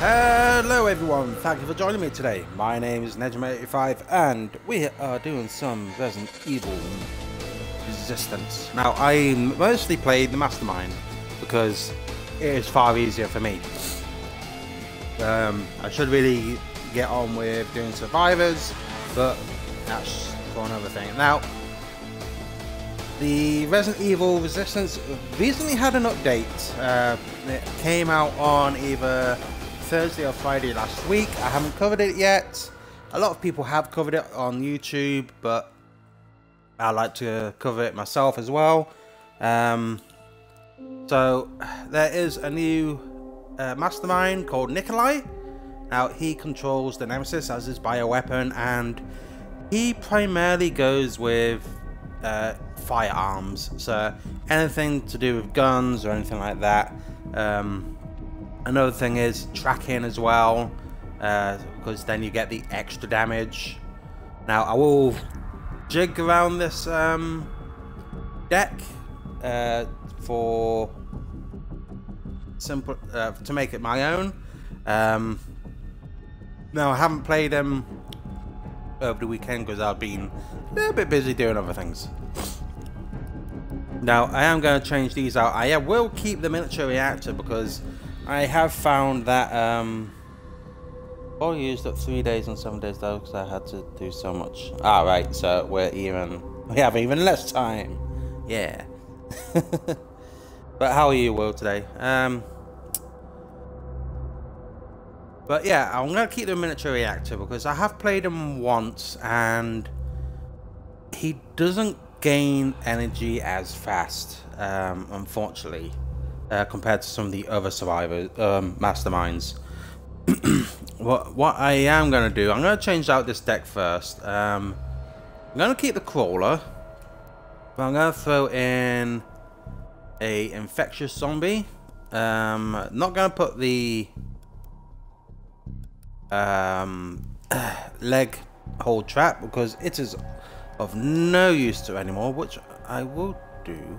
Hello everyone, thank you for joining me today. My name is Negima85 and we are doing some Resident Evil Resistance. Now I mostly played the Mastermind because it is far easier for me. Um, I should really get on with doing Survivors, but that's for another thing. Now, the Resident Evil Resistance recently had an update. Uh, it came out on either Thursday or Friday last week. I haven't covered it yet. A lot of people have covered it on YouTube, but I like to cover it myself as well. Um, so there is a new uh, mastermind called Nikolai. Now he controls the Nemesis as his bioweapon, and he primarily goes with uh, firearms. So anything to do with guns or anything like that. Um, Another thing is tracking as well, uh, because then you get the extra damage. Now I will jig around this um, deck uh, for simple uh, to make it my own. Um, now I haven't played them over the weekend because I've been a little bit busy doing other things. Now I am going to change these out. I will keep the miniature reactor because I have found that um, I used up three days and seven days though because I had to do so much. Ah, right. So we're even. We have even less time. Yeah. but how are you, Will, today? Um. But yeah, I'm gonna keep the miniature reactor because I have played him once and he doesn't gain energy as fast, um, unfortunately uh, compared to some of the other survivors um, masterminds. what what I am going to do, I'm going to change out this deck first. Um, I'm going to keep the crawler, but I'm going to throw in a infectious zombie. Um, not going to put the um, leg hold trap because it is of no use to anymore, which I will do.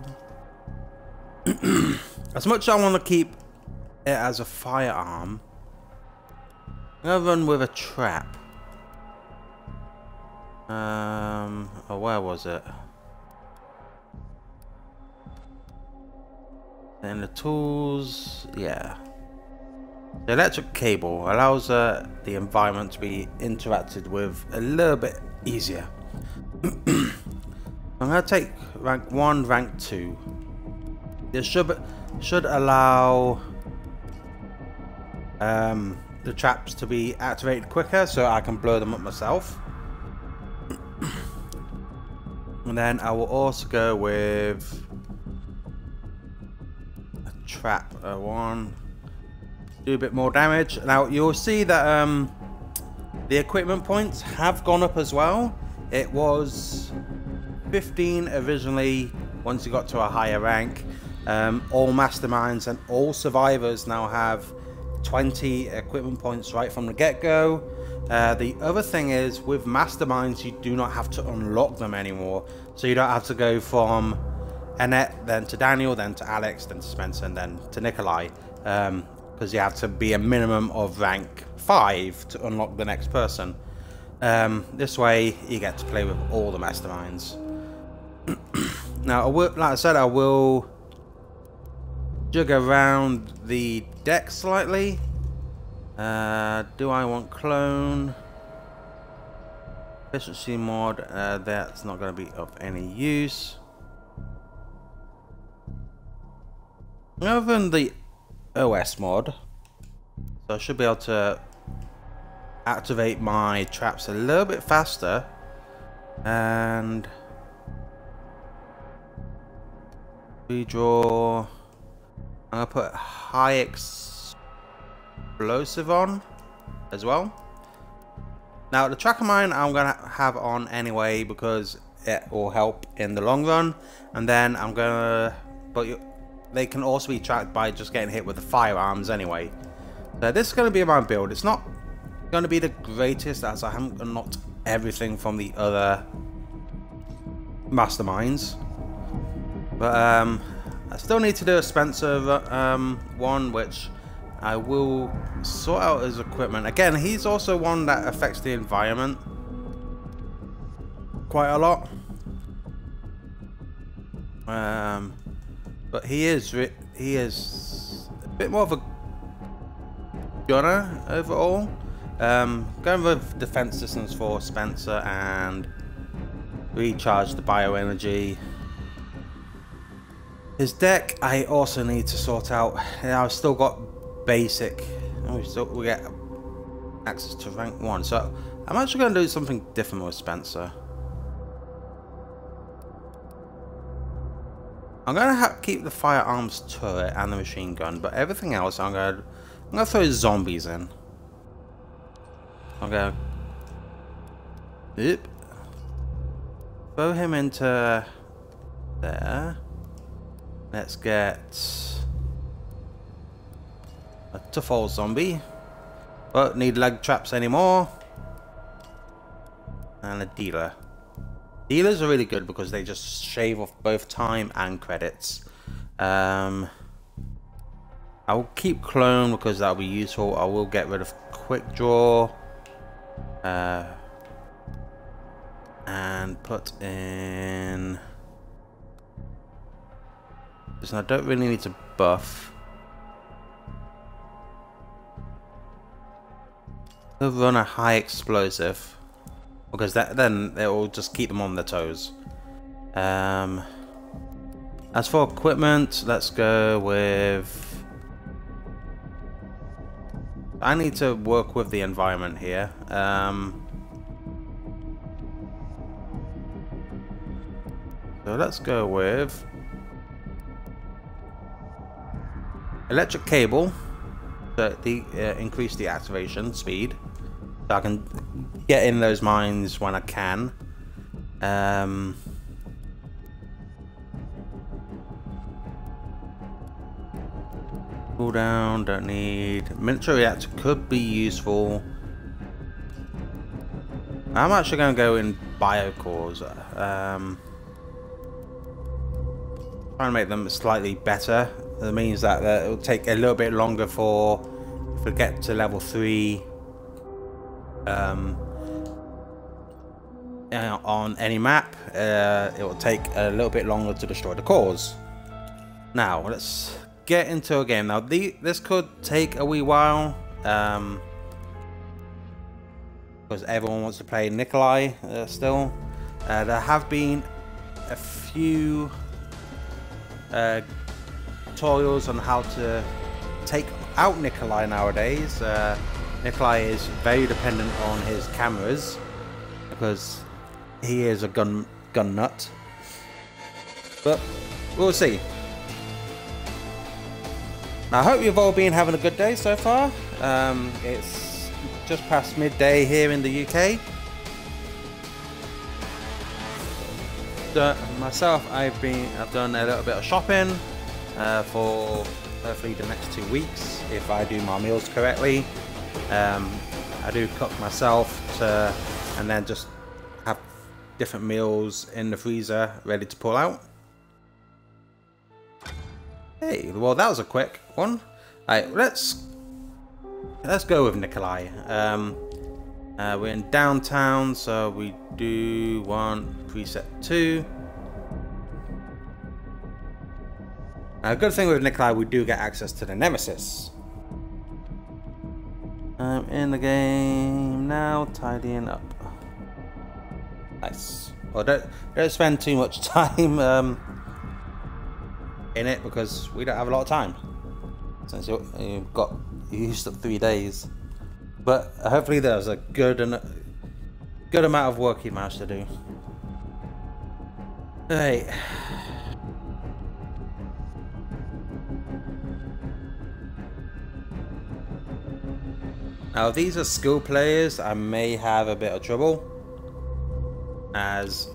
as much as I want to keep it as a firearm, I'm going to run with a trap. Um, oh, where was it? And the tools, yeah. The electric cable allows uh, the environment to be interacted with a little bit easier. I'm going to take rank 1, rank 2. This should should allow um, the traps to be activated quicker, so I can blow them up myself. and then I will also go with a trap uh, one, do a bit more damage. Now you'll see that um, the equipment points have gone up as well. It was 15 originally once you got to a higher rank um, all masterminds and all survivors now have 20 equipment points right from the get-go. Uh, the other thing is with masterminds you do not have to unlock them anymore. So you don't have to go from Annette, then to Daniel, then to Alex, then to Spencer, and then to Nikolai. Because um, you have to be a minimum of rank 5 to unlock the next person. Um, this way you get to play with all the masterminds. now, I will, like I said, I will jug around the deck slightly. Uh, do I want clone? Efficiency mod, uh, that's not going to be of any use. Other than the OS mod, so I should be able to activate my traps a little bit faster and redraw I'm gonna put high explosive on as well. Now the tracker mine I'm gonna have on anyway because it will help in the long run, and then I'm gonna. But you, they can also be tracked by just getting hit with the firearms anyway. So this is gonna be my build. It's not gonna be the greatest as I haven't unlocked everything from the other masterminds, but um, I still need to do a Spencer um, one, which I will sort out his equipment. Again, he's also one that affects the environment quite a lot. Um, but he is he is a bit more of a gunner overall. Um, going with defense systems for Spencer and recharge the bioenergy. His deck I also need to sort out. I've still got basic. Oh, we still we get access to rank one. So I'm actually going to do something different with Spencer. I'm going to keep the firearms turret and the machine gun, but everything else I'm going to I'm going to throw zombies in. To Oop. Throw him into there. Let's get a tough old zombie. Won't need leg traps anymore. And a dealer. Dealers are really good because they just shave off both time and credits. Um, I will keep clone because that'll be useful. I will get rid of quick draw. Uh, and put in... Listen, I don't really need to buff. I'll run a high explosive. Because that then it will just keep them on their toes. Um, as for equipment, let's go with... I need to work with the environment here. Um, so let's go with electric cable to uh, increase the activation speed. So I can get in those mines when I can. Um, cool down don't need. Miniature reactor could be useful. I'm actually going to go in biocores um, trying to make them slightly better that means that, that it'll take a little bit longer for if we get to level 3 um, on any map uh, it will take a little bit longer to destroy the cores. Now let's get into a game. Now the, this could take a wee while um, because everyone wants to play Nikolai uh, still. Uh, there have been a few uh, tutorials on how to take out Nikolai nowadays. Uh, Nikolai is very dependent on his cameras because he is a gun gun nut. But we'll see. Now, I hope you've all been having a good day so far. Um, it's just past midday here in the UK. myself, I've been I've done a little bit of shopping uh, for hopefully the next two weeks if I do my meals correctly. Um, I do cook myself to, and then just have different meals in the freezer ready to pull out. Hey, well that was a quick one. Let's let's go with Nikolai. Um, uh, we're in downtown, so we do one preset two. Now, a good thing with Nikolai, we do get access to the Nemesis. I'm in the game now, tidying up. Nice. Well, don't, don't spend too much time um, in it because we don't have a lot of time. Since you've got used up three days. But hopefully there's a good and good amount of work you managed to do. Right. Now, if these are skill players, I may have a bit of trouble. As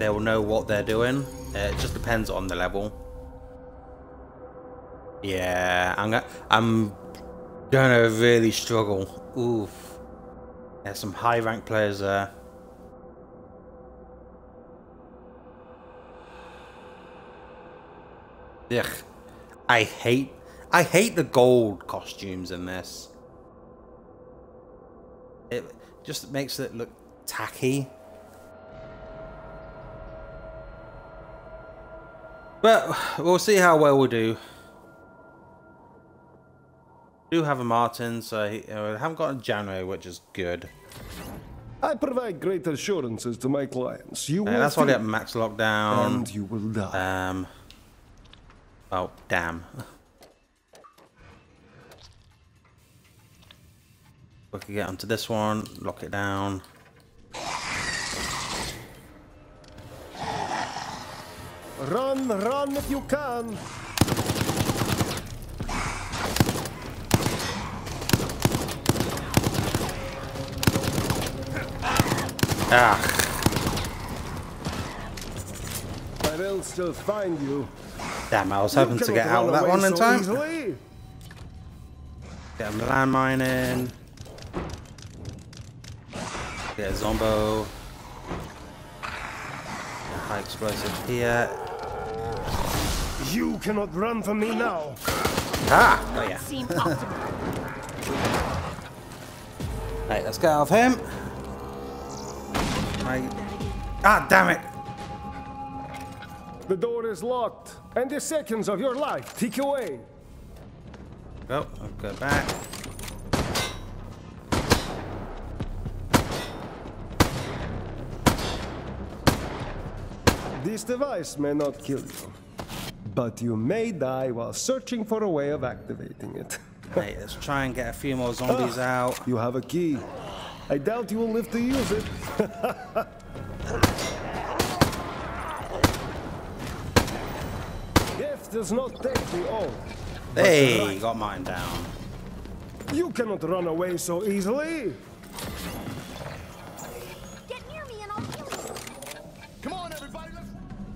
they will know what they're doing. Uh, it just depends on the level. Yeah, I'm gonna, I'm gonna really struggle. Oof. There's some high rank players there. Ugh. I hate I hate the gold costumes in this. It just makes it look tacky. But we'll see how well we do. Do have a Martin, so he, we haven't got a January, which is good. I provide great assurances to my clients. You Yeah, will that's why I get max lockdown. and you will die. Um. Oh, damn. We could get onto this one, lock it down. run, run if you can. Ah, I will still find you. damn, I was hoping to get out of that one in so time. easily. Get a landmine in. Get a zombo. Get high explosive here. You cannot run from me now. Ah! Oh yeah. Seem optimal. Right, let's get off him. Right. Ah, damn it! The door is locked, and the seconds of your life tick away. Go, I'll go back. This device may not kill you, but you may die while searching for a way of activating it. Right, let's try and get a few more zombies ah, out. You have a key. I doubt you will live to use it. Death does not take the oath. Hey, got mine down. You cannot run away so easily.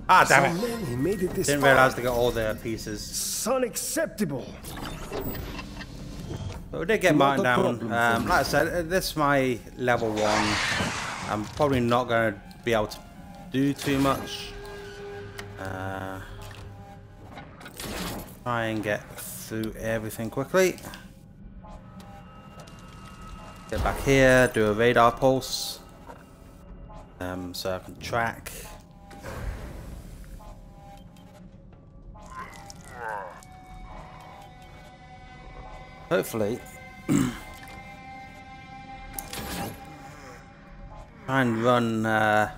Ah, So damn it! many made it this Didn't far. realize they got all their pieces. It's unacceptable. But we did get Not mine a down. Um, like I said, uh, this is my level one. I'm probably not going to be able to do too much. Uh, try and get through everything quickly. Get back here, do a radar pulse. Um, so I can track. Hopefully. Try and run, uh,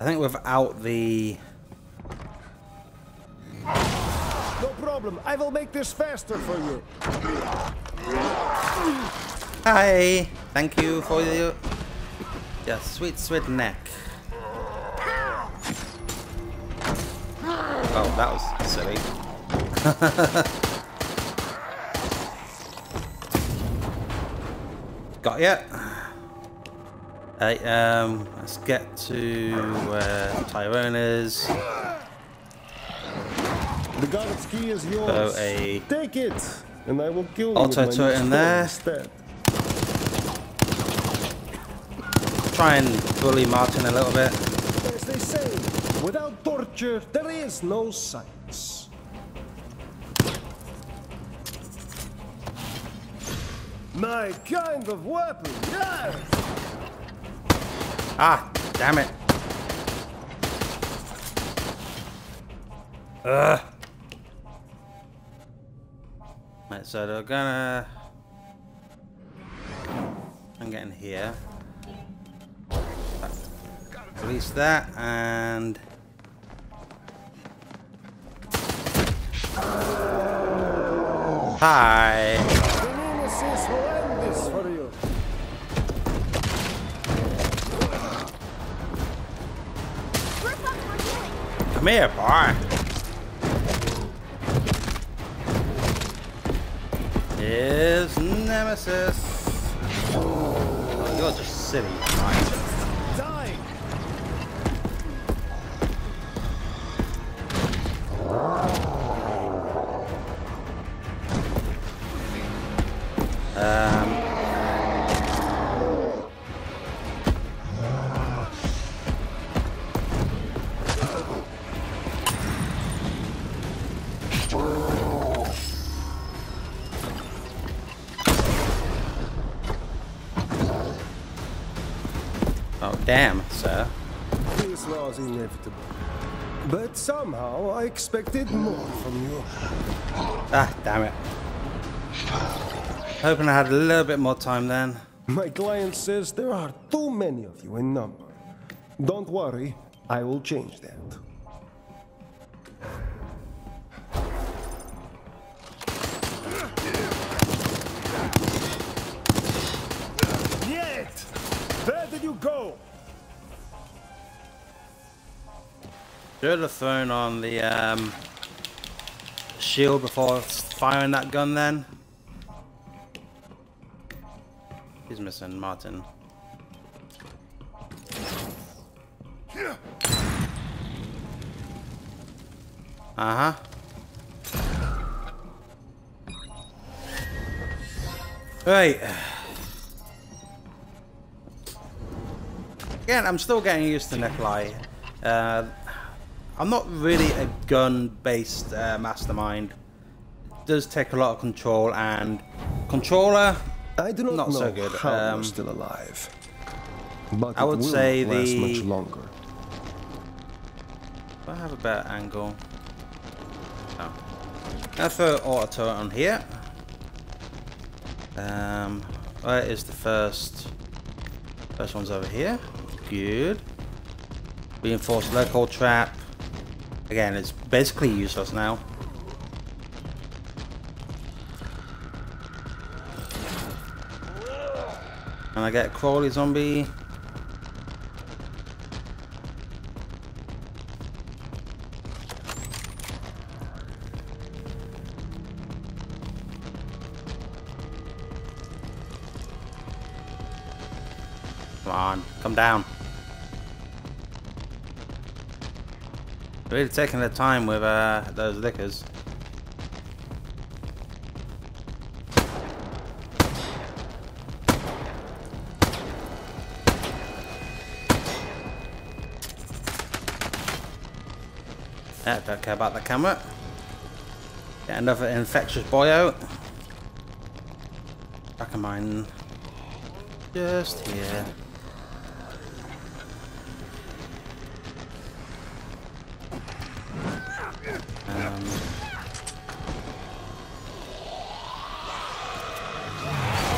I think without the, No problem. I will make this faster for you. hi, thank you for your, your sweet, sweet neck. Oh, that was silly. Got ya? Hey, um, let's get to where Tyrone is. The guard's key is yours. So a Take it, and I will kill you. Auto with my turret in there. Instead. try and bully Martin a little bit. As they say, without torture, there is no science. My kind of weapon, yes! Ah, damn it. Ugh. Right, so they're gonna. I'm getting here. Release that and. Hi. Come here, boy. Is Nemesis. Oh, you're just silly. Damn, sir. This was inevitable. But somehow I expected more from you. Ah, damn it. Hoping I had a little bit more time then. My client says there are too many of you in number. Don't worry, I will change that. Yet! Where did you go? Should have thrown on the um, shield before firing that gun then. He's missing Martin. Uh huh. Right. Again, I'm still getting used to Nikolai. Uh, I'm not really a gun-based uh, mastermind. It does take a lot of control and controller. I do not, Not know so good, how um, you're still alive. But I would will say last the- much longer. Do I have a better angle? Oh. Now throw auto turret on here. Um, where is the first? First one's over here. Good. Reinforced local trap. Again, it's basically useless now. And I get a crawly zombie. Come on, come down. Really taking their time with uh, those liquors. Yeah, don't care about the camera. Get another infectious boy out. Back of mine. Just here.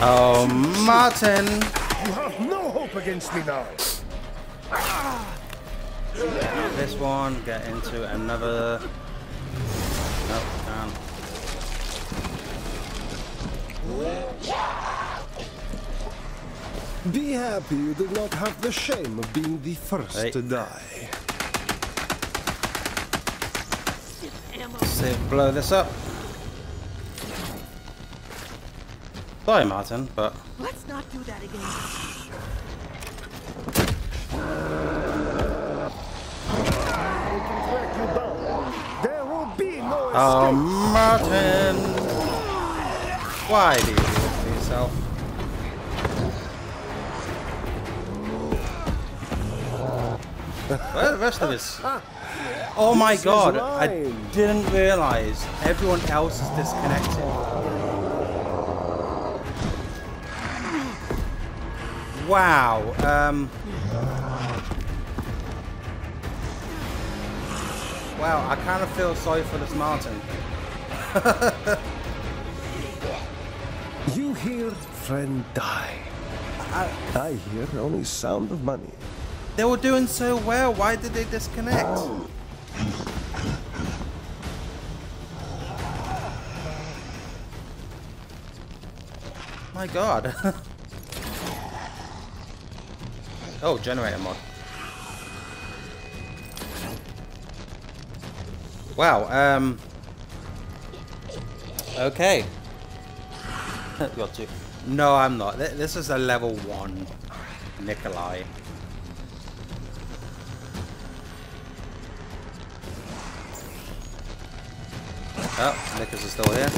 Oh, Martin! You have no hope against me now. This one, get into another. Nope, can't. Be happy you did not have the shame of being the first to die. See, blow this up. Sorry, Martin, but Let's not do that again. I can track you down. There will be no oh, escape. Martin! Why do you do this to yourself? Where the rest of us? Oh my god, I didn't realize everyone else is disconnected. Wow, um... Wow, I kind of feel sorry for this Martin. You hear friend die. I, I hear only sound of money. they were doing so well, why did they disconnect? My god. oh, generator mod. Wow, um... Okay. Got to. No, I'm not. Th- This is a level 1 Nikolai. Oh, Nickers is still here.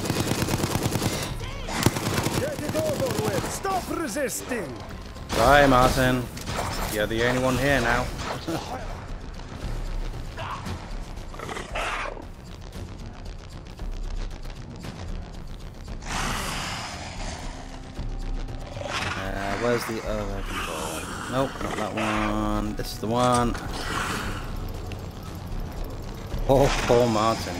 Get it over with. Stop resisting. Sorry, Martin. You're the only one here now. uh, where's the other controller? Nope, not that one. This is the one. Oh, poor Martin.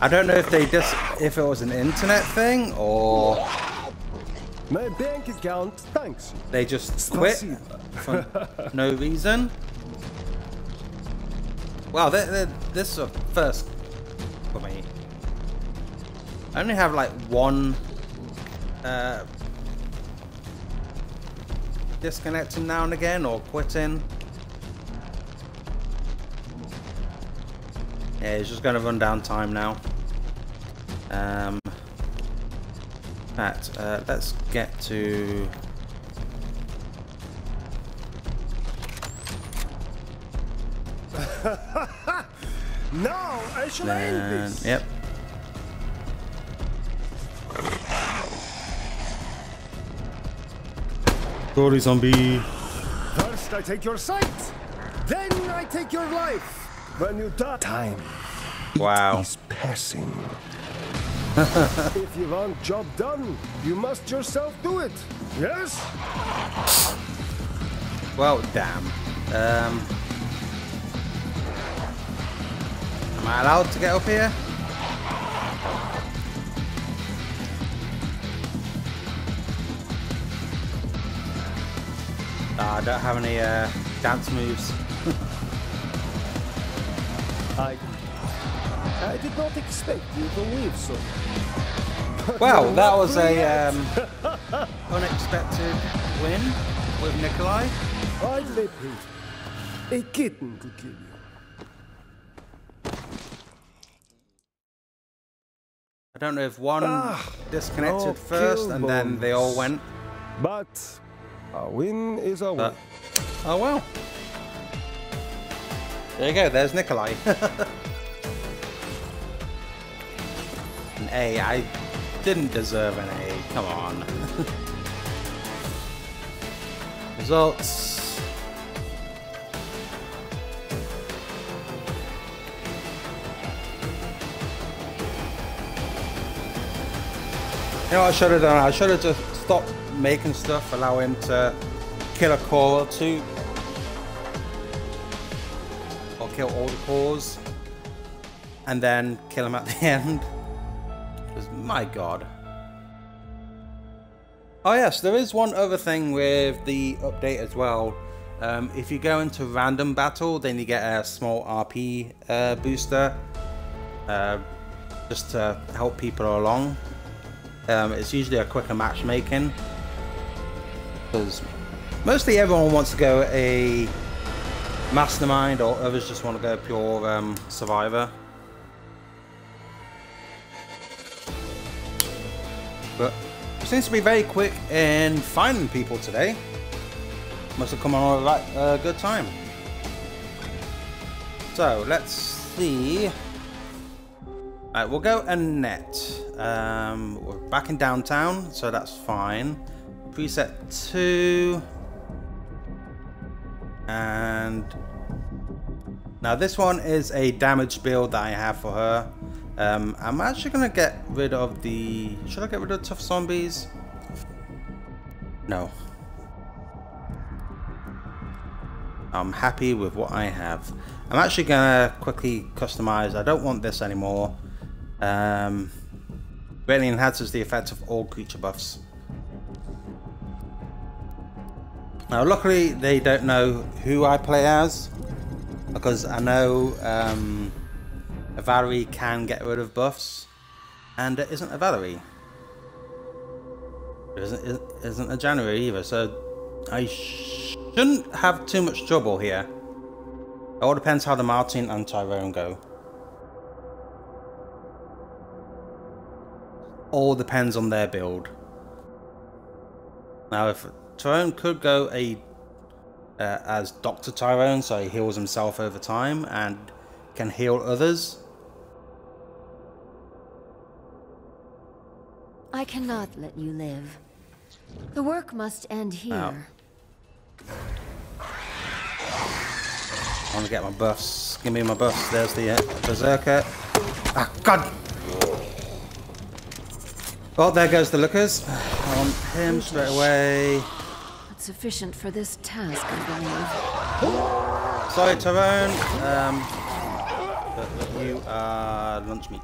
I don't know if they just if it was an internet thing or My bank account, thanks. they just quit for no reason. Wow, they they this is a first for me. I only have like one uh, disconnecting now and again or quitting. Yeah, it's just going to run down time now. Um, Right, uh, let's get to no, I shall end this. yep. Sorry, zombie. First I take your sight, then I take your life. When you die, time Wow. is passing. if you want job done, you must yourself do it. Yes? Well, damn. Um, am I allowed to get up here? Ah, I don't have any uh, dance moves. I I did not expect you to leave so. Well, that was a um, unexpected win with Nikolai. Let it. A kitten to kill you. I don't know if one Ah, disconnected no first and then they all went. But a win is a win. Oh well. There you go, there's Nikolai. an A, I didn't deserve an A, come on. Results. You know what I should have done? I should have just stopped making stuff, allow him to kill a core or two. Or kill all the cores. And then kill him at the end. My god. Oh yes, there is one other thing with the update as well. Um, if you go into random battle, then you get a small RP uh, booster. Uh, just to help people along. Um, it's usually a quicker matchmaking because mostly everyone wants to go a mastermind or others just want to go pure um, survivor. But it seems to be very quick in finding people today. Must have come on a uh, good time. So let's see. Alright, we'll go Annette. Um, we're back in downtown, so that's fine. Preset 2. And now this one is a damage build that I have for her. Um, I'm actually to get rid of the... Should I get rid of tough zombies? No. I'm happy with what I have. I'm actually to quickly customize. I don't want this anymore. Um, greatly enhances the effect of all creature buffs. Now, luckily, they don't know who I play as, because I know um, a Valerie can get rid of buffs, and it isn't a Valerie. It isn't, isn't a January either, so I shouldn't have too much trouble here. It all depends how the Martin and Tyrone go. all depends on their build. Now, if Tyrone could go a uh, as Doctor Tyrone, so he heals himself over time and can heal others. I cannot let you live. The work must end here. I want to get my buffs. Give me my buffs. There's the uh, Berserker. Ah, God! Oh, there goes the lookers. I want him straight away. sufficient for this task, I believe. Sorry, Tyrone. Um, but you are lunch meat.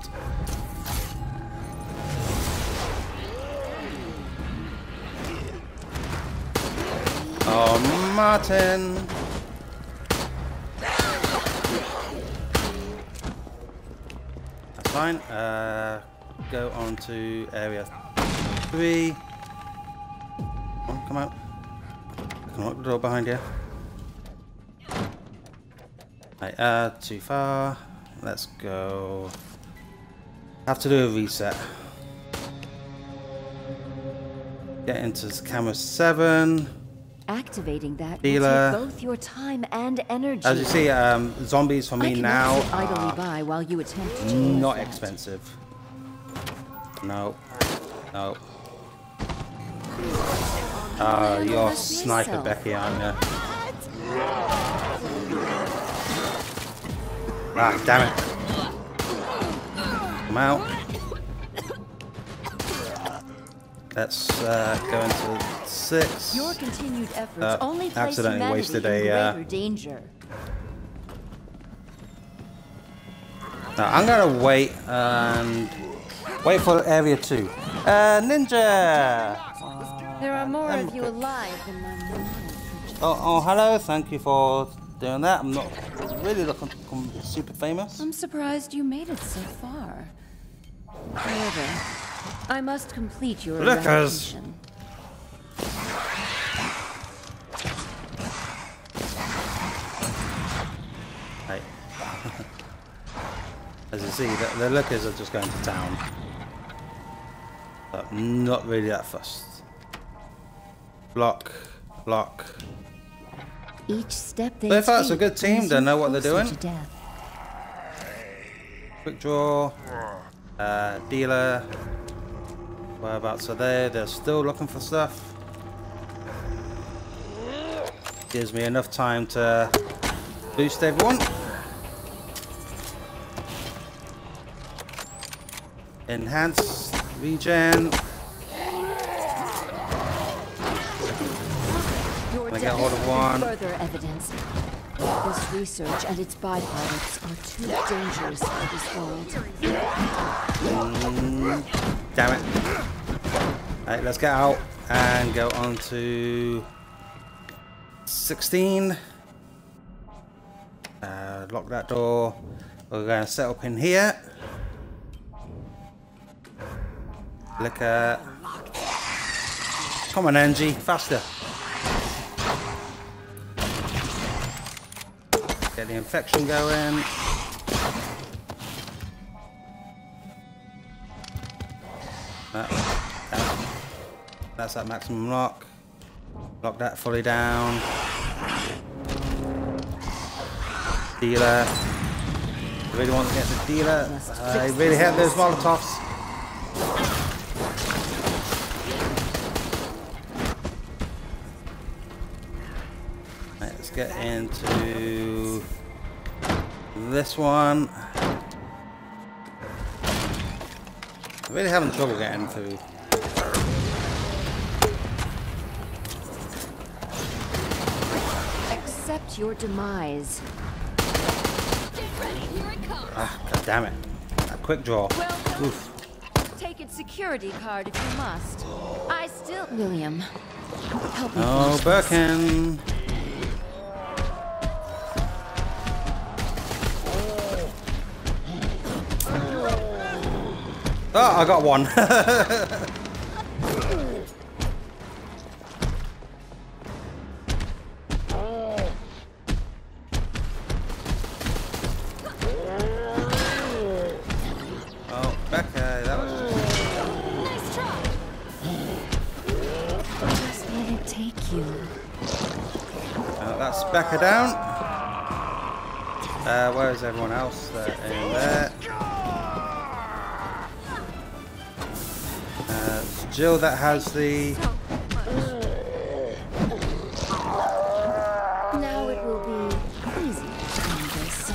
Oh, Martin! That's fine. Uh, go on to area three. Come on, come out. Come out the door behind you. Right, uh, too far. Let's go. Have to do a reset. Get into camera 7. Activating that Dealer. will take both your time and energy. As you see, um, zombies for me now idly by while you attempt to not that. expensive. No, no. Ah, handle you're sniper. Becky, aren't you? Ah, damn it. Come out. Let's uh, go into six. Your continued efforts Uh, only place accidentally wasted a, uh, danger. Now, I'm gonna wait and wait for area two. Uh, ninja. There are more um, of you alive than my mind. Oh, oh, hello. Thank you for doing that. I'm not really looking to become super famous. I'm surprised you made it so far. However, I must complete your Lookers. Hey. As you see, the, the lookers are just going to town. But not really that fussed. Block, block. Each step they But if that's a good team, they know what they're doing. Quick draw. Uh, dealer. Whereabouts are they? They're still looking for stuff. Gives me enough time to boost everyone. Enhance, regen. Your I get hold of one. further evidence. This research and its byproducts are too dangerous for this world. Damn it. Right, let's get out and go on to 16. Uh, lock that door. We're going to set up in here. Look at. Come on, Angie, faster. The infection going. That, that- that's at maximum lock. Lock that fully down. Dealer. Really want to get the dealer. Just uh, I really hate those molotovs. Let's get into this one. I'm Really having trouble getting through. Accept your demise. Ah, God damn it. A quick draw. Well, Oof. take its security card if you must. I still, William. Help me. Oh, finish this. Oh, I got one. oh, Becca, that was Nice try. Just let it take you. Uh, that's Becca down. Uh, where is everyone else? They're in there. Jill that has the. Now it will be easy to end this.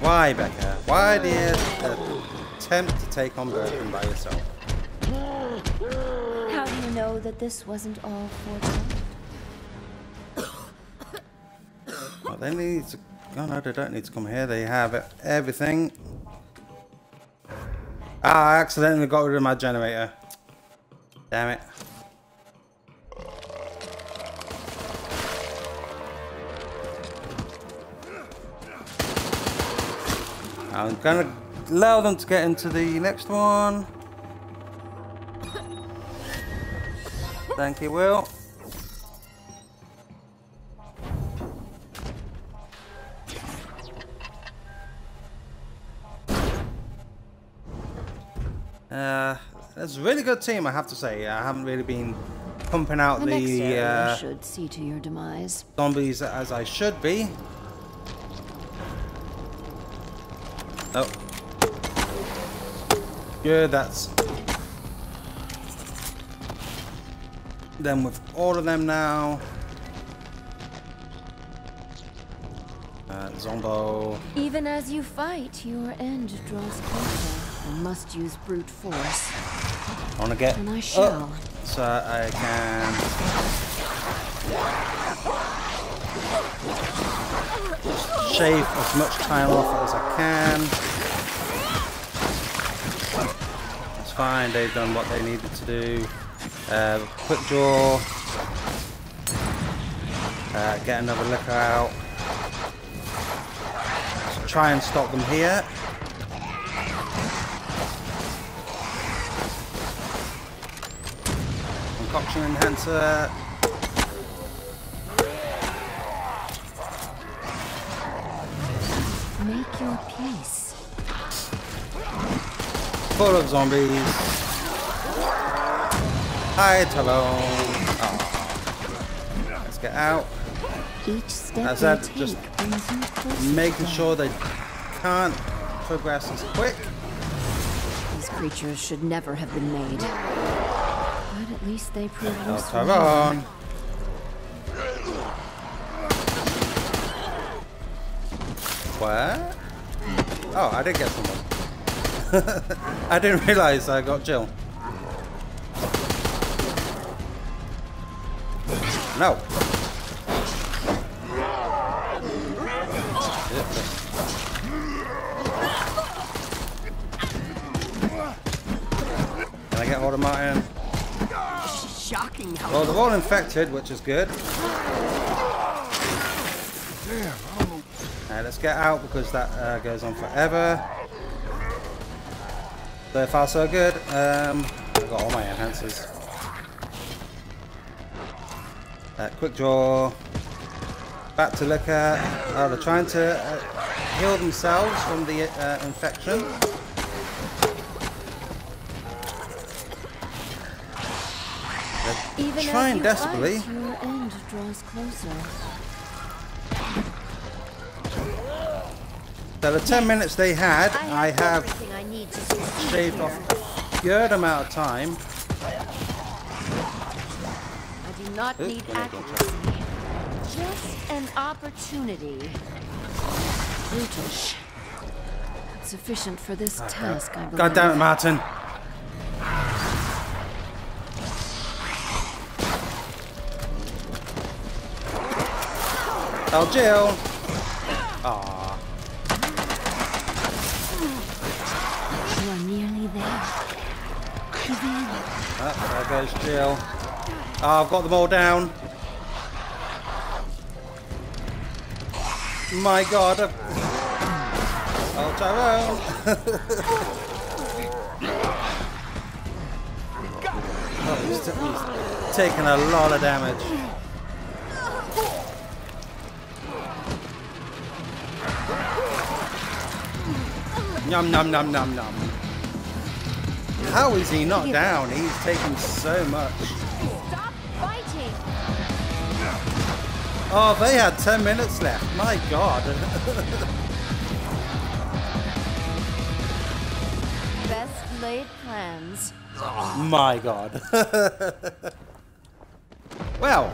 Why, Becca? Why do you uh, attempt to take on Birkin by yourself? How do you know that this wasn't all foretold? Oh, they need to. Oh no, they don't need to come here. They have everything. Ah, I accidentally got rid of my generator. Damn it. I'm gonna allow them to get into the next one. Thank you, Will. Uh, it's a really good team, I have to say. I haven't really been pumping out The the uh, should see to your demise. zombies as I should be. Oh. Good, that's Then with all of them now. Uh, Zombo. Even as you fight, your end draws closer. I must use brute force. I want to get And I shall. so I can shave as much time off as I can. It's fine. They've done what they needed to do. Uh, quick draw. Uh, get another licker out. Try and stop them here. Concoction enhancer. Make your peace. Full of zombies. Hi, Talon. Aw. Let's get out. Each step That's you that, just brings you closer. Making sure they can't progress as quick. These creatures should never have been made. At least they prove Oh, useful. What? Oh, I did get someone. I didn't realize I got Jill. No. Can I get hold of Martin? Shocking how Well, they're all infected, which is good. Let's get out because that uh, goes on forever. So far, so good. Um, I've got all my enhancers. Uh, quick draw. Back to look at. Oh, they're trying to uh, heal themselves from the uh, infection. Trying desperately. fight, your end draws closer. So the 10 minutes they had, I have everything I need to succeed shaved here. off a good amount of time. I do not Oop, need let me go accuracy. Just an opportunity. Brutish. Sufficient for this uh, uh, task, I believe. God damn it, Martin. Oh, Jill. Aw. You are nearly there. Oh, there goes Jill. Oh, ah, I've got them all down. My God. I've- Oh, Tyrone. oh, he's, he's taking a lot of damage. Num num num num num. How is he not down? He's taking so much. Stop fighting! Oh, they had 10 minutes left. My god. Best laid plans. My god. well.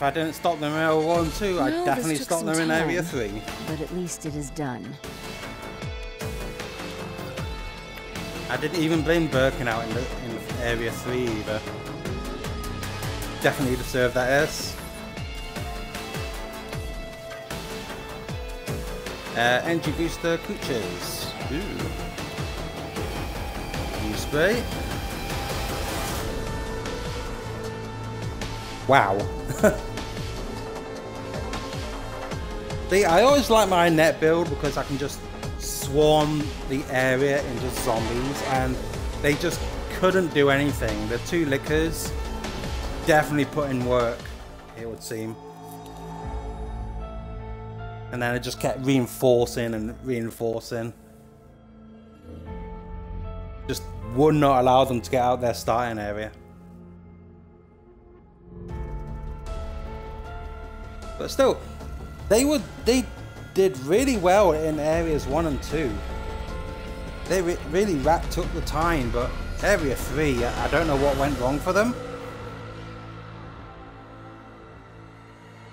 If I didn't stop them in area 1 and 2, I'd definitely took stop them in area 3. but at least it is done. I didn't even blame Birkin out in, the, in Area 3 either. Definitely deserved that S. Uh, energy booster cooches. Ooh. New spray. Wow. See, I always like my net build because I can just swarm the area into zombies and they just couldn't do anything. The two lickers definitely put in work, it would seem. And then it just kept reinforcing and reinforcing. Just would not allow them to get out their starting area. But still, they would they did really well in areas one and two. They re really wrapped up the time, but area three, I don't know what went wrong for them.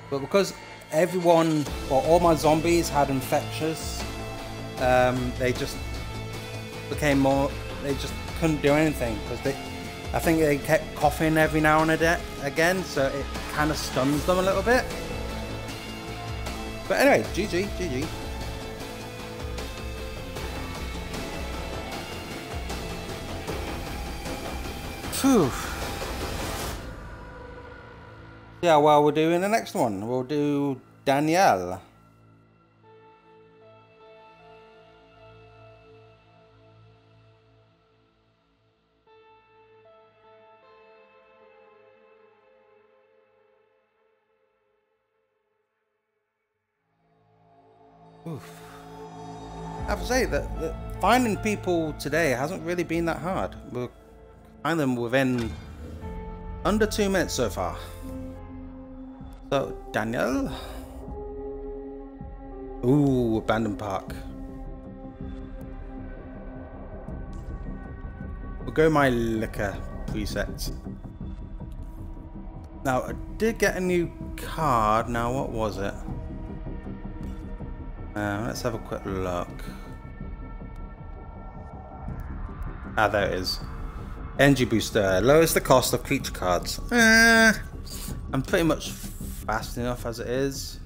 But because everyone, or all my zombies had infectious, um, they just became more. They just couldn't do anything because they. I think they kept coughing every now and again, so it kind of stuns them a little bit. But anyway, GG, GG. Phew. Yeah, well, we'll do in the next one. We'll do Daniel. Oof. I have to say that, that finding people today hasn't really been that hard. We'll find them within under two minutes so far. So, Daniel. Ooh, abandoned park. We'll go my licker preset. Now, I did get a new card. Now, what was it? Uh, let's have a quick look. Ah, there it is. Energy booster lowers the cost of creature cards. Eh, I'm pretty much fast enough as it is.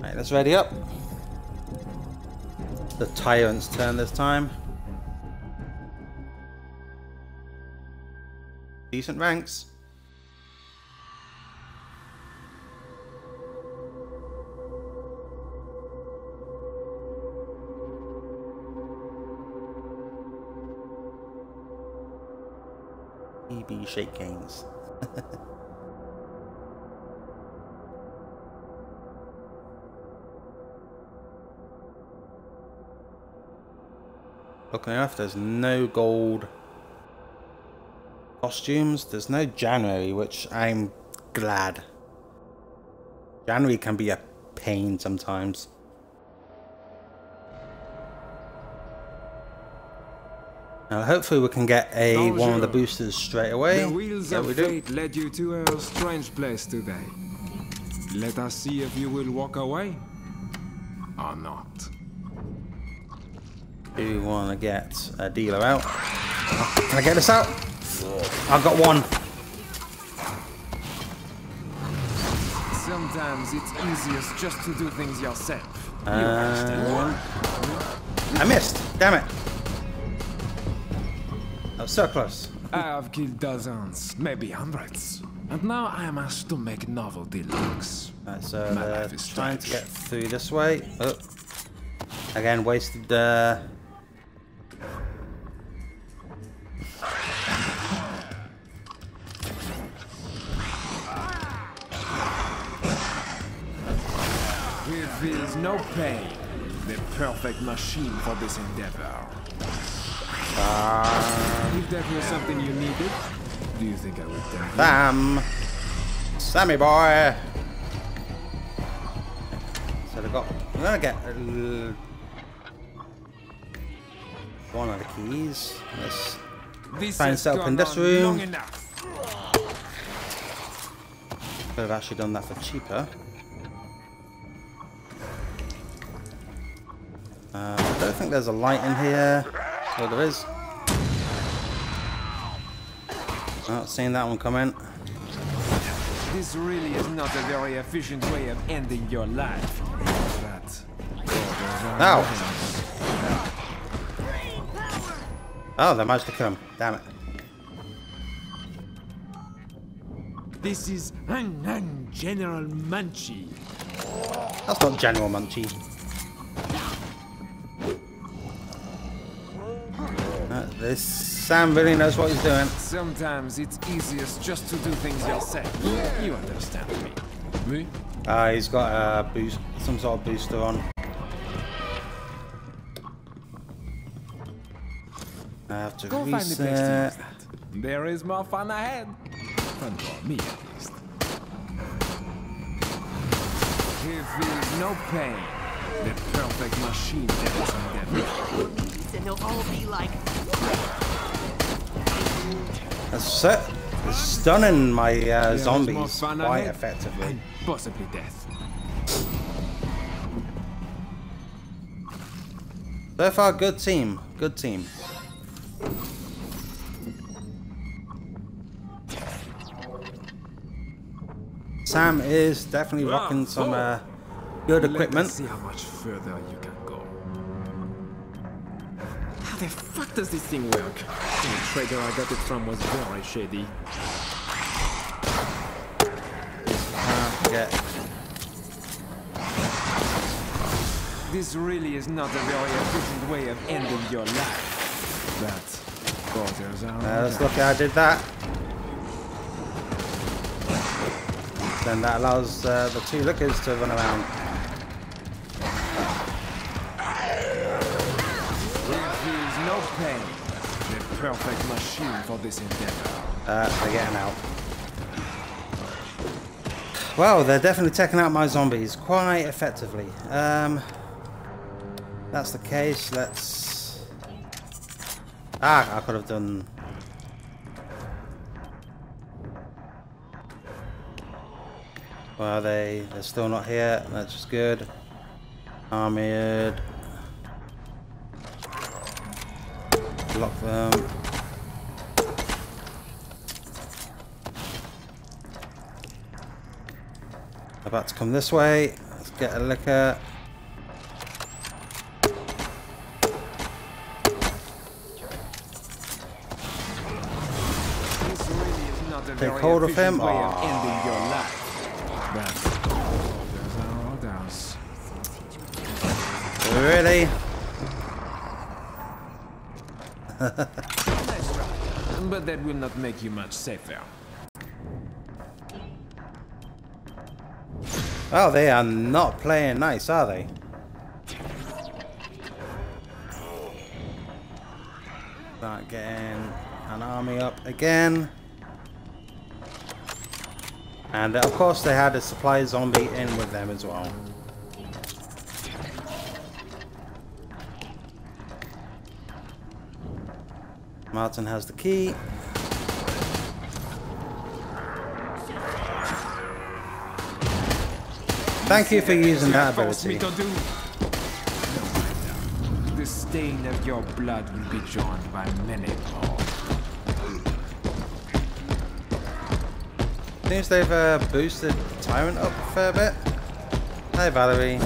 Right, let's ready up. The tyrant's turn this time. Decent ranks. EB shake gains. Looking enough, there's no gold costumes. There's no January, which I'm glad. January can be a pain sometimes. Now, hopefully, we can get a Bonjour. one of the boosters straight away. The wheels yeah, of we do. fate led you to a strange place today. Let us see if you will walk away or not. Do want to get a dealer out? Can I get this out? I've got one. Sometimes it's easiest just to do things yourself. Uh, understand? I missed. Damn it. Was so close. I have killed dozens, maybe hundreds. And now I am asked to make novelty looks. Right, so My they're life is trying to get through this way. Oh. Again, wasted uh It feels no pain. The perfect machine for this endeavor. If that was something you needed, do you think I would tell you? Sam. Sammy boy. So they got I'm gonna get uh, one of the keys. Let's This Try and set up in this room. Long enough. could have actually done that for cheaper. Uh, I don't think there's a light in here. Oh, there is. Not seeing that one coming. This really is not a very efficient way of ending your life. That Ow. Oh, they managed to come. Damn it. This is Hang Hang General Munchie. That's not General Munchie. This Sam really knows what he's doing. Sometimes it's easiest just to do things yourself. You understand me. Me? Uh, he's got a boost, some sort of booster on. I have to Go find the place to use that. There is more fun ahead. Fun for me, at least. He feels no pain. The perfect machine that is endeavor. And they'll all be like, That's so, stunning my uh, There is more zombies quite ahead, effectively. And possibly death. So far, good team. Good team. Sam is definitely rocking some uh, good Let equipment. us see how much further you How the fuck does this thing work? The trader I got it from was very shady. Uh, yeah. This really is not a very efficient way of ending your life. That borders on Uh, let's look how I did that. Then that allows uh, the two lookers to run around. Pain. The perfect machine for this endeavor. Uh, they're getting out. Well, they're definitely taking out my zombies quite effectively. Um, that's the case. Let's. Ah, I could have done. Well, they? They're still not here. That's just good. Armored. Lock them. About to come this way. Let's get a licker. Really is Take hold of him. Ah. way of Aw. ending your life. But borders are others. Really? Nice try. But that will not make you much safer. Oh, they are not playing nice, are they? Start getting an army up again. And of course they had a supply zombie in with them as well. Martin has the key. Thank you for using that ability. to do. No matter. The stain of your blood will be joined by many more. Seems they've uh, boosted Tyrant up a fair bit. Hi Valerie.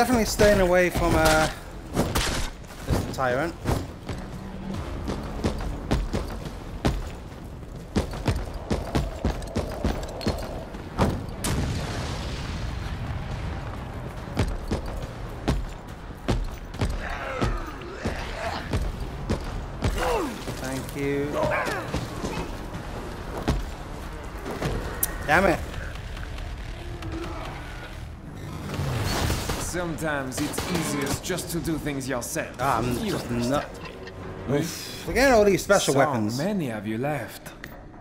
Definitely staying away from uh, this Tyrant. Sometimes it's easiest just to do things yourself. Ah, I'm You just not. Oof. We're all these special so weapons. many of you left.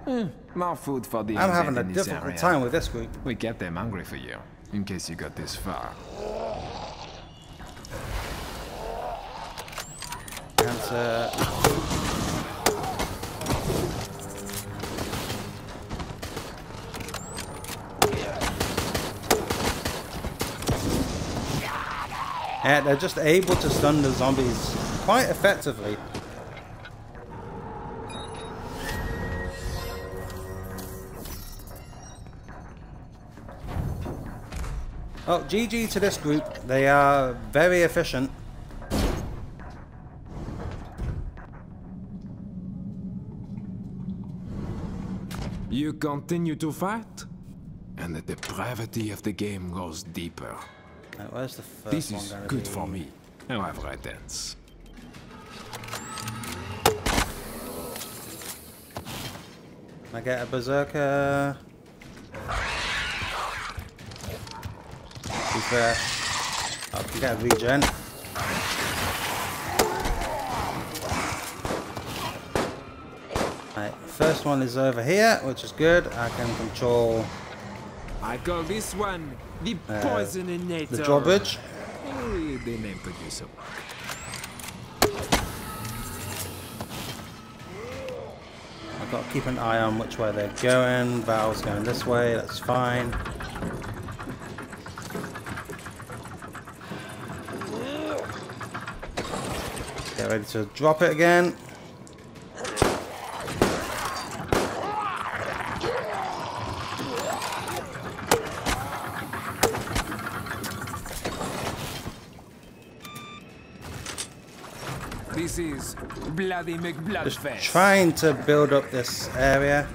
Hmm, more food for the I'm having a difficult area. time with this group. We get them hungry for you. in case you got this far. Cancer. Yeah, they're just able to stun the zombies quite effectively. Oh, GG to this group. They are very efficient. You continue to fight, and the depravity of the game goes deeper. Right, where's the first This one is gonna good be? for me. Now I have red ends. Can I get a berserker? Refresh. Oh, I can get a regen. Right, first one is over here, which is good. I can control I call this one the Uh, Poisoninator. the drawbridge. Eh, The name use. I've got to keep an eye on which way they're going. Valve's going this way, that's fine. Get ready to drop it again. This is Bloody Just trying to build up this area.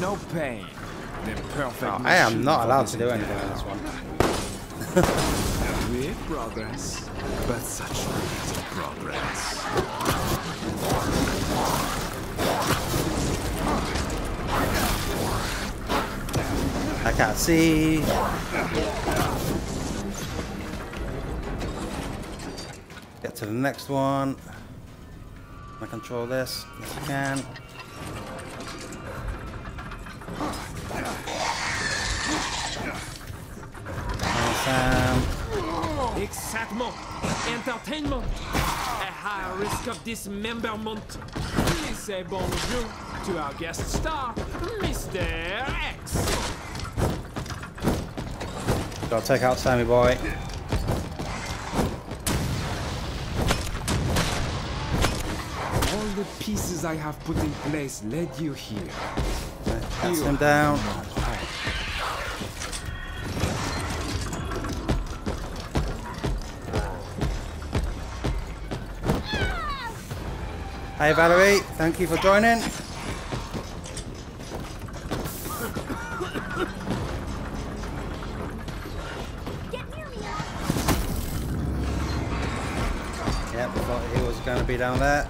No pain. The perfect Oh, I am not allowed to do anything on this one. Weird progress, but such progress. I can't see. Get to the next one. Can I control this? Yes, I can. Sam. Excitement, entertainment, a high risk of dismemberment. Please say bonjour to our guest star, Mr. X. Gotta take out Sammy Boy. All the pieces I have put in place led you here. That's him down. Hey Valerie, thank you for joining. Yep, thought he was going to be down there.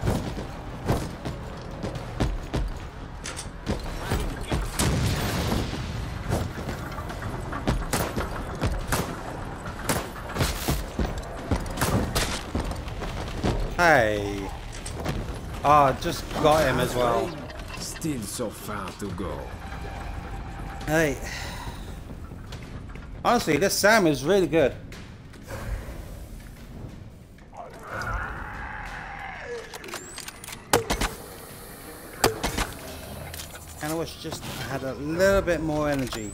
Hey. Oh, just got him as well. Still so far to go. Hey. Honestly, this Sam is really good. Just a little bit more energy.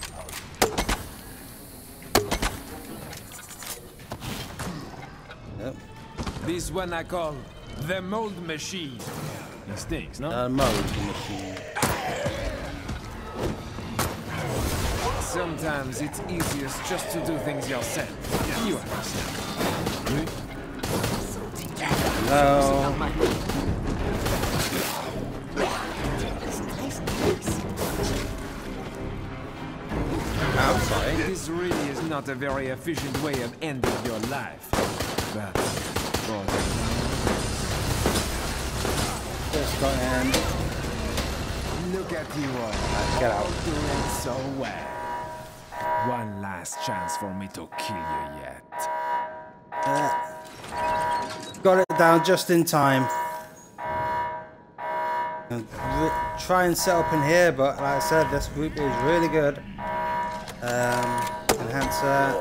Yep. This one I call the mold machine. It stinks, no? Uh, mode machine. Sometimes it's easiest just to do things yourself. You understand. Hello. Sorry. This really is not a very efficient way of ending your life. But Just got in. look at you all Get out. doing so well. One last chance for me to kill you yet. Uh, got it down just in time. And try and set up in here, but like I said, this group is really good. Um, enhancer.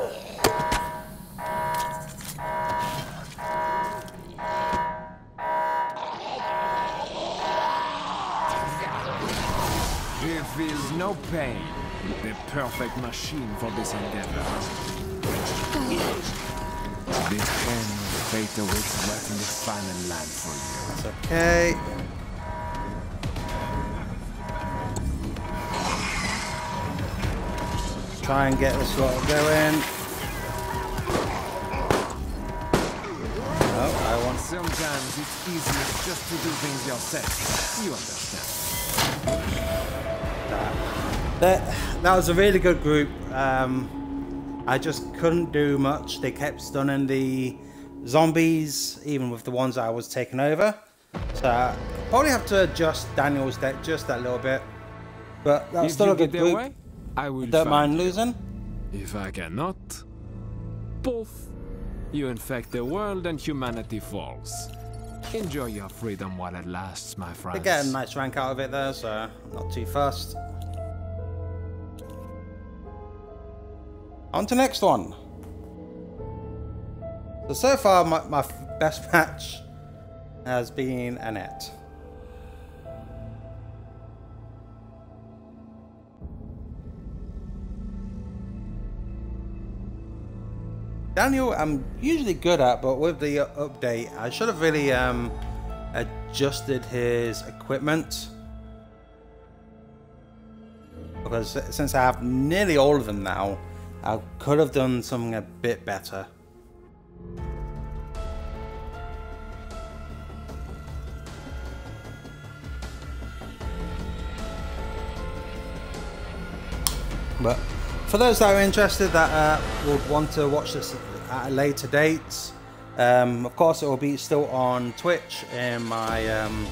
There feels no pain. The perfect machine for this endeavor. The pen of fate awaits waiting the final land for you. It's okay. Try and get this lot going. Oh, I want Sometimes it's easier just to do things yourself. You understand. that. That was a really good group. Um, I just couldn't do much. They kept stunning the zombies, even with the ones that I was taking over. So I probably have to adjust Daniel's deck just a little bit. But that was If still you a good get group. way, I will Don't mind you. losing. If I cannot, poof, you infect the world and humanity falls. Enjoy your freedom while it lasts, my friends. They get a nice rank out of it though, so not too fast. On to next one. So so far, my, my best match has been Annette. Daniel, I'm usually good at, but with the update, I should have really um, adjusted his equipment. Because since I have nearly all of them now, I could have done something a bit better. But for those that are interested that uh, would want to watch this at a later date, um, of course it will be still on Twitch in my um,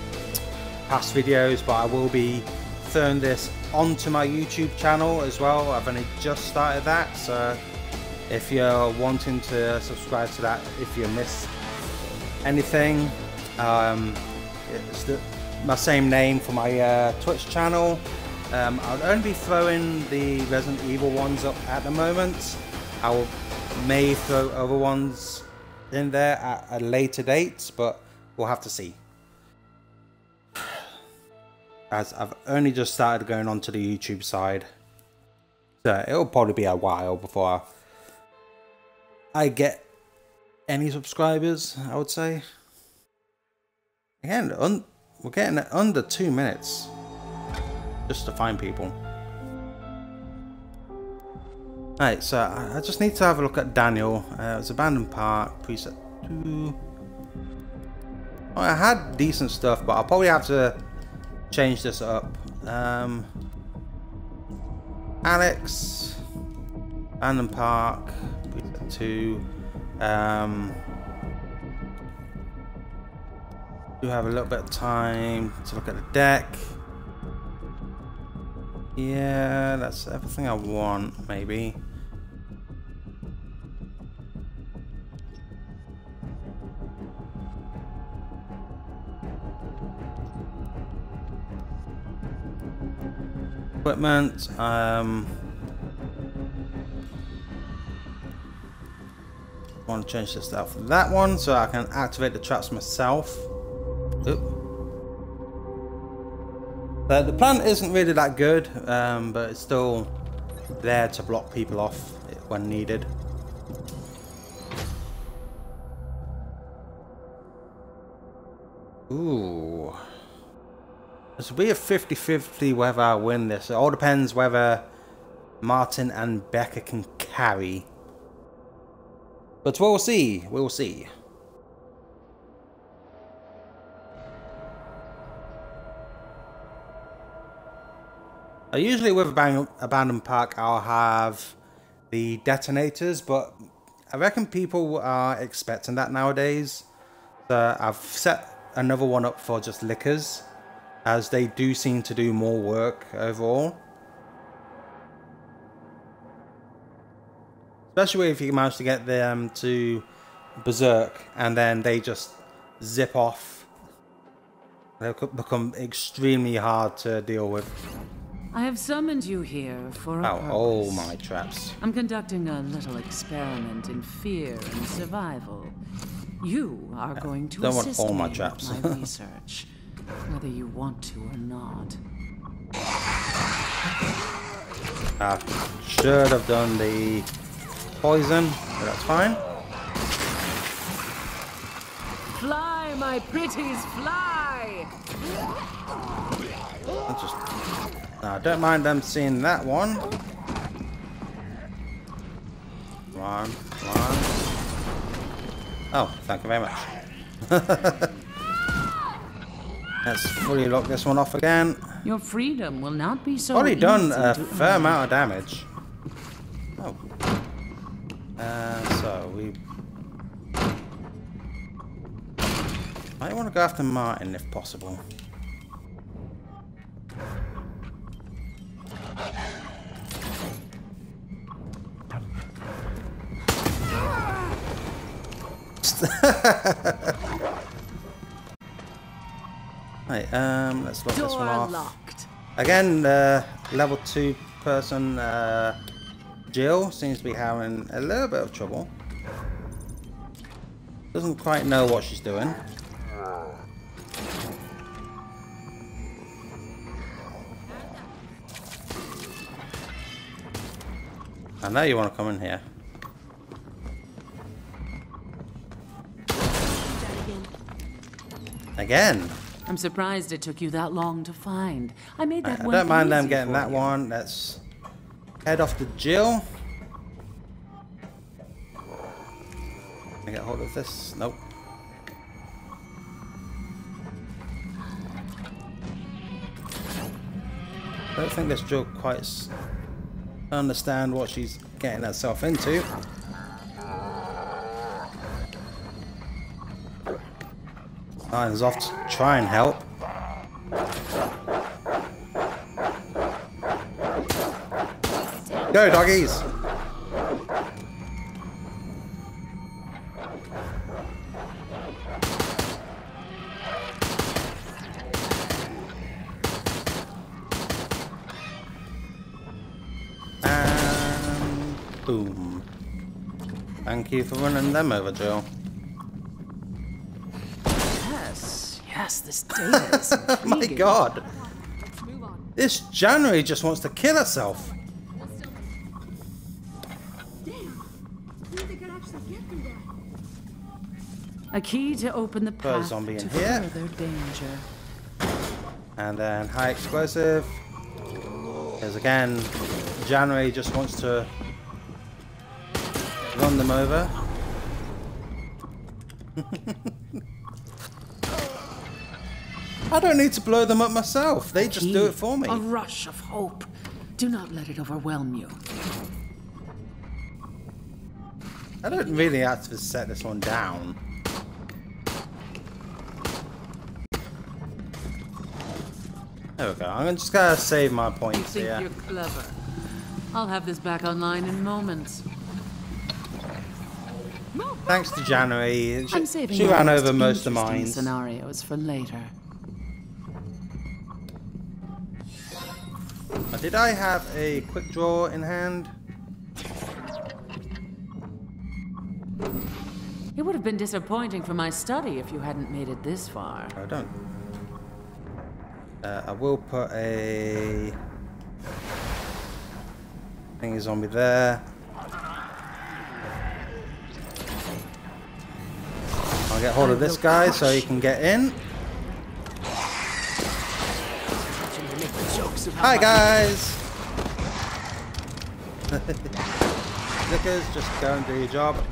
past videos, but I will be throwing this onto my YouTube channel as well. I've only just started that, so if you're wanting to subscribe to that, if you miss anything, um, it's the, my same name for my uh, Twitch channel. Um, I'll only be throwing the Resident Evil ones up at the moment. I will may throw other ones in there at a later date, but we'll have to see. As I've only just started going onto the YouTube side, so it'll probably be a while before I get any subscribers. I would say. Again, we're getting under two minutes just to find people. Alright, so I just need to have a look at Daniel. Uh, it's Abandoned Park, preset 2. Oh, I had decent stuff, but I'll probably have to change this up. Um, Alex, Abandoned Park, preset 2. Um, do have a little bit of time to look at the deck. Yeah, that's everything I want, maybe. Equipment, um... want to change this out for that one so I can activate the traps myself. Oop. The, the plant isn't really that good, um, but it's still there to block people off when needed. Ooh. This will be a 50-50 whether I win this. It all depends whether Martin and Becca can carry. But we'll see. We'll see. Uh, usually with Aban- Abandoned Park, I'll have the detonators, but I reckon people are expecting that nowadays. So I've set another one up for just lickers, as they do seem to do more work overall. Especially if you manage to get them to berserk, and then they just zip off. They could become extremely hard to deal with. I have summoned you here for a Oh, purpose. oh my traps. I'm conducting a little experiment in fear and survival. You are uh, going to don't want assist all me my traps. my research, whether you want to or not. I should have done the poison, but that's fine. Fly, my pretties, fly! I just, no, I don't mind them seeing that one. Come on, come on. Oh, thank you very much. Let's fully lock this one off again. Your freedom will not be so Already done a fair amount of damage. Oh. Uh, so we might want to go after Martin if possible. Right, um, let's lock this one Door off. locked. Again, uh, level 2 person, uh, Jill, seems to be having a little bit of trouble. Doesn't quite know what she's doing. I know you want to come in here. Again. I'm surprised it took you that long to find. I made that I one don't mind them getting that you. one. Let's head off to Jill. Can I get hold of this? Nope. I don't think this Jill quite understand what she's getting herself into. Lions off to try and help. Go, doggies! Boom. Thank you for running them over, Joe. Yes, yes, this data is Oh my god! This January just wants to kill herself. A key to open the path zombie in to here. further danger. And then high explosive. Because again, January just wants to run them over. I don't need to blow them up myself. They just do it for me. A rush of hope. Do not let it overwhelm you. I don't really have to set this one down. There we go. I'm just gonna save my You points think here. you're clever. I'll have this back online in moments. Thanks to January. She, I'm saving she ran over most of mine. scenarios for later. Uh, Did I have a quick draw in hand? It would have been disappointing for my study if you hadn't made it this far. I don't. Uh, I will put a thingy zombie there. I'll get hold of this guy so he can get in. Hi guys! Lickers, just go and do your job. Uh,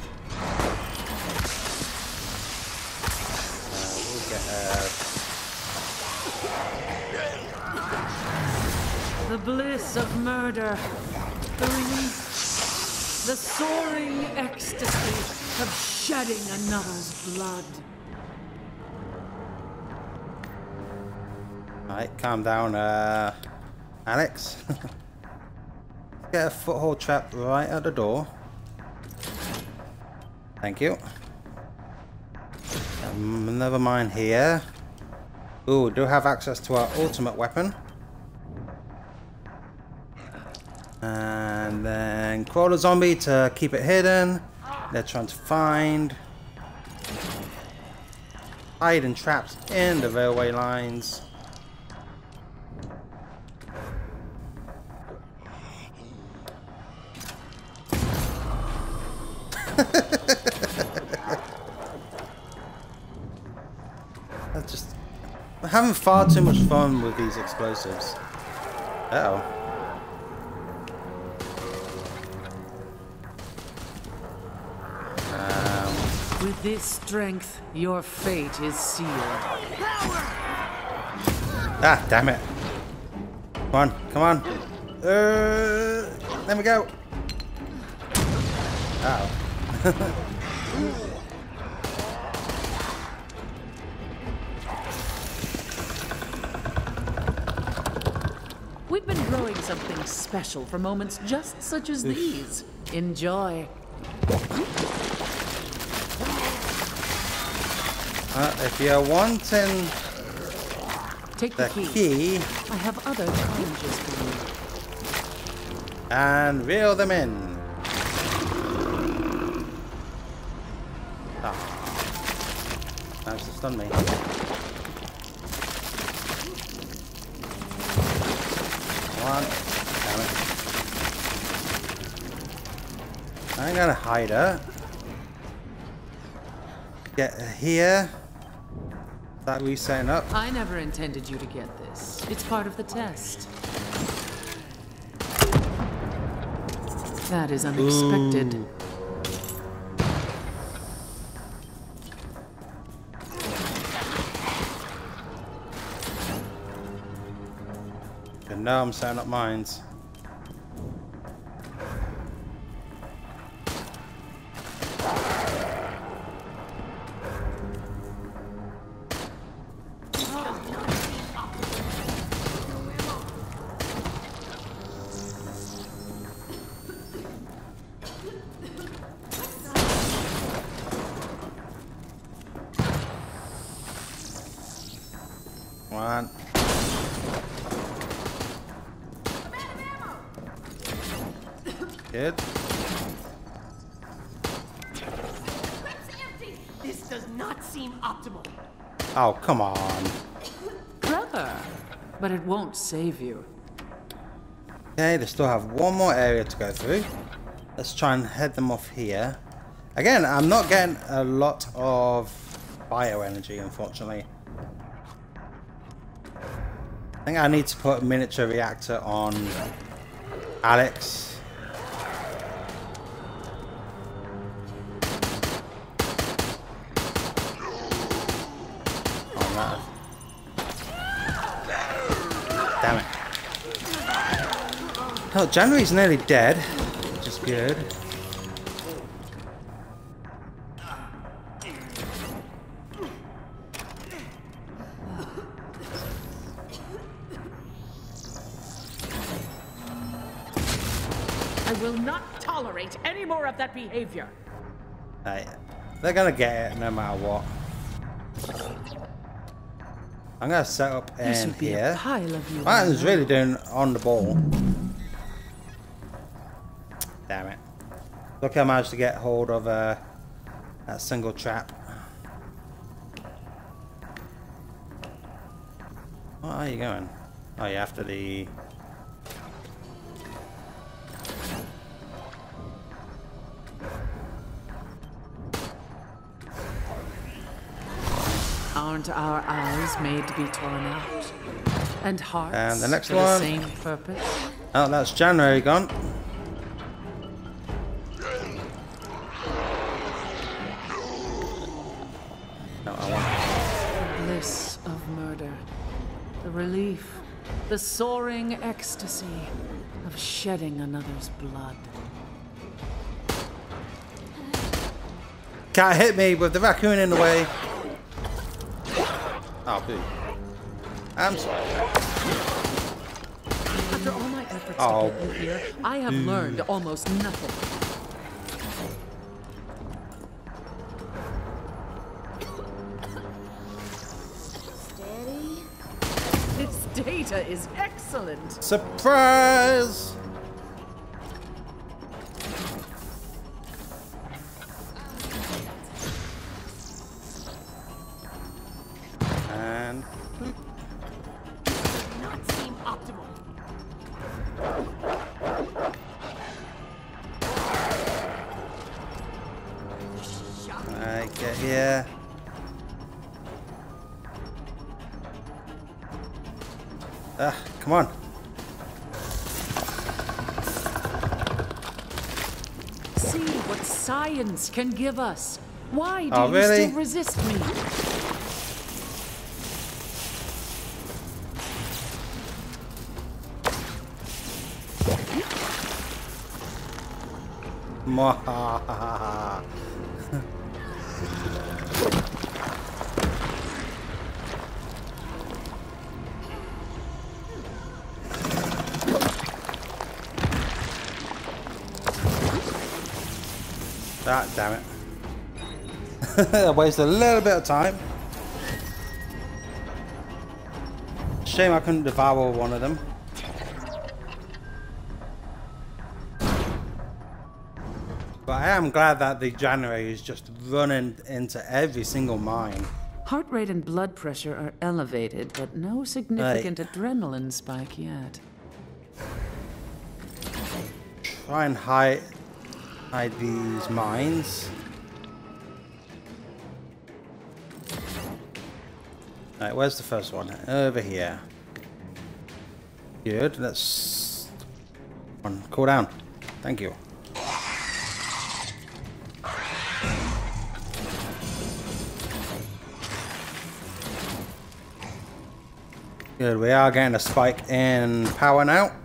we'll get uh, The bliss of murder. The relief. The soaring ecstasy of shedding another's blood. Alright, calm down, uh, Alex. Get a foothold trap right at the door. Thank you. Um, another mine here. Ooh, do have access to our ultimate weapon. And then crawler zombie to keep it hidden. They're trying to find hiding traps in the railway lines. That's just we're having far too much fun with these explosives. Uh oh. With this strength, your fate is sealed. Ah, damn it. Come on, come on. Uh, there we go. Oh. We've been growing something special for moments just such as these. Enjoy. Uh, if you're wanting Take the, key. key I have other challenges for you. and reel them in. Ah. Managed to stun me. Come on. Damn it. I ain't gonna hide her. Get her here. That we setting up. I never intended you to get this. It's part of the test. That is unexpected. Ooh. And now I'm signing up mines. Save you. Okay, they still have one more area to go through. Let's try and head them off here. Again, I'm not getting a lot of bioenergy, unfortunately. I think I need to put a miniature reactor on Alex. Oh, January's nearly dead, which is good. I will not tolerate any more of that behavior. Hey, they're gonna get it no matter what. I'm gonna set up This in would be here. a pile of you. Martin's I really doing on the ball. Damn it. Look, I managed to get hold of uh, that single trap. Where are you going? Oh, yeah, after the. Aren't our eyes made to be torn out? And hearts And the next for one. the same purpose? Oh, that's January gone. Relief. The soaring ecstasy of shedding another's blood. Can't hit me with the raccoon in the way. Oh, boo. I'm sorry. After all my efforts Oh. to get you here, I have learned almost nothing. Is excellent. Surprise! Can give us. Why do Oh, you really? still resist me? Mwahaha. Damn it. I wasted a little bit of time. Shame I couldn't devour one of them. But I am glad that the January is just running into every single mine. Heart rate and blood pressure are elevated, but no significant adrenaline spike yet. Try and hide, hide these mines. Right, where's the first one? Over here. Good, let's... One, cool down. Thank you. Good, we are getting a spike in power now.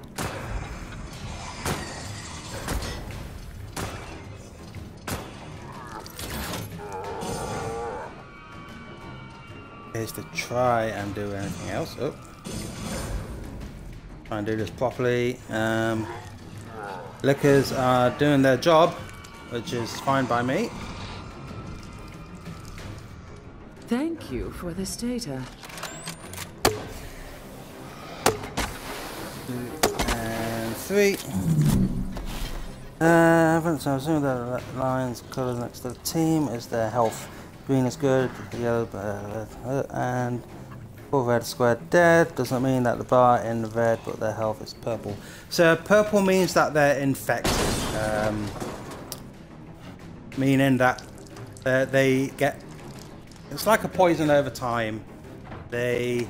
Try and do anything else. Oh. Try and do this properly. Um, lickers are doing their job, which is fine by me. Thank you for this data. And three. Uh, so I'm assuming that the lines colours next to the team is their health. Green is good, yellow uh, and full red square dead. Doesn't mean that the bar in the red, but their health is purple. So purple means that they're infected, um, meaning that uh, they get. It's like a poison over time. They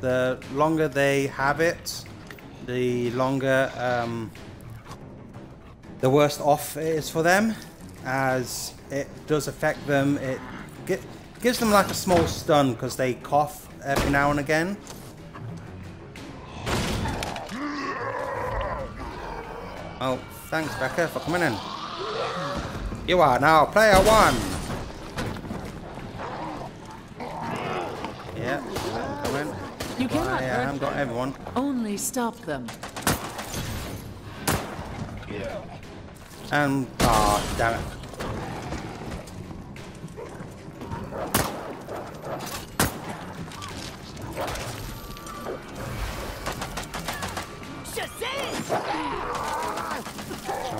the longer they have it, the longer um, the worse off it is for them, as it does affect them. It gi- gives them like a small stun because they cough every now and again. Oh, thanks, Becca, for coming in. You are now player one. Yeah, let them come in. You cannot I hurt haven't got everyone. Only stop them. Yeah. And ah, damn it.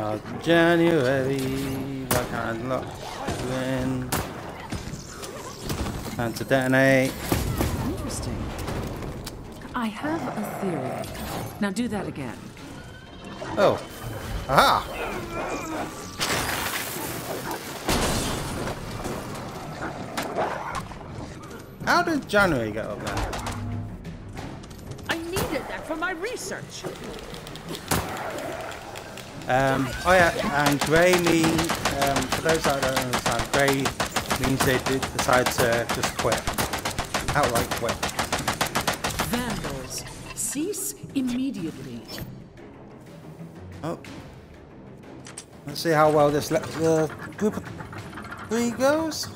Uh, January, why can't I lock you in? And to detonate. Interesting. I have a theory. Now do that again. Oh. Aha! How did January get up there? I needed that for my research. Um, oh yeah, and grey means, um, for those that don't understand, grey means they did decide to just quit. Outright quit. Vandals, cease immediately. Oh. Let's see how well this le- uh, group of three goes.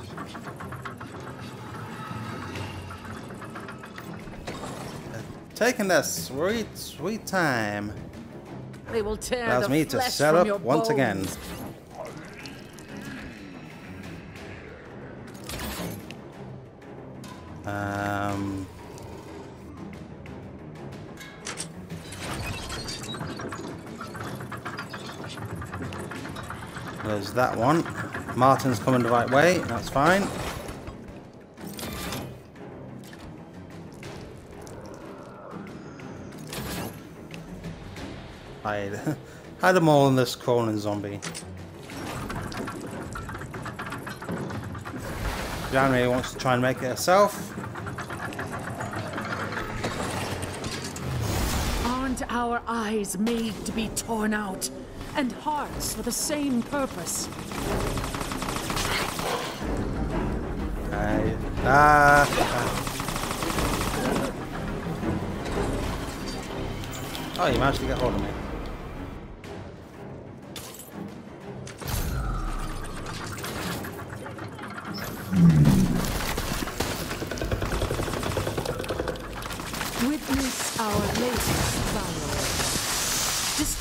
Taking their sweet, sweet time. They will tear Allows the me to set up once again. Um. There's that one. Martin's coming the right way. That's fine. Hide. Hide them all in this crawling zombie. January wants to try and make it herself. Aren't our eyes made to be torn out? And hearts for the same purpose? Ah. ah. Oh, you managed to get hold of me.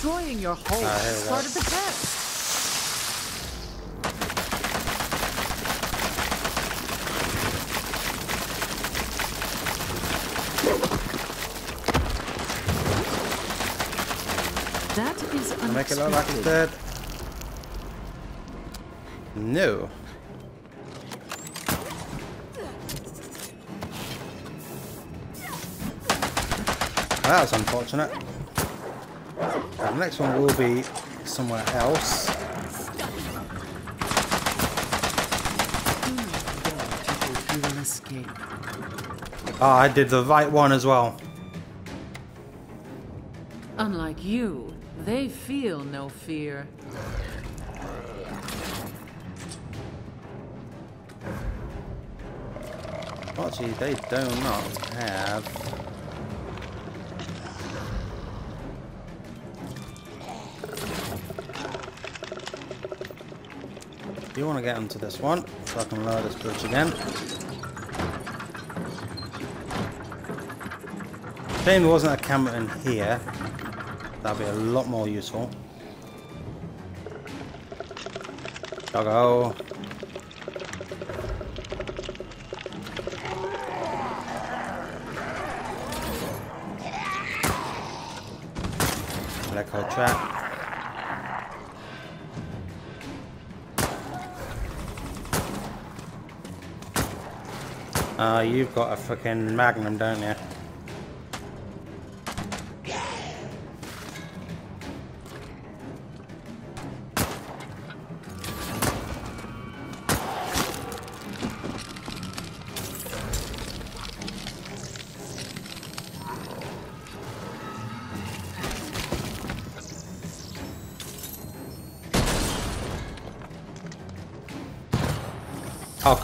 Destroying your home is part of the test. That is Can make it look like it's unexpected. dead? No. That was unfortunate. The next one will be somewhere else. Escape. Oh, I did the right one as well. Unlike you, they feel no fear. Actually, they do not have. You want to get onto this one, so I can lower this bridge again. Shame there wasn't a camera in here. That'd be a lot more useful. Doggo. Black hole trap. Ah, you've got a fucking magnum, don't you?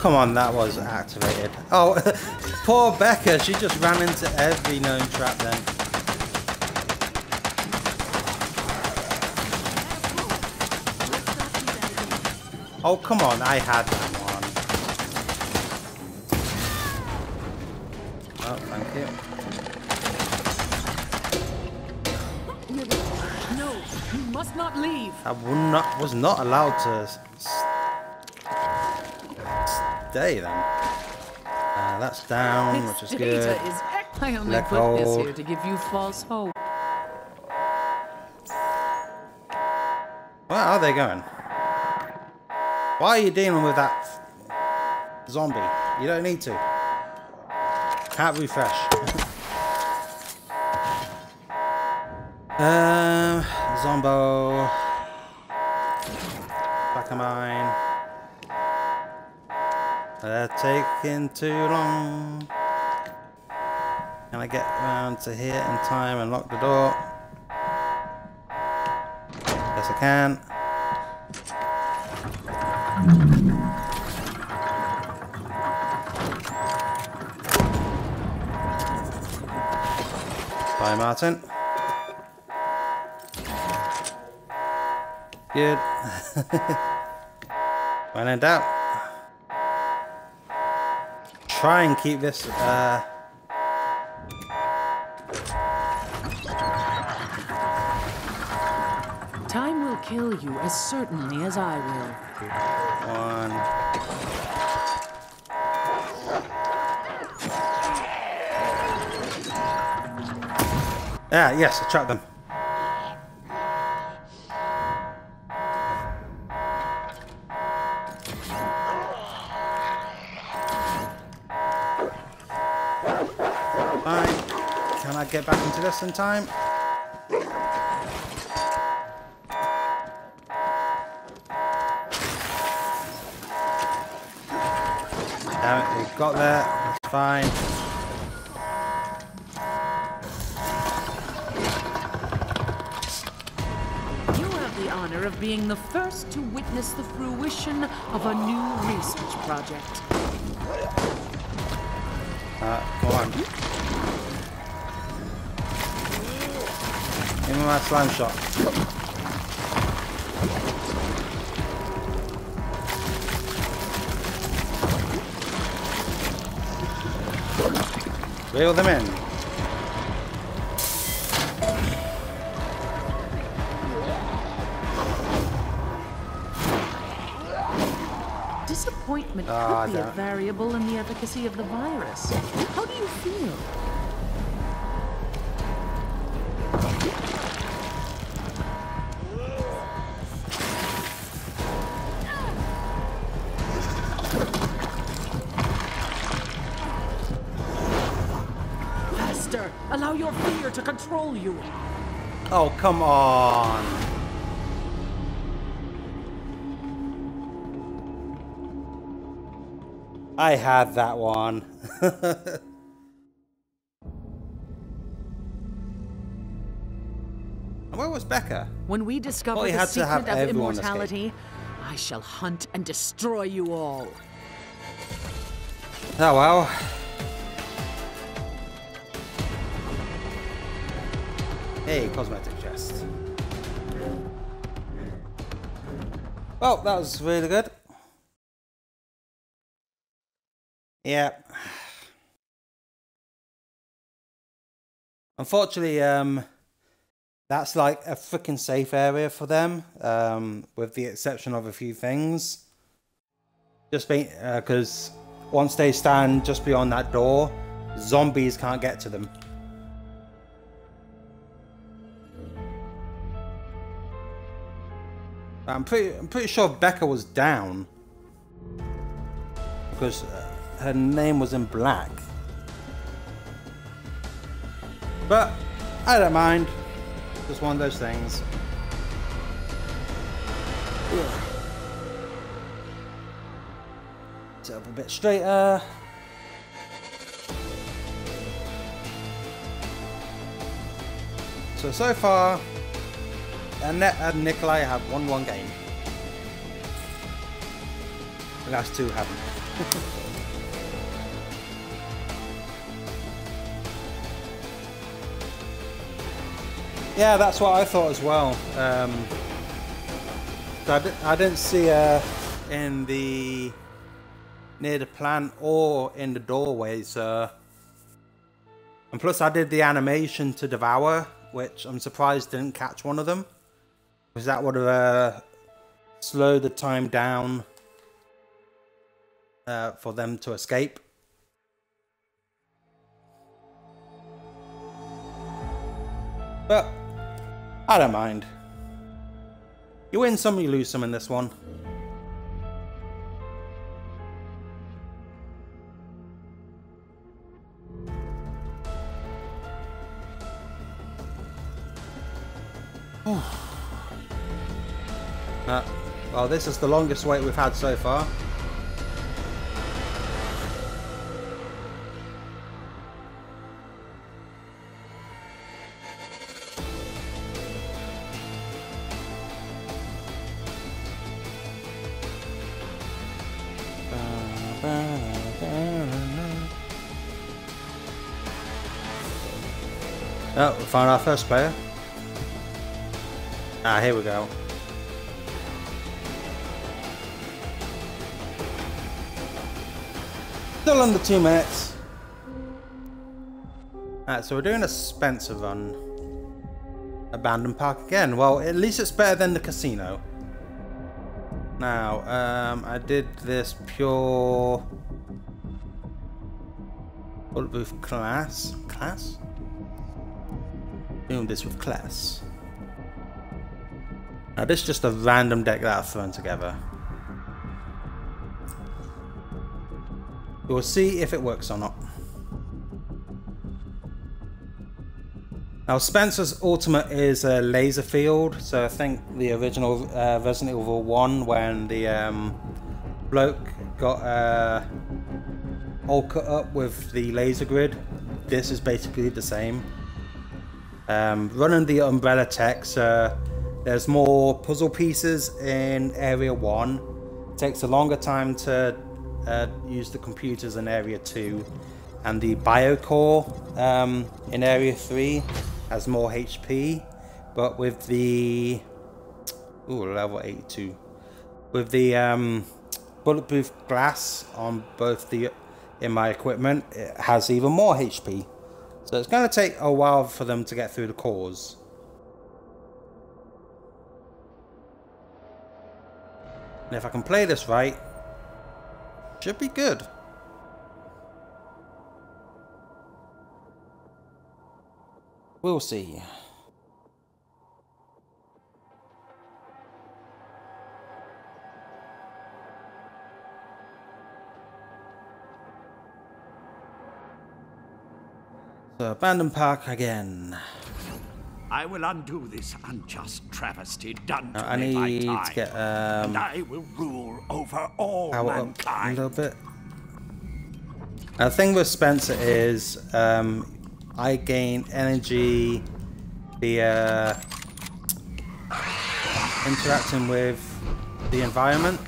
Come on, that was activated. Oh, poor Becca, she just ran into every known trap then. Oh, come on, I had that one. Oh, thank you. No, you must not leave. I would not, was not allowed to s- then. Uh, that's down, which is This good. is I only put this here to give you false hope. Where are they going? Why are you dealing with that zombie? You don't need to. Can't refresh. um, Zombo. Back of mine. They're taking too long. Can I get around to here in time and lock the door? Yes, I can. Bye, Martin. Good. when in doubt, try and keep this. Uh, Time will kill you as certainly as I will. one. Ah, yes, I trapped them. This in time. Damn it, we got there. It's fine. You have the honor of being the first to witness the fruition of a new research project. Me my slime shot. Reel them in. Disappointment Ah, could be a variable in the efficacy of the virus. How do you feel? Oh, come on. I had that one. And Where was Becca? When we discover Well, the secret of everyone escape. immortality, I shall hunt and destroy you all. Oh well. Hey, cosmetic chest. Well, that was really good. Yeah. Unfortunately, um, that's like a freaking safe area for them, um, with the exception of a few things. Just because once they stand just beyond that door, zombies can't get to them. I'm pretty, I'm pretty sure Becca was down because uh, her name was in black. But I don't mind. Just one of those things. Sit up a bit straighter. So, so far, Annette and Nikolai have won one game. The last two haven't. yeah, that's what I thought as well. Um, I, didn't see her in the near the plant or in the doorways. Uh, and plus, I did the animation to devour, which I'm surprised didn't catch one of them, because that would have uh, slowed the time down uh, for them to escape. But I don't mind. You win some, you lose some in this one. Well, this is the longest wait we've had so far. Oh, we found our first player. Ah, here we go. Still under two minutes. Alright, so we're doing a Spencer run. Abandoned Park again. Well, at least it's better than the casino. Now, um, I did this pure bulletproof class. Class? Doing this with class. Now, this is just a random deck that I've thrown together. We'll see if it works or not. Now Spencer's ultimate is a laser field, so I think the original uh, Resident Evil 1 when the um, bloke got uh, all cut up with the laser grid, this is basically the same. Um, running the umbrella tech, uh, there's more puzzle pieces in area 1. It takes a longer time to uh, use the computers in area 2 and the biocore um, in area 3 has more HP but with the ooh, level 82 with the um, bulletproof glass on both the in my equipment it has even more HP so it's going to take a while for them to get through the cores. And if I can play this right should be good We'll see. So, abandoned park again. I will undo this unjust travesty done to I me by time, to get and um, I will rule over all up a little bit. Now, the thing with Spencer is um, I gain energy via interacting with the environment.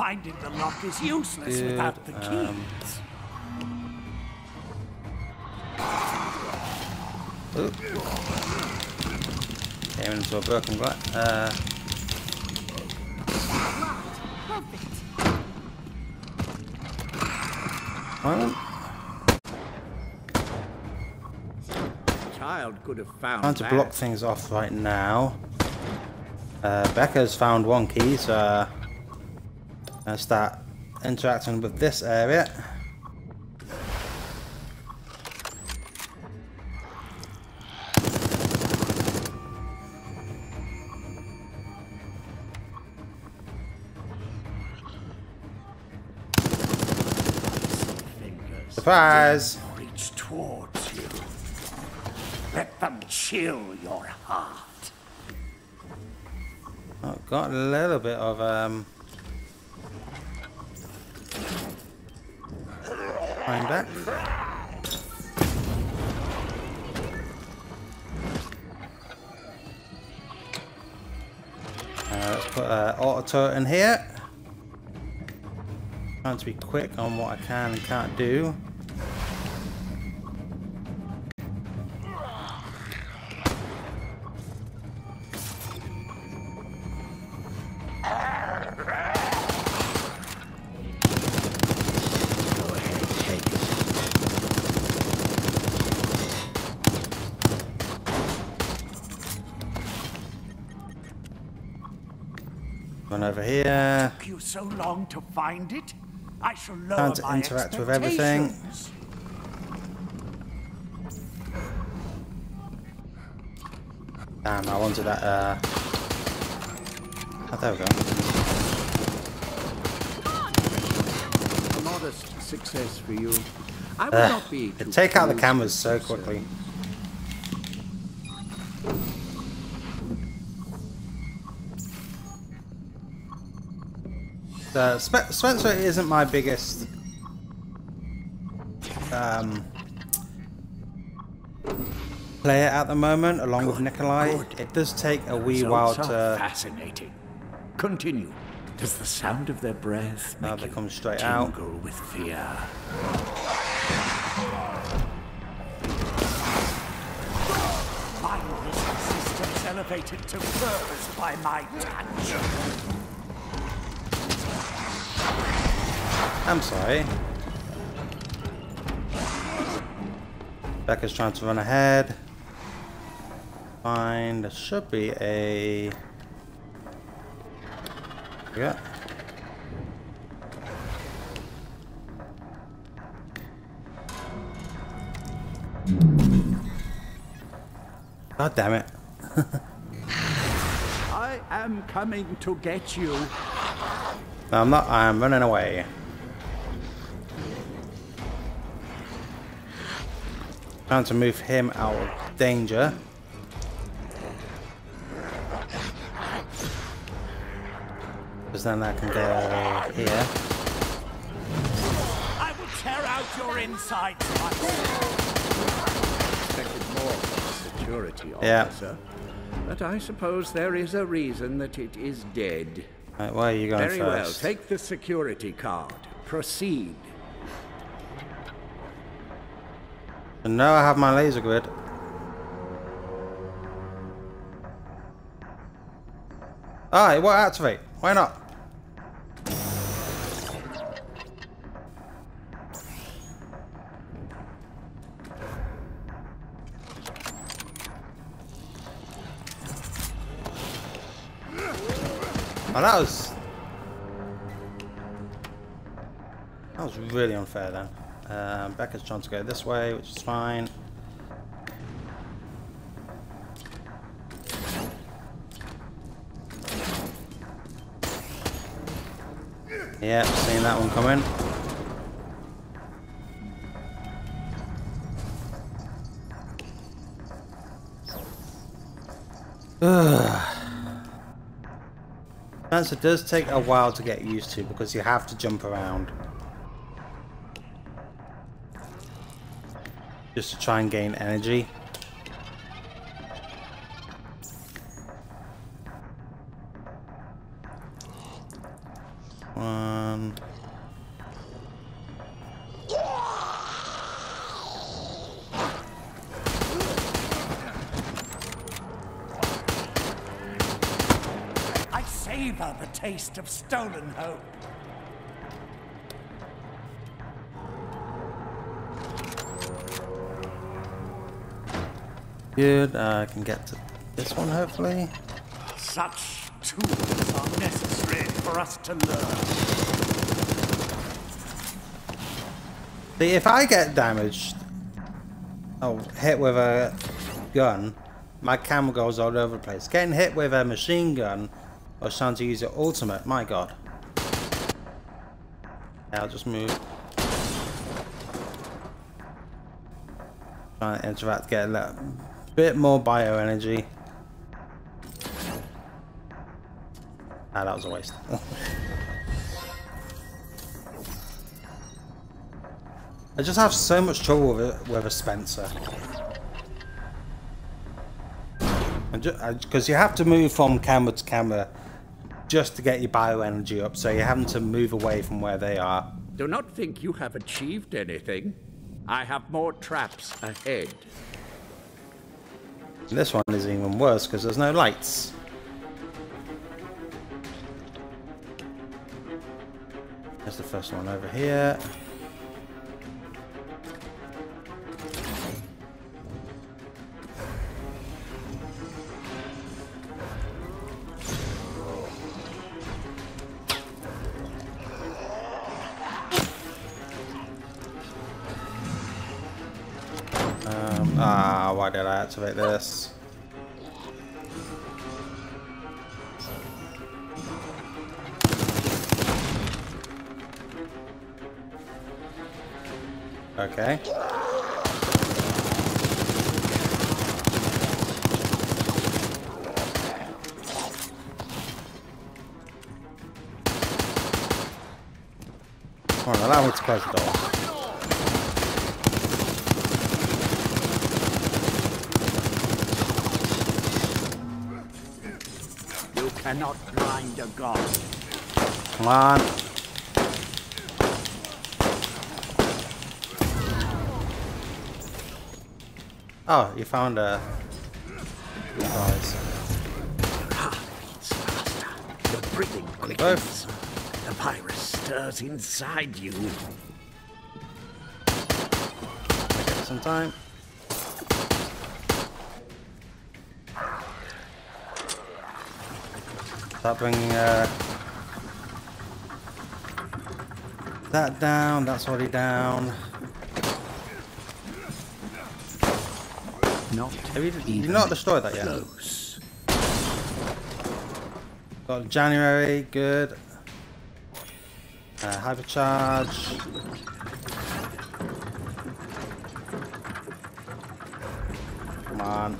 Finding the lock is useless Good, without the keys. um, Oop. Came into a broken glass. Uh, Alright, Child could have found Trying to that. block things off right now. Uh, Becca's found one key, so uh, start interacting with this area. Surprise! reach towards you. Let them chill your heart. I've got a little bit of um. Flying back. Uh, let's put uh, auto turret in here. Trying to be quick on what I can and can't do. So long to find it? I shall lower Trying to my interact with everything. expectations. Damn, I wanted that. Uh... Oh, there we go. A modest success for you. I will Ugh, not be take out the cameras so this, uh, quickly. Uh, Spe- Spencer isn't my biggest um, player at the moment, along with Nikolai. good. It does take a wee Results while are to. fascinating. Continue. Does the sound of their breath Now make they you come straight out. tingle with fear? My little system's elevated to purpose by my touch. I'm sorry. Becca's trying to run ahead. Find, there should be a. Yeah. God damn it. I am coming to get you. I'm not. I'm running away. Trying to move him out of danger. Because then I can go here. I will tear out your insides. Expected more from the security Yeah. officer. But I suppose there is a reason that it is dead. Right, where are you going Very well, take the security card. Proceed. So now I have my laser grid. Ah, it won't activate. Why not? Oh, that was... That was really unfair then. Um, Becca's trying to go this way, which is fine. Yep, seeing that one coming. Spencer does take a while to get used to because you have to jump around. Just to try and gain energy. One. I savor the taste of stolen hope. Good, uh, I can get to this one hopefully. Such tools are necessary for us to learn. See, if I get damaged, oh, hit with a gun, my camera goes all over the place. Getting hit with a machine gun or trying to use your ultimate, my god. Yeah, I'll just move. Trying to interact, get a little bit more bioenergy. Ah, that was a waste. I just have so much trouble with it, with a Spencer. Because you have to move from camera to camera just to get your bioenergy up, so you're having to move away from where they are. Do not think you have achieved anything. I have more traps ahead. This one is even worse because there's no lights. There's the first one over here. Um, ah, why did I activate this? Okay. Allow me to close. You cannot blind a god. Come on. Oh, you found a. Guys. Your breathing quickens. The virus stirs inside you. Get some time. Start bringing uh, that down. That's already down. Not Have you, you not destroyed that yet? close. Got January, good. Uh, hypercharge. Come on.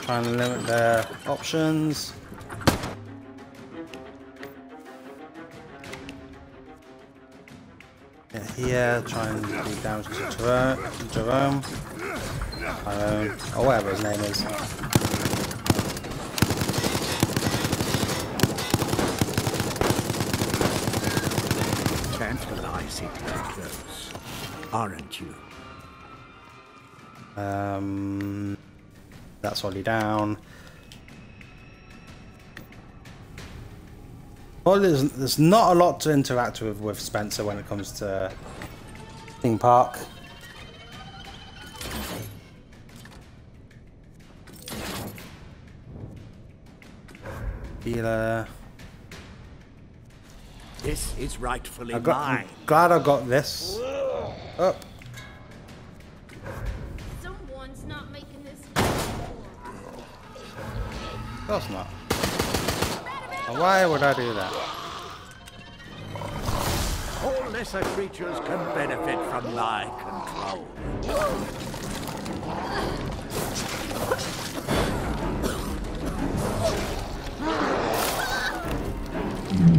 Trying to limit their options. Damage to Jerome. Jerome. Tyrone, or whatever his name is. Tantalizing close, aren't you? Um, that's already down. Well, there's, there's not a lot to interact with with Spencer when it comes to theme park. Healer. This is rightfully I got, mine. I'm glad I got this. Oh, Someone's not making this. of course not. Why would I do that? All lesser creatures can benefit from my control.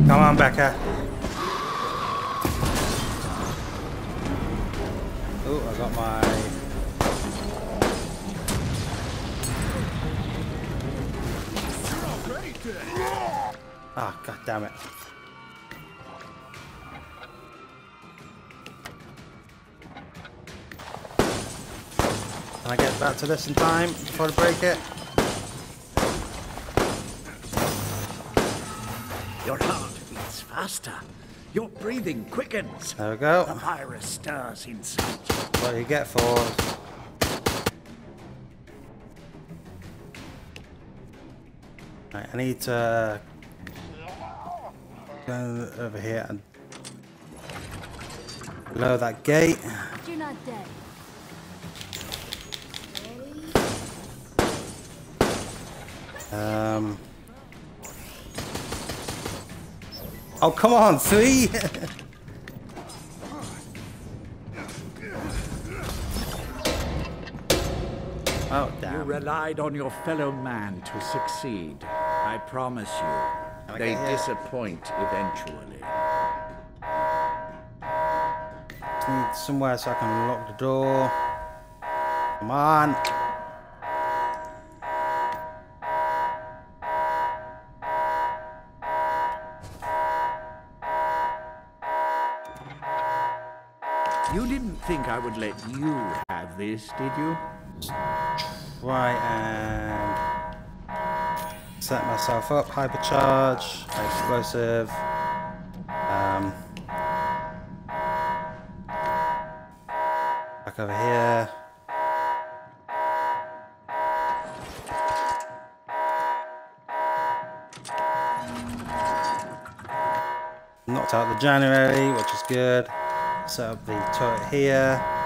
Come on, Becca. Oh, I got my. Ah, god damn it. Can I get back to this in time before I break it? Your heart beats faster. Your breathing quickens. There we go. The go. virus stirs inside you. What do you get for Right, I need to go over here and lower that gate. You're not dead. Um. Oh come on, three. oh You relied on your fellow man to succeed. I promise you, I they disappoint eventually. Need somewhere so I can lock the door. Come on. You didn't I would let you have this, did you? Try and set myself up. Hypercharge, explosive. Um, back over here. Knocked out the January, which is good. Set up the turret here.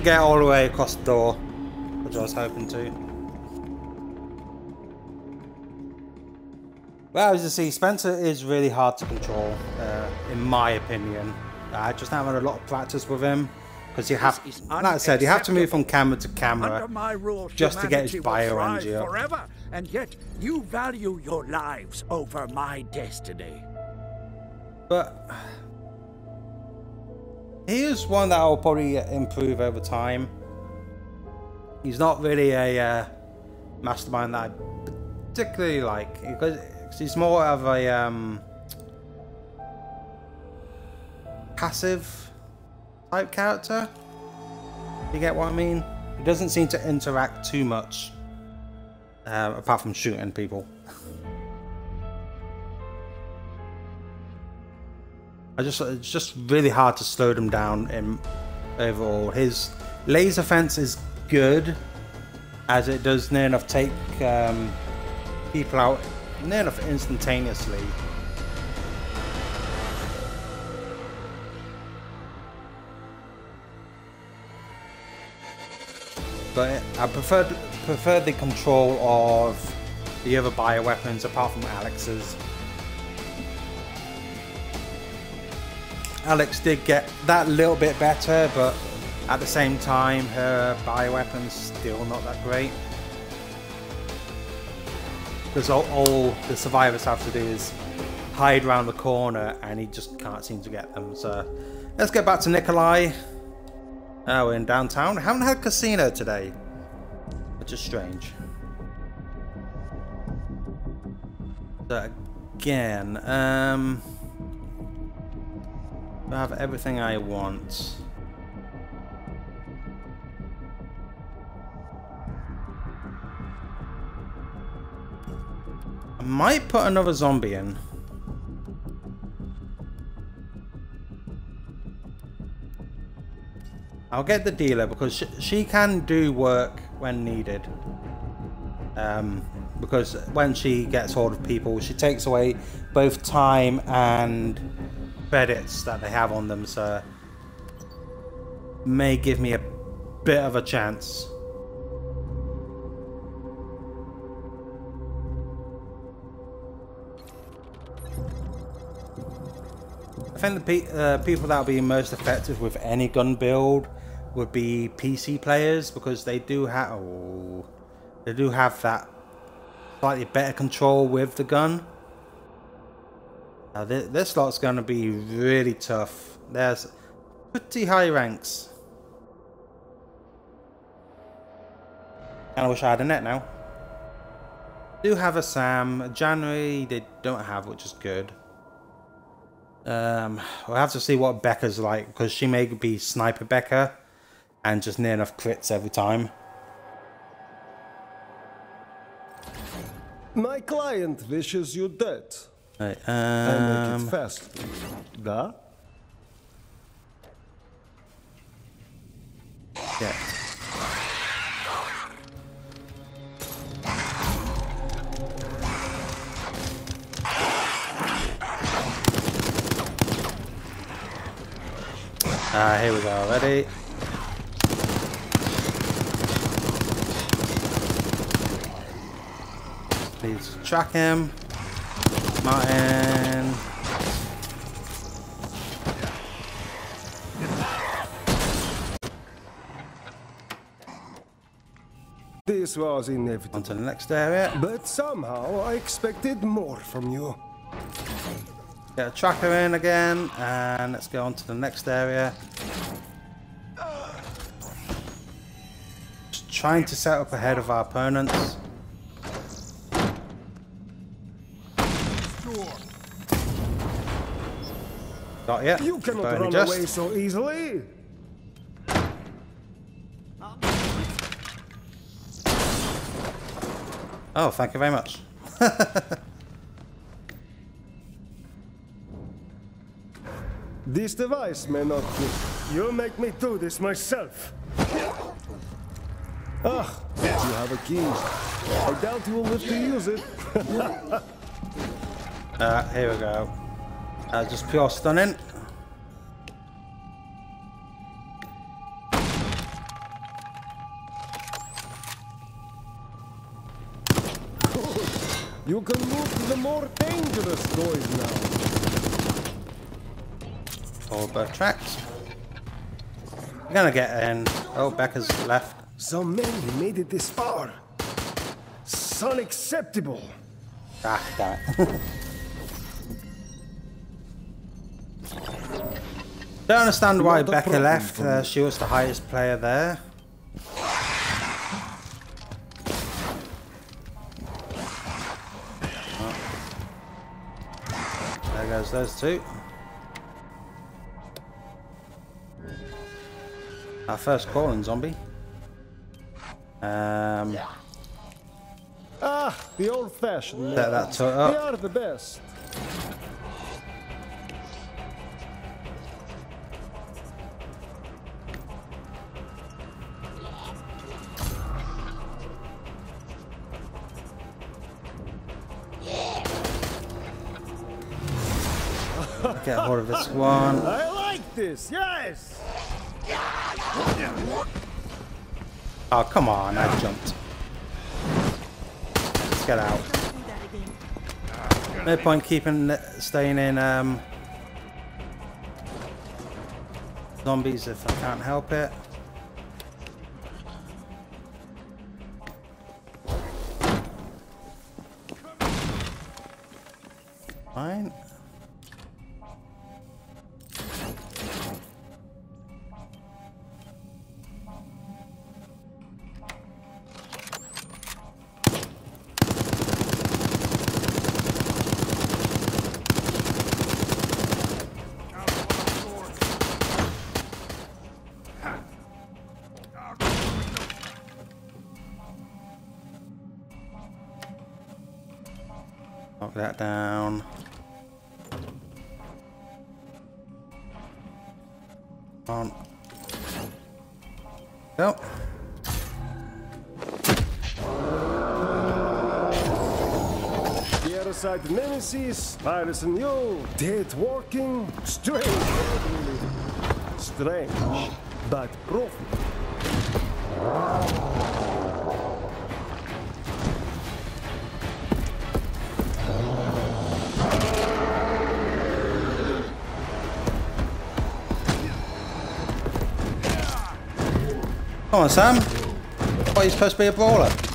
Didn't get all the way across the door, which I was hoping to. Well, as you see, Spencer is really hard to control, uh, in my opinion. I just haven't had a lot of practice with him. Because you have, like I said, you have to move from camera to camera my rule, just to get his bio energy up. forever, and yet you value your lives over my destiny. But is one that I'll probably improve over time. He's not really a uh, mastermind that I particularly like because he's more of a um, passive type character. You get what I mean? He doesn't seem to interact too much, uh, apart from shooting people. I just it's just really hard to slow them down in overall. His laser fence is good, as it does near enough take um, people out near enough instantaneously. But I prefer prefer the control of the other bioweapons apart from Alex's. Alex did get that little bit better, but at the same time, her bioweapon's still not that great. Because all, all the survivors have to do is hide around the corner, and he just can't seem to get them. So let's get back to Nikolai. Oh, we're in downtown. Haven't had casino today, which is strange. So again, um, I have everything I want. I might put another zombie in. I'll get the dealer because she, she can do work when needed. Um, because when she gets hold of people, she takes away both time and credits that they have on them, so may give me a bit of a chance. I think the pe uh, people that will be most effective with any gun build would be PC players because they do have oh, they do have that slightly better control with the gun. Now this, this lot's going to be really tough. There's pretty high ranks. And I wish I had Annette now. Do have a Sam. January they don't have, which is good. Um, we'll have to see what Becca's like because she may be Sniper Becca and just near enough crits every time. My client wishes you dead. Right, I make um, it fast. Da? yeah. Ah, here we go. Ready? Please track him. Martin. This was inevitable. On to the next area. But somehow I expected more from you. Get a tracker in again, and let's go on to the next area. Just trying to set up ahead of our opponents. Got ya. You cannot run just. away so easily. Oh, thank you very much. This device may not be. You make me do this myself. Ah, you have a key. I doubt you will live to use it. Uh, here we go. Uh, just pure stunning. You can move to the more dangerous doors now. Both tracks. We're gonna get in. Oh, Becca's left. So many made it this far. It's unacceptable. Ah, damn it. Don't understand why Becca left. Uh, she was the highest player there. Oh. There goes those two. Our first calling zombie. Um, Ah, the old-fashioned. Set that methods. to- up. They are the best. Of this one. I like this. Yes. Oh, come on, I jumped. Let's get out. No point keeping, staying in um, zombies if I can't help it. Fine. Nemesis, Iris and you, dead walking, strange. Strange, but profit. Come on, Sam. Why are you supposed to be a brawler?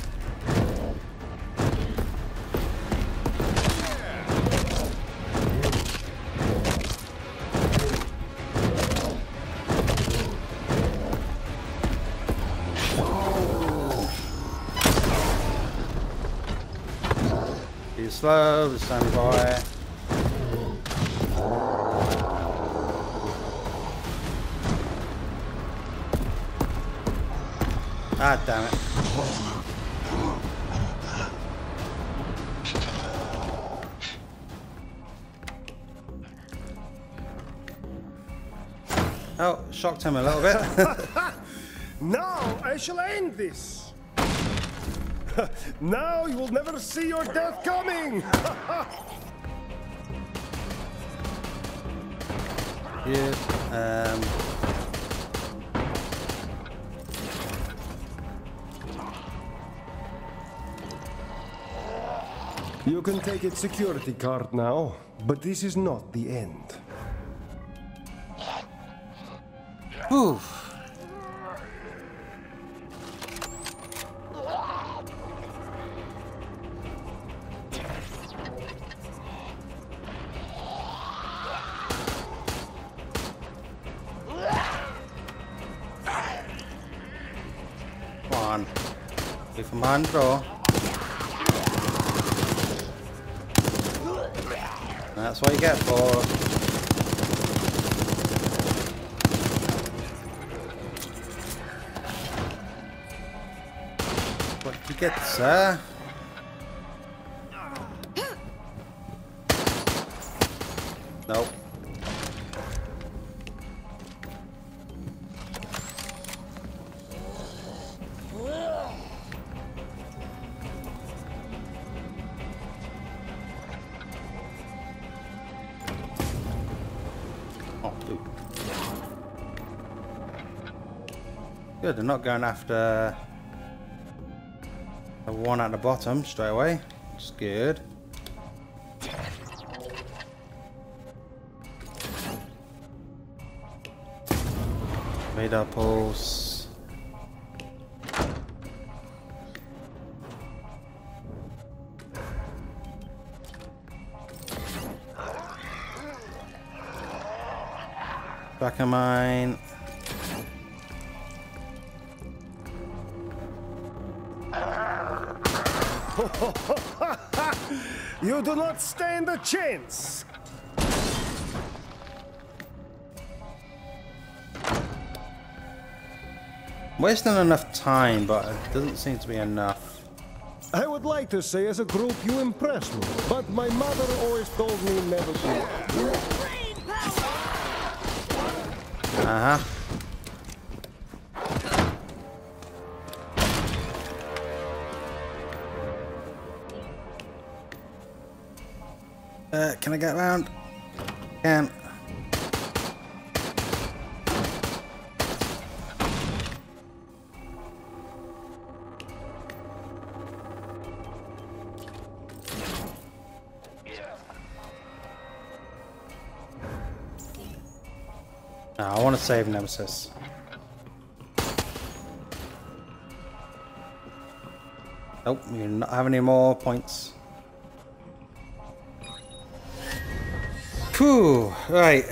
Shocked him a little bit. Now I shall end this. now you will never see your death coming. Good. Um, you can take its security card now, but this is not the end. Whew. On. Door. That's what you get for. Get, sir? Nope. Oh. Good, they're not going after one at the bottom straight away. It's good. Made Radar pulse. back of mine. Not stand a chance. Wasting enough time, but it doesn't seem to be enough. I would like to say as a group you impress me, but my mother always told me never to. Uh can I get around? Can. Um, no, I want to save Nemesis. Nope, you do not have any more points. Phew, right.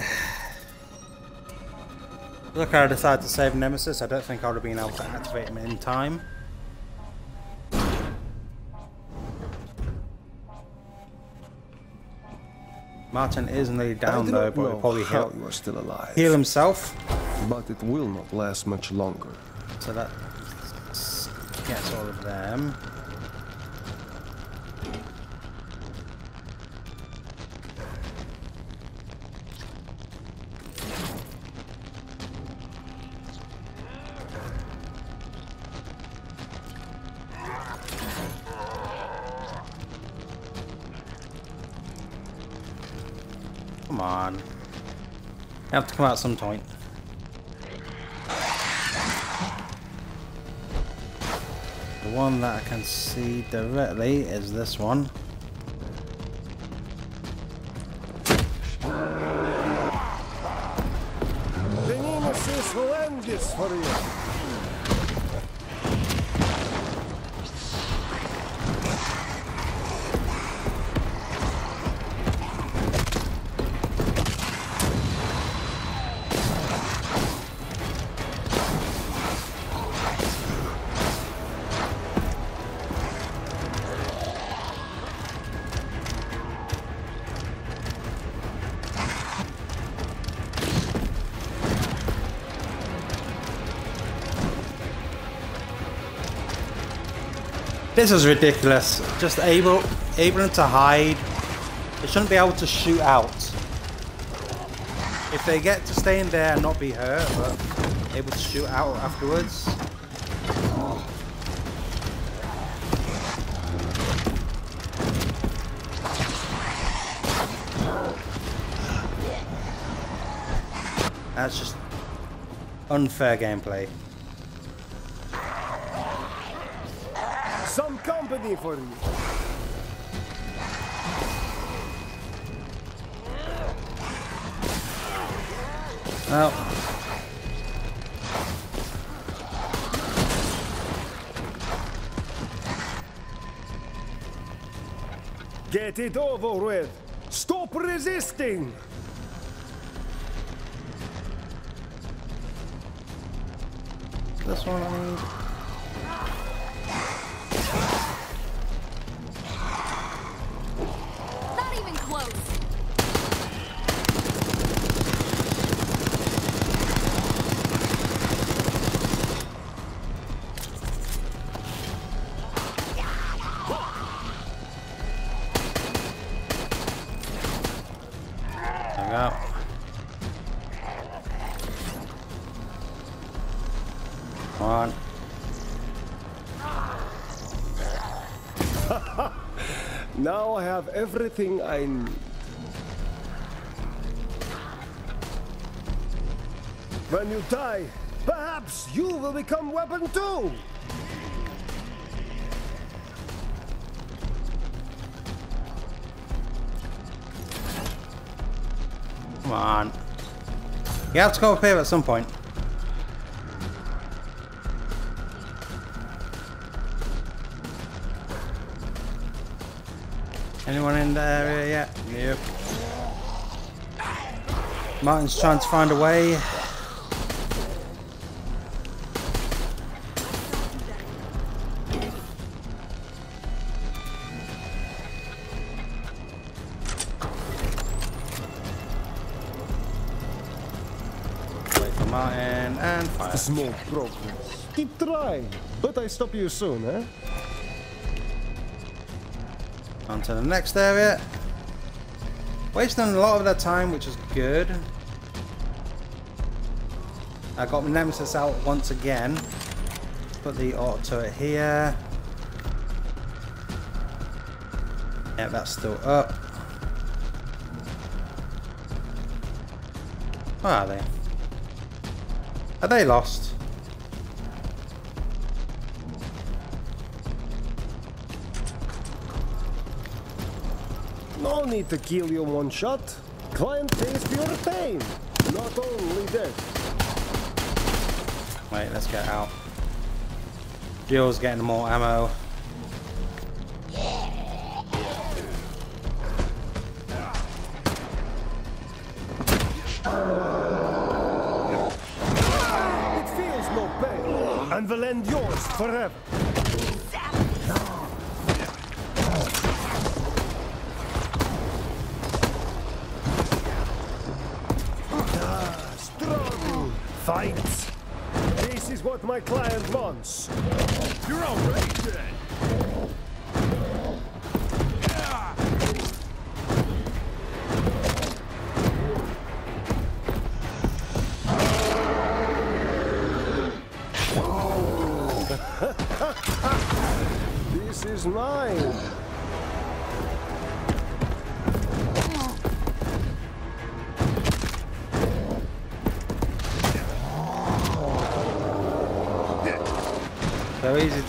Look, I decided to save Nemesis. I don't think I would have been able to activate him in time. Martin is nearly down though, but he'll probably heal, you are still alive, heal himself. but it will not last much longer. So that gets all of them. Come out some point. The one that I can see directly is this one. This is ridiculous. Just able able to hide. They shouldn't be able to shoot out. If they get to stay in there and not be hurt, but able to shoot out afterwards. That's just unfair gameplay. It over with. Stop resisting. Have everything I need. When you die, perhaps you will become weapon too. Come on. You have to go up here at some point. Martin's trying to find a way. Wait for Martin and fire. Small progress. Keep trying, but I stop you soon, eh? On to the next area. Wasting a lot of their time, which is good. I got Nemesis out once again. Put the auto turret here. Yeah, that's still up. Where are they? Are they lost? No need to kill you one shot. Client for your pain, not only death. Wait, let's get out. Jill's getting more ammo. It feels no pain, and will end yours forever.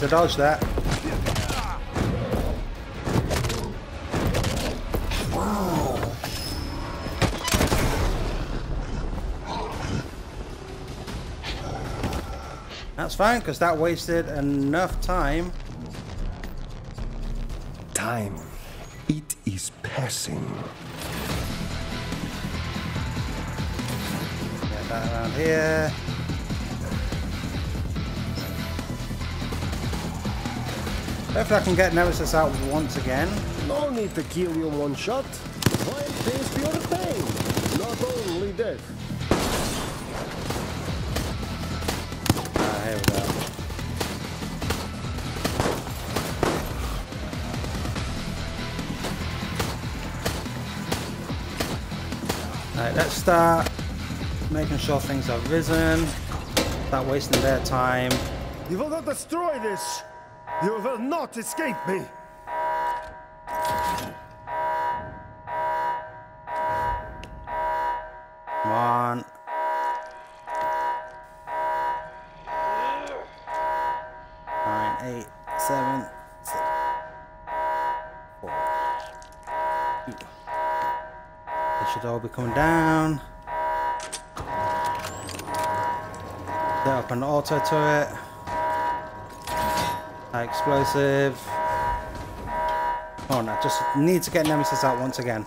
To dodge that. That's fine, because that wasted enough time. Time. It is passing. Get that around here. Hopefully I can get Nemesis out once again. No need to kill you one shot. Pays for your pain, not only death. Ah, here we go. Right, let's start making sure things are risen. Start wasting their time. You will not destroy this. You will not escape me. Come on. Nine, eight, seven, six, four, two. They should all be coming down. Set up an auto turret. High explosive. Oh no, just need to get Nemesis out once again.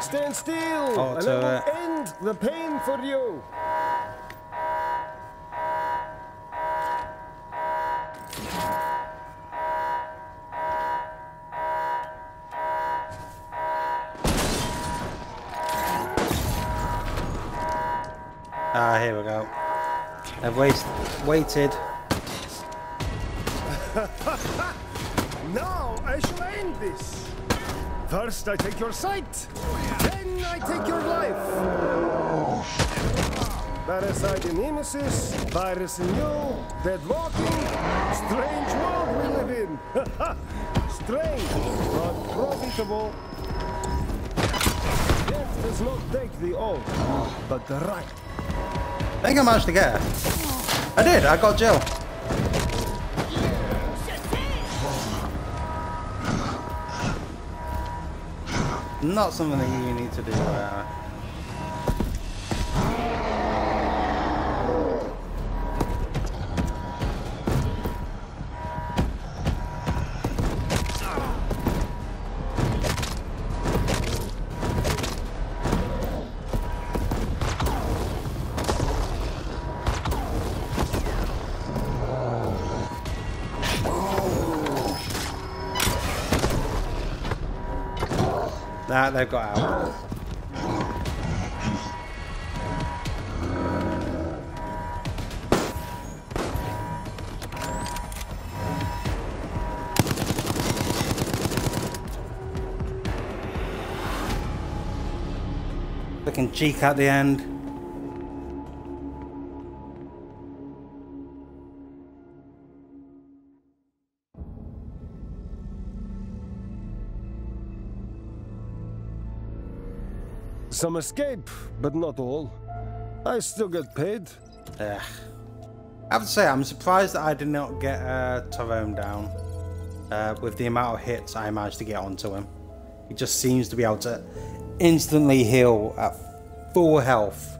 Stand still, Oh, and I will end the pain for you. Waited. Now I shall end this. First I take your sight, then I take your life. Parasite in Nemesis, virus in you, dead walking, strange world we live in. strange, but profitable. Death does not take the old, but the right. I think I managed to get. I did, I got Jill. Not something that you need to do. Uh, they've got out. Looking cheek at the end. Some escape, but not all. I still get paid. Ugh. I have to say, I'm surprised that I did not get uh, Tyrone down. Uh, with the amount of hits I managed to get onto him. He just seems to be able to instantly heal at full health.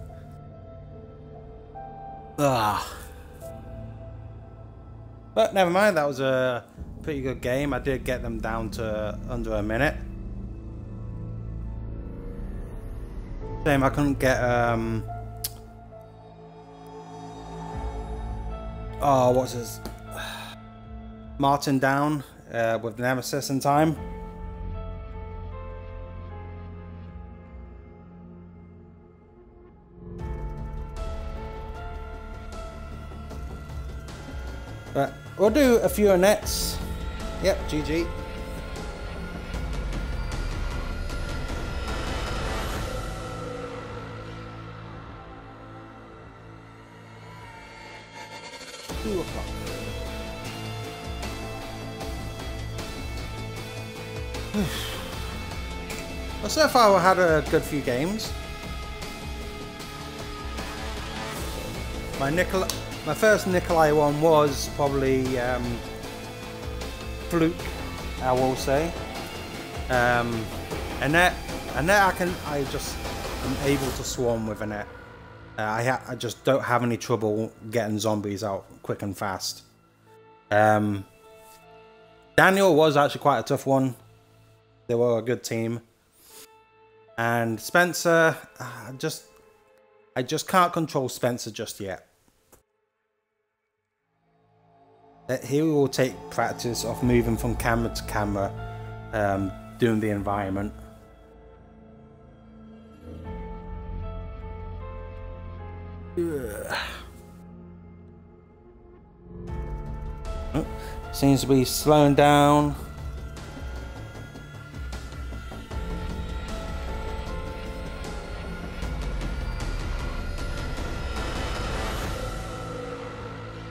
Ugh. But never mind, that was a pretty good game. I did get them down to under a minute. Shame I couldn't get um Oh, what's his Martin down uh, with Nemesis in time. But we'll do a few nets. Yep, GG. So far we had a good few games. My my first Nikolai one was probably um, fluke, I will say. Um, Annette, Annette, I can, I just am able to swarm with Annette. Uh, I, I just don't have any trouble getting zombies out quick and fast. Um, Daniel was actually quite a tough one. They were a good team. And Spencer, I just, I just can't control Spencer just yet. Uh, He will take practice of moving from camera to camera, um, doing the environment. Ugh. Oh, seems to be slowing down.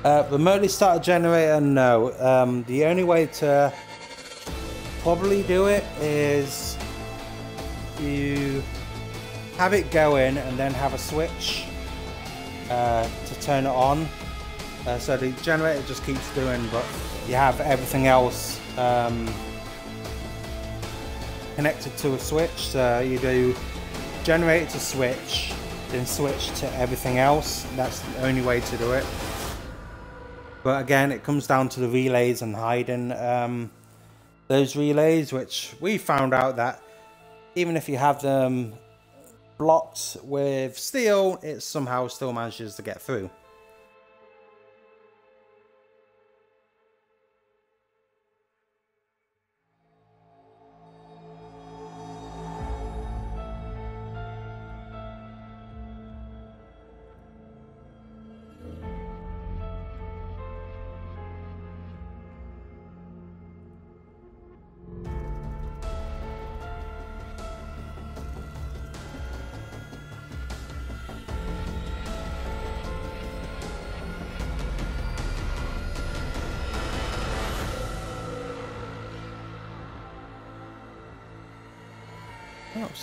Uh, remotely start a generator? No. Um, the only way to probably do it is you have it going and then have a switch uh, to turn it on. Uh, so the generator just keeps doing, but you have everything else um, connected to a switch. So you do generator to switch, then switch to everything else. That's the only way to do it. But again, it comes down to the relays and hiding um, those relays, which we found out that even if you have them blocked with steel, it somehow still manages to get through.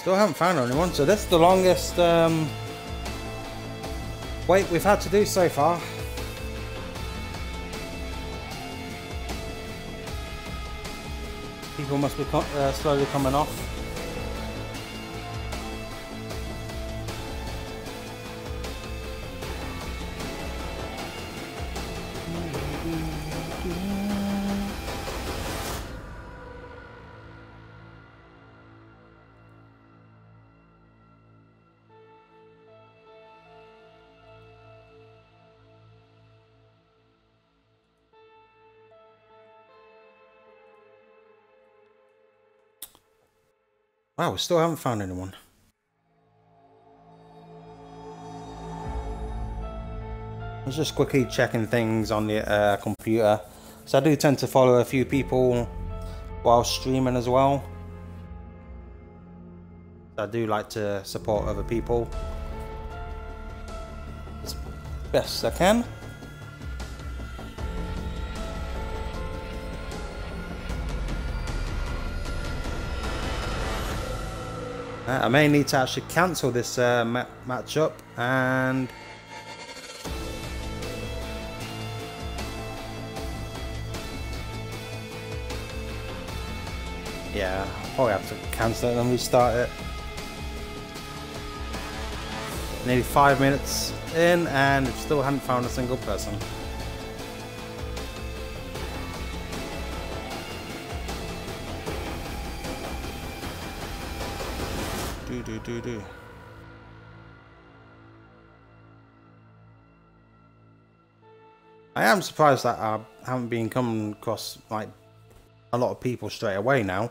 Still haven't found anyone, so this is the longest um, wait we've had to do so far. People must be uh, slowly coming off. Wow, we still haven't found anyone. I was just quickly checking things on the uh, computer. So I do tend to follow a few people while streaming as well. I do like to support other people as best I can. Uh, I may need to actually cancel this uh, ma matchup and yeah, I'll probably have to cancel it and restart it. Nearly five minutes in and still haven't found a single person. Do do. I am surprised that I haven't been coming across like a lot of people straight away now.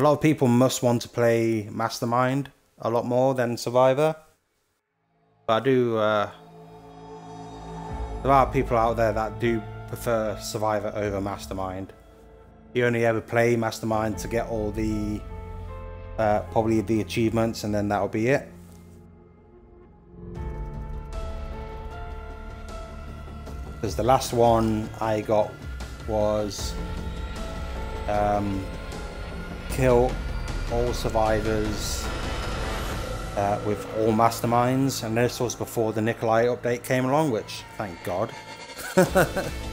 A lot of people must want to play Mastermind a lot more than Survivor. But I do, uh, there are people out there that do prefer Survivor over Mastermind. You only ever play Mastermind to get all the, uh, probably the achievements and then that'll be it. Because the last one I got was um, kill all survivors uh, with all masterminds, and this was before the Nikolai update came along, which thank God.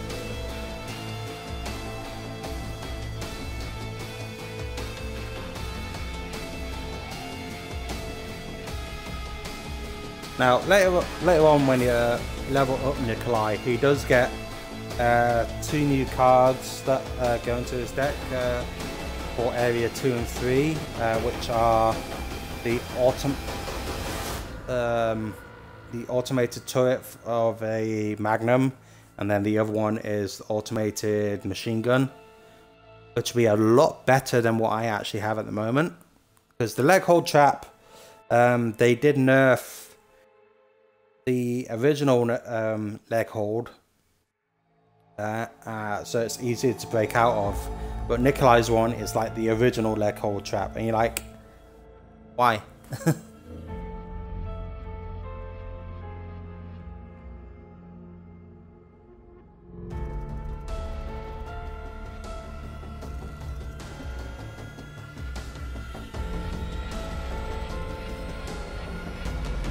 now later later on when you level up Nikolai, he does get uh, two new cards that uh, go into his deck uh, for area 2 and 3, uh, which are the autom um, the automated turret of a Magnum, and then the other one is the automated machine gun, which will be a lot better than what I actually have at the moment. Because the leg hold trap, um, they did nerf the original um, leg hold, uh, uh, so it's easier to break out of. But Nikolai's one is like the original leg hold trap, and you're like, why?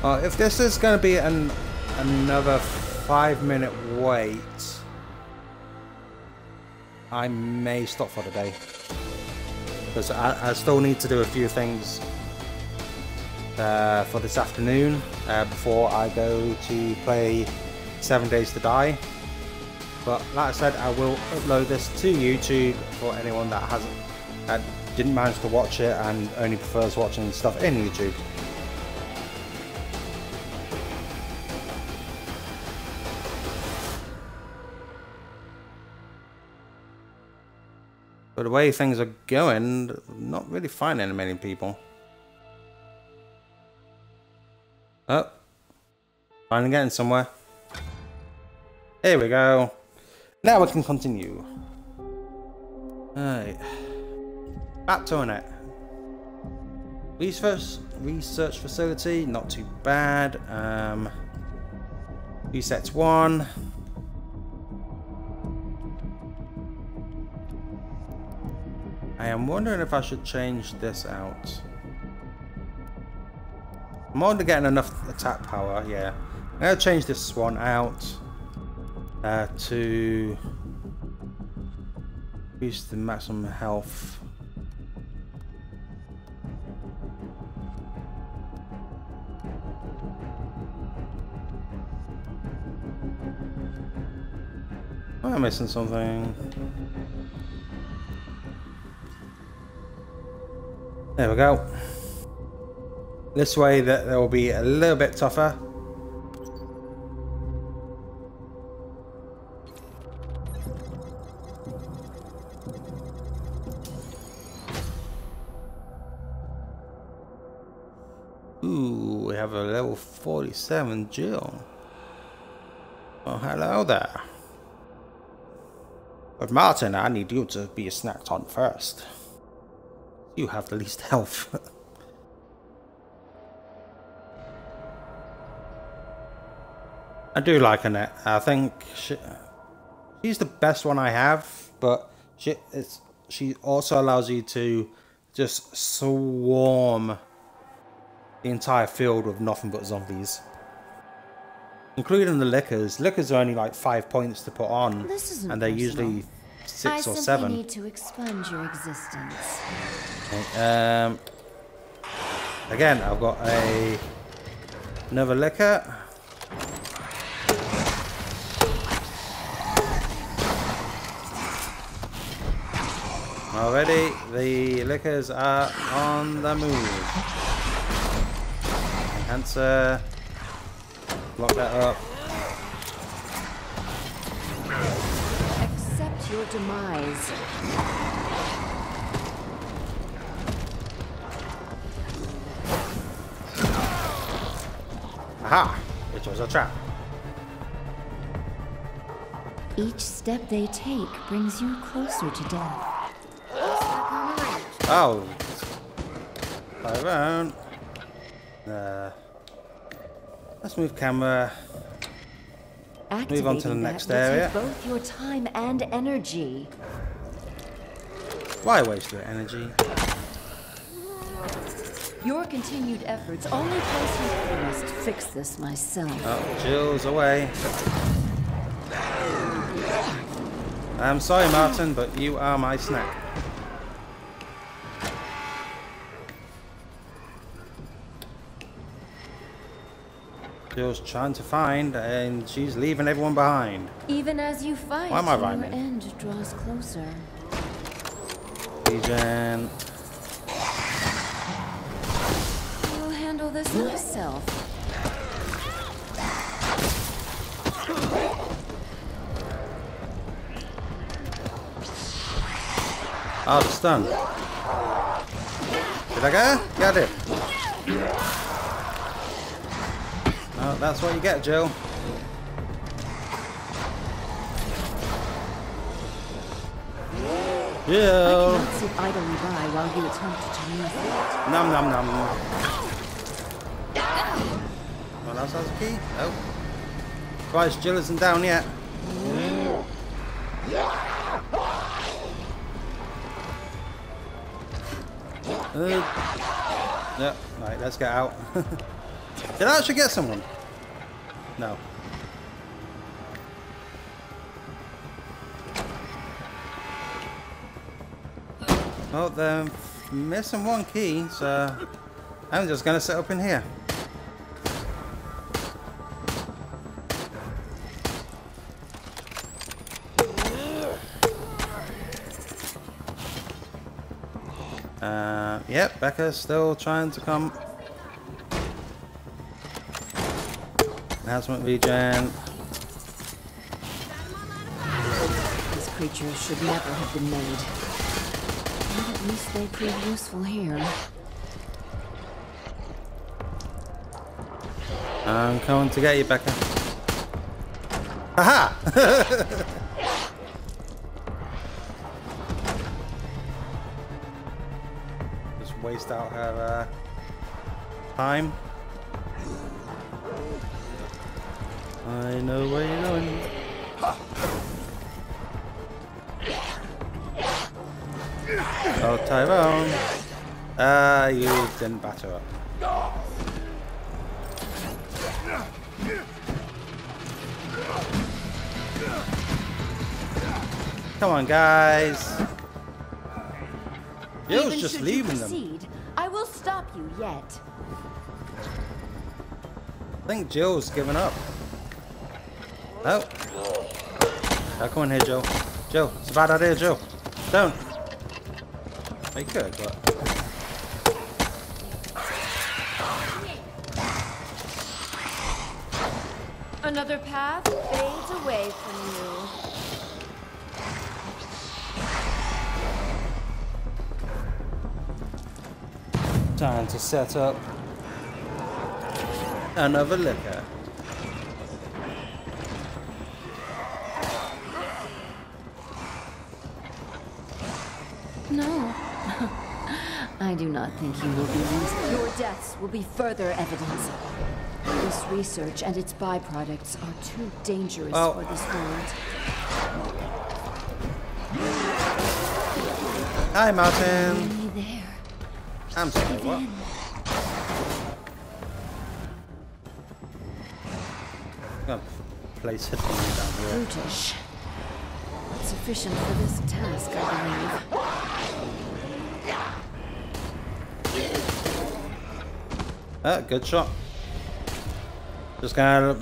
Uh, if this is going to be an another five minute wait, I may stop for the day. Because I, I still need to do a few things uh, for this afternoon uh, before I go to play Seven Days to Die. But like I said, I will upload this to YouTube for anyone that hasn't, that didn't manage to watch it and only prefers watching stuff in YouTube. But the way things are going, not really finding many people. Oh. Finally getting somewhere. Here we go. Now we can continue. Alright. Back to it. Research, research facility, not too bad. Um, resets one. I am wondering if I should change this out. I'm only getting enough attack power, yeah. I'm going to change this one out uh, to use the maximum health. Am I missing something? There we go. This way that they will be a little bit tougher. Ooh, we have a level 47 Jill. Oh, hello there. But Martin, I need you to be snacked on first. You have the least health. I do like Annette. I think she, she's the best one I have, but she it's she also allows you to just swarm the entire field with nothing but zombies. Including the lickers. Lickers are only like five points to put on. And they're usually six I or simply seven. need to expunge your existence. Okay, um, again, I've got a another licker. Already, the lickers are on the move. Enhancer. Lock that up. Your demise. Aha! It was a trap. Each step they take brings you closer to death. Oh. Tyrone. Uh, let's move camera. Move on to the Activating next area. both your time and energy. Why waste your energy? Your continued efforts only place you. I must fix this myself. Oh, Jill's away. I'm sorry, Martin, but you are my snack. Jill's trying to find, and she's leaving everyone behind. Even as you fight, Why am I your end draws closer. Legion. I'll handle this myself. Oh, the stun. Did I get her? Yeah, I did. Oh, that's what you get, Jill. I Jill. cannot sit idly by while you attempt to move. Nom nom nom. What else has a key? Oh. Christ, Jill isn't down yet. Uh, yeah, right, let's get out. Did I actually get someone? No. Oh, they're missing one key, so I'm just gonna sit up in here. Uh, yep, Becca's still trying to come. Announcement regen. These creatures should never have been made. But at least they prove useful here. I'm coming to get you, Becca. Haha! Just waste out her uh, time. I know where you're going. Oh, Tyrone. Ah, you didn't batter up. Come on, guys. Jill's just leaving you them. I will stop you yet. I think Jill's given up. Oh. Oh, come on here, Joe. Joe, it's a bad idea, Joe. Don't. Well, you could, but... Another path fades away from you. Time to set up. Another licker. No. I do not think you will be used. Your deaths will be further evidence. This research and its byproducts are too dangerous Oh. for this world. Hi, Martin. Only there. I'm sorry, what? I'm gonna place it down here. Brutish. Sufficient for this task, I believe. Ah, good shot. Just gonna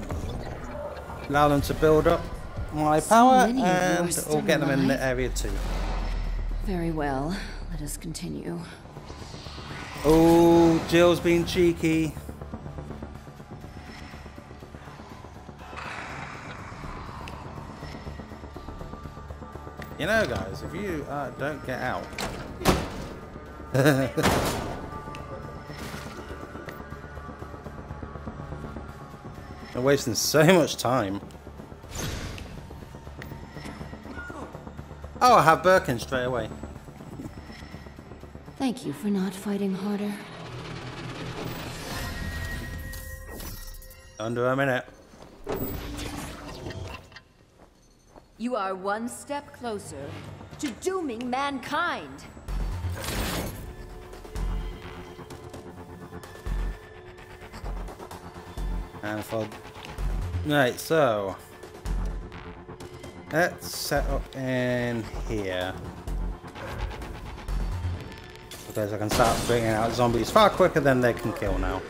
allow them to build up my power many of you are and we'll get them in the area too. Very well. Let us continue. Oh, Jill's being cheeky. You know, guys, if you uh, don't get out. You're wasting so much time. Oh, I have Birkin straight away. Thank you for not fighting harder. Under a minute. You are one step closer to dooming mankind. And for right, so let's set up in here because I can start bringing out zombies far quicker than they can kill now.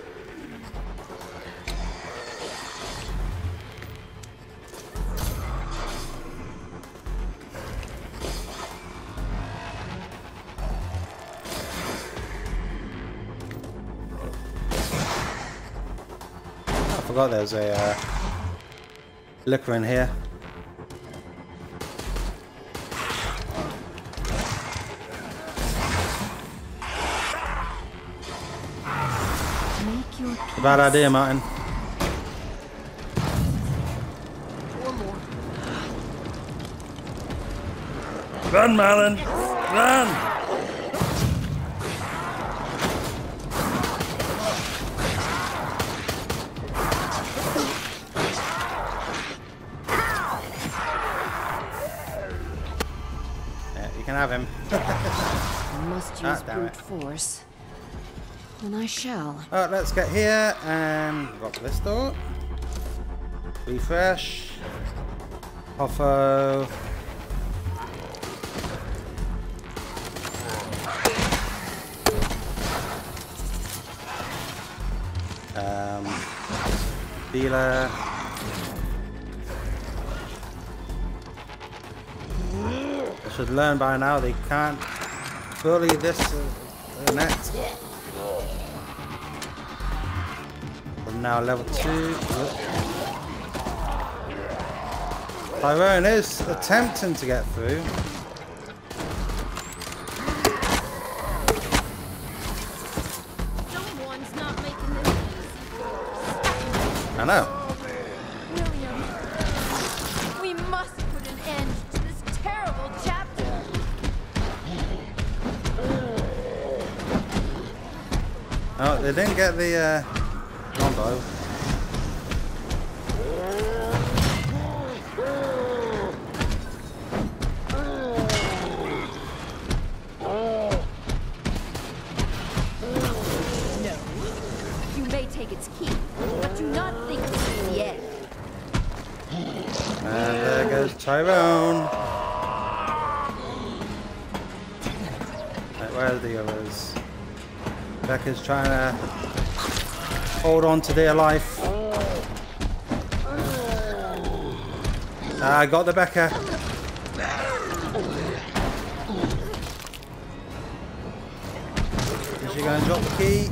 I forgot there's a uh, licker in here. Bad idea, Martin. Run, Marlon! Run! Ah, use damn brute it. force. And I shall. Alright, let's get here and lock this door. Refresh. Hoffo. Um, dealer. I should learn by now they can't bully this uh, net. I'm now level 2. Tyrone is attempting to get through. They didn't get the uh, combo. Hold on to their life. Ah, I got the Becca. Is she going to drop the key?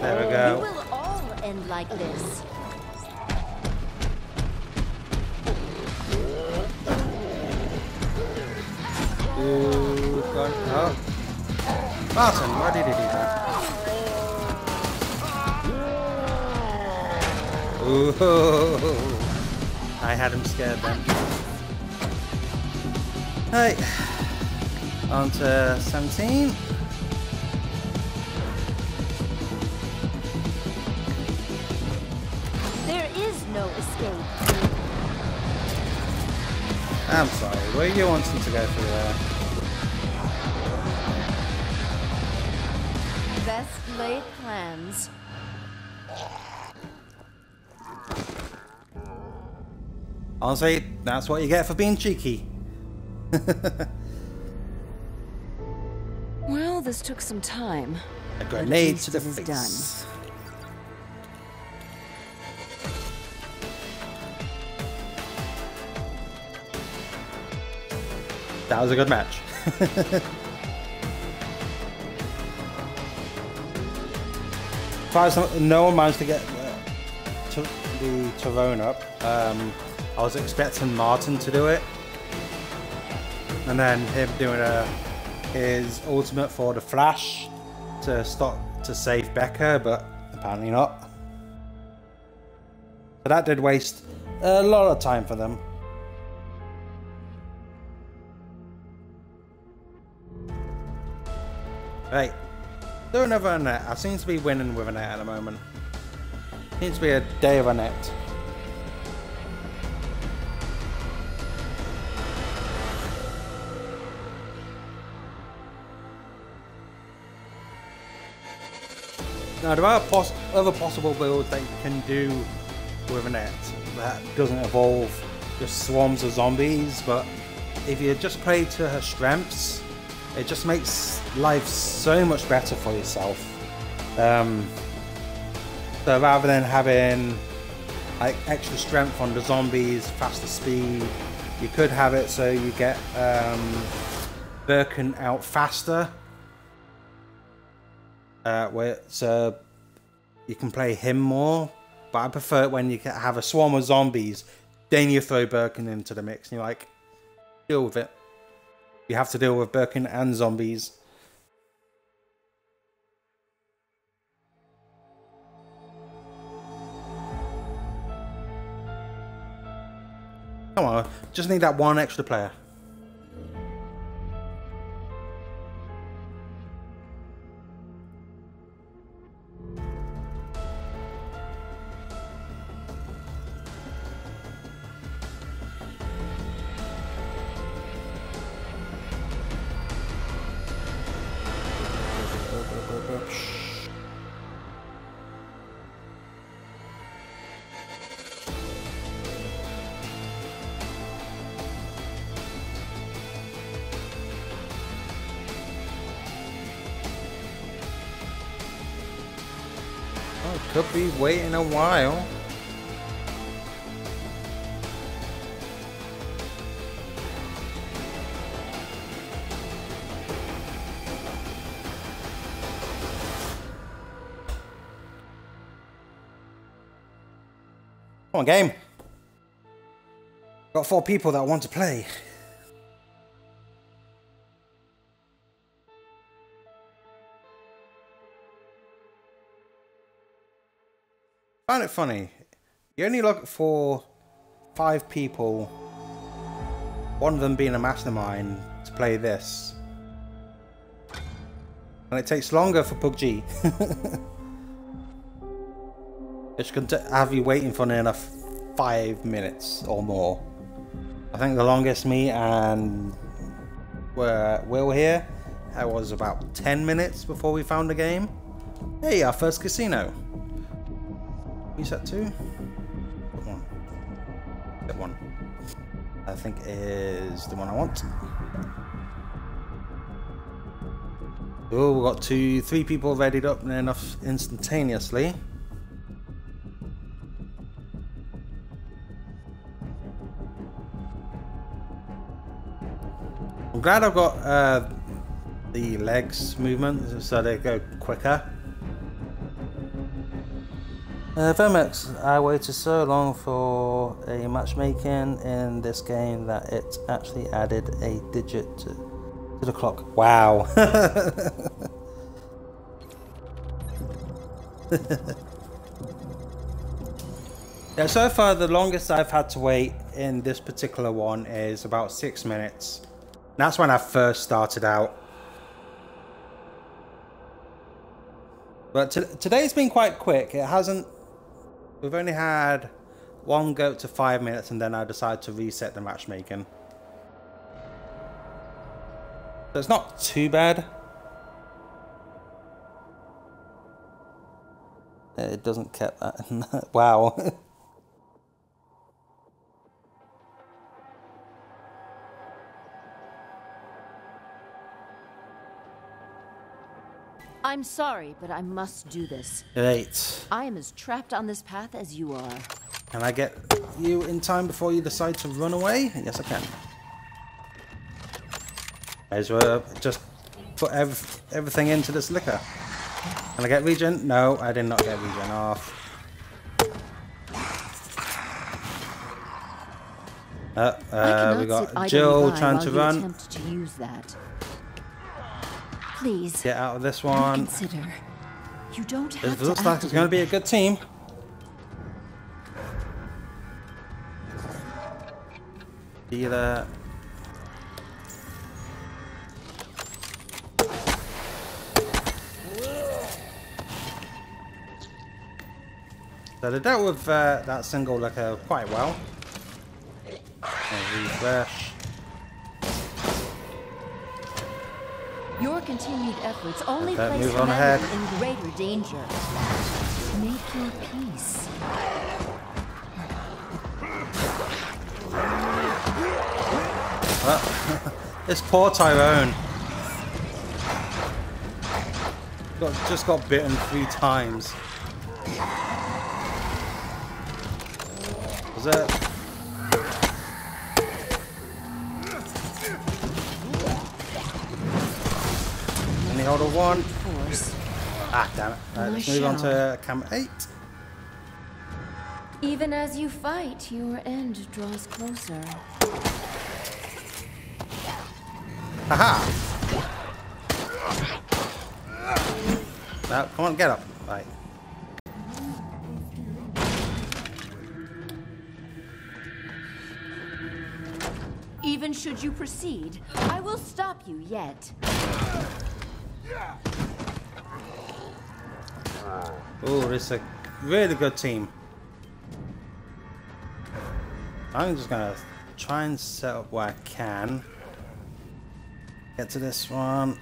There we We go. will all end like this. Scared then. Right. On to 17. There is no escape. I'm sorry, where are you wanting to go through there? Best laid plans. Honestly, that's what you get for being cheeky. Well, this took some time. A grenade to the face. That was a good match. Far as no- one managed to get uh, to the Tyrone up, um, I was expecting Martin to do it. And then him doing a, his ultimate for the Flash to stop to save Becca, but apparently not. So that did waste a lot of time for them. Right. Do another net. I seem to be winning with Annette at the moment. Seems to be a day of Annette. Now there are pos other possible builds that you can do with Annette that doesn't involve just swarms of zombies, but if you just play to her strengths, it just makes life so much better for yourself. Um, so rather than having like extra strength on the zombies, faster speed, you could have it so you get um, Birkin out faster. Uh, where so you can play him more, but I prefer it when you have a swarm of zombies, then you throw Birkin into the mix, and you're like, deal with it. You have to deal with Birkin and zombies. Come on, just need that one extra player. Waiting a while. Come on, game. Got four people that want to play. Find it funny. You only look for five people, one of them being a mastermind, to play this. And it takes longer for PUBG. It's going to have you waiting for near enough five minutes or more. I think the longest me and uh, Will here, it was about 10 minutes before we found the game. Hey, our first casino. Is that two? Get one. Get one. I think is the one I want. Oh, we've got two, three people readied up and enough instantaneously. I'm glad I've got uh, the legs movement so they go quicker. Uh, Vermex, I waited so long for a matchmaking in this game that it actually added a digit to, to the clock. Wow. Yeah, so far the longest I've had to wait in this particular one is about six minutes. That's when I first started out. But today's been quite quick. It hasn't... We've only had one go to five minutes and then I decided to reset the matchmaking. So it's not too bad. It doesn't keep that. wow. I'm sorry, but I must do this. Right. I am as trapped on this path as you are. Can I get you in time before you decide to run away? Yes, I can. As well, just put ev everything into this licker. Can I get regen? No, I did not get regen off. Uh, uh, we got Jill trying to run. To use that. Please. Get out of this one. Consider. You don't have it looks like it's going to be a good team. Either. So they dealt with uh, that single licker quite well. Refresh. Your continued efforts only okay, place humanity ahead. in greater danger. Make your peace. This poor Tyrone. Got, just got bitten three times. Was it? Only hold one. Ah, damn it. Right, let's move on to cam 8. Even as you fight, your end draws closer. Haha! Now, come on, get up. Right. Even should you proceed, I will stop you yet. Oh, it's a really good team. I'm just gonna try and set up where I can. Get to this one.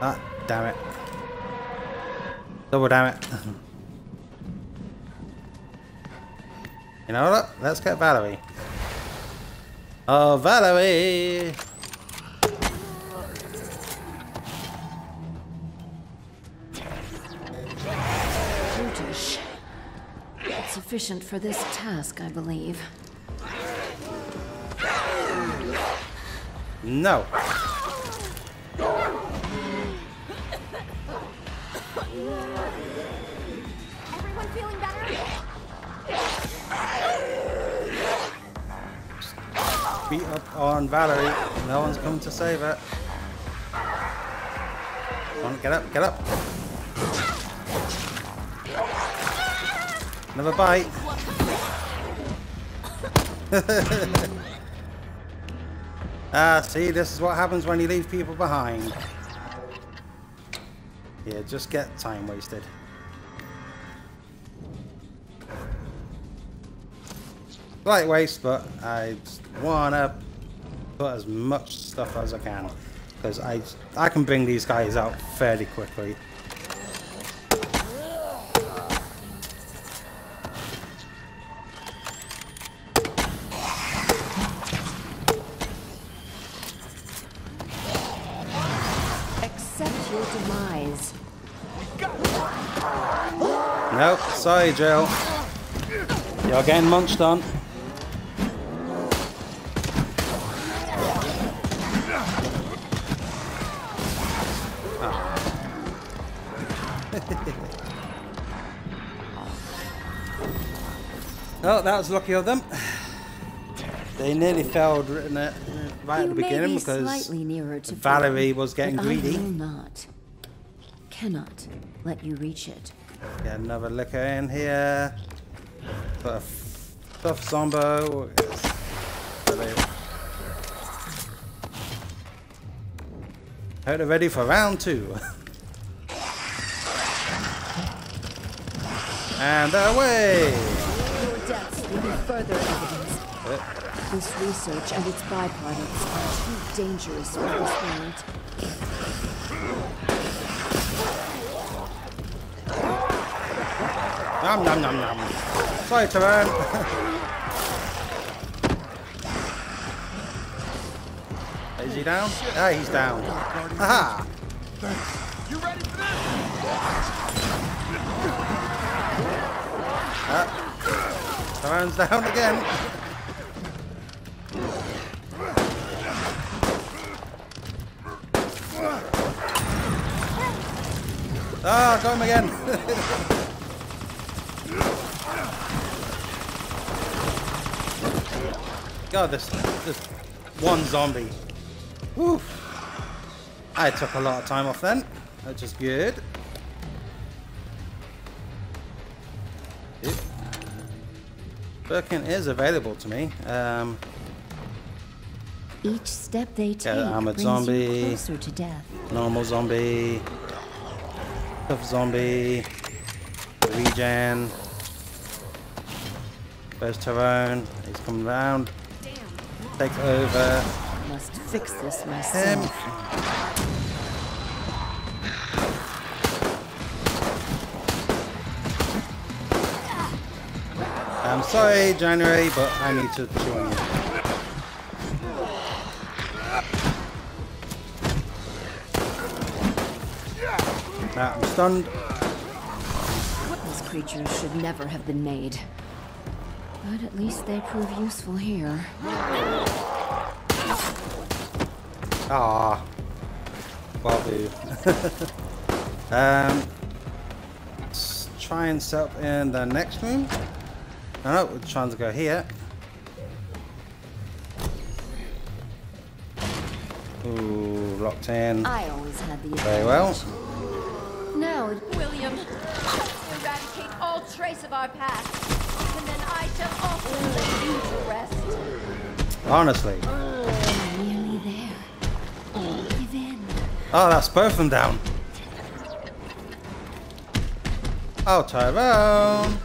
Ah, damn it. Double damn it. you know what? Let's get Valerie. Oh, Valerie! Sufficient for this task, I believe. No. Everyone feeling better? Beat up on Valerie. No one's coming to save her. Come on, get up, get up. Another bite. ah, see, this is what happens when you leave people behind. Yeah, just get time wasted. Light waste, but I wanna put as much stuff as I can because I I can bring these guys out fairly quickly. Sorry, Jill. You're getting munched on. Oh. that was lucky of them. They nearly failed uh, right at the beginning be because to Valerie was getting greedy. I will not, cannot let you reach it. Get another licker in here. But a tough zombo ready for round two. and away! This research and its byproducts are too dangerous for this. Nom nom nom nom. Sorry, Tyrone. Is he down? Ah, he's down. Haha! You ready for this? Ah. Tyrone's down again. Ah, got him again. God, this this one zombie. Whew. I took a lot of time off then, which is good. Birkin is available to me. Um, Each step they take brings zombie. you closer to death. normal zombie, tough zombie, regen. There's Tyrone. He's coming round. Take over. Must fix this Him. I'm sorry, January, but I need to join you. Nah, I'm stunned. These creatures should never have been made. But at least they prove useful here. Ah, Bobby. um, let's try and set up in the next room. No, no, we're trying to go here. Ooh, locked in. I always had the Very well. Now, William, eradicate all trace of our past, and then I shall also lay you to rest. Honestly. nearly there. Give in. Oh, that's both of them down. Oh, Tyrone.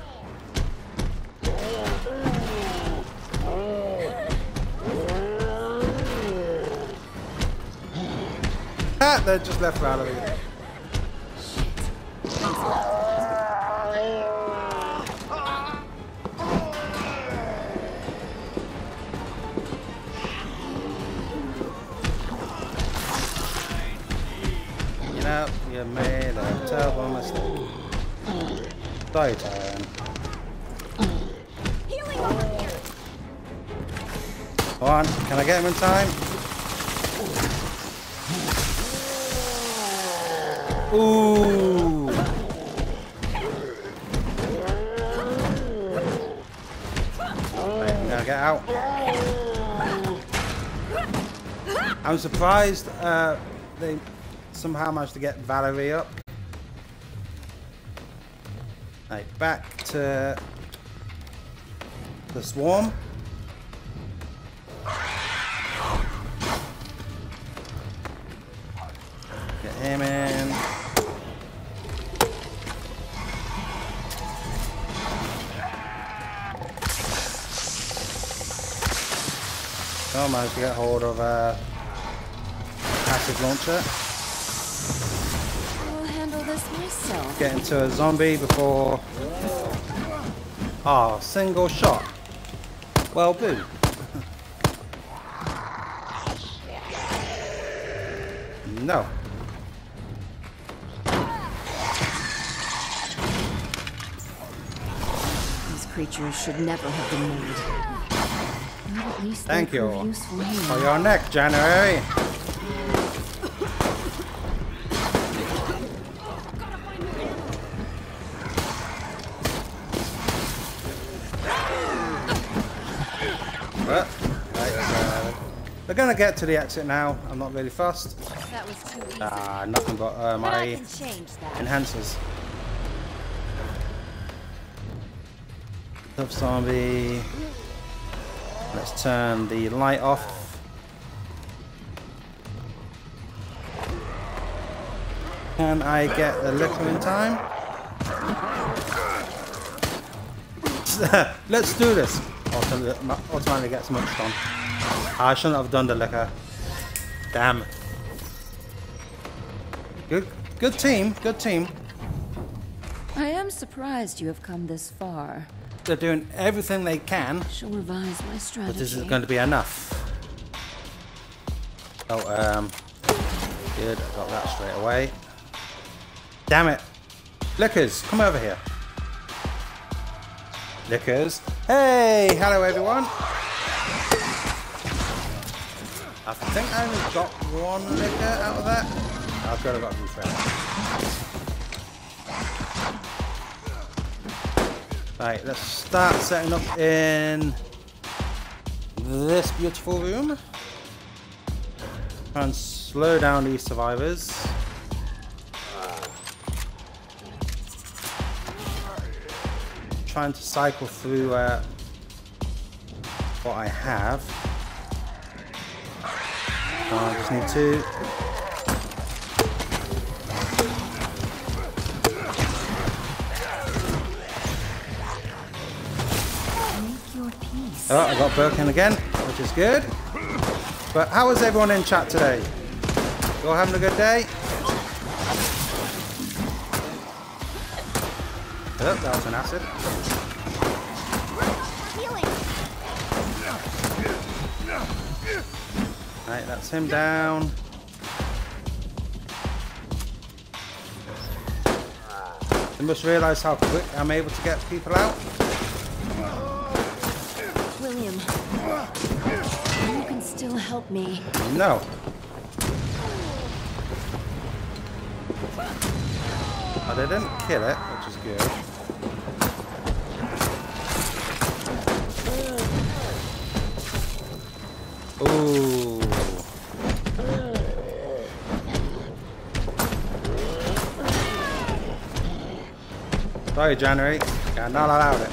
Ah, they just left Valerie. You know, you made a terrible mistake. Sorry, Tyrone. Healing over here. Come on, can I get him in time? Ooh. Right, now get out. I'm surprised uh, they somehow managed to get Valerie up. Right, back to the swarm. Get him in. To get hold of a passive launcher. Get into a zombie before. Ah, single shot. Well, boo. no. These creatures should never have been made. At least Thank you for your neck, January. Gonna get to the exit now. I'm not really fast. That was too easy. Ah, nothing but uh, my that. enhancers. Tough zombie. Let's turn the light off. Can I get a licker in time? Let's do this. Autom- Automatically gets munched on. I shouldn't have done the licker. Damn. Good, good team. Good team. I am surprised you have come this far. They're doing everything they can, Shall revise my strategy. but this is going to be enough. Oh, um, good. I got that straight away. Damn it. Lickers, come over here. Lickers. Hey, hello everyone. I think I only got one licker out of that. I've got to got refill. Right, let's start setting up in this beautiful room. Try and slow down these survivors. Trying to cycle through uh, what I have. Uh, I just need to. Make your peace. Oh, I got broken again, which is good. But how is everyone in chat today? You all having a good day? Oh, that was an acid. Right, that's him down. They must realise how quick I'm able to get people out. William, you can still help me. No. They didn't kill it, which is good. Ooh. Sorry, January. Yeah, not allowed it.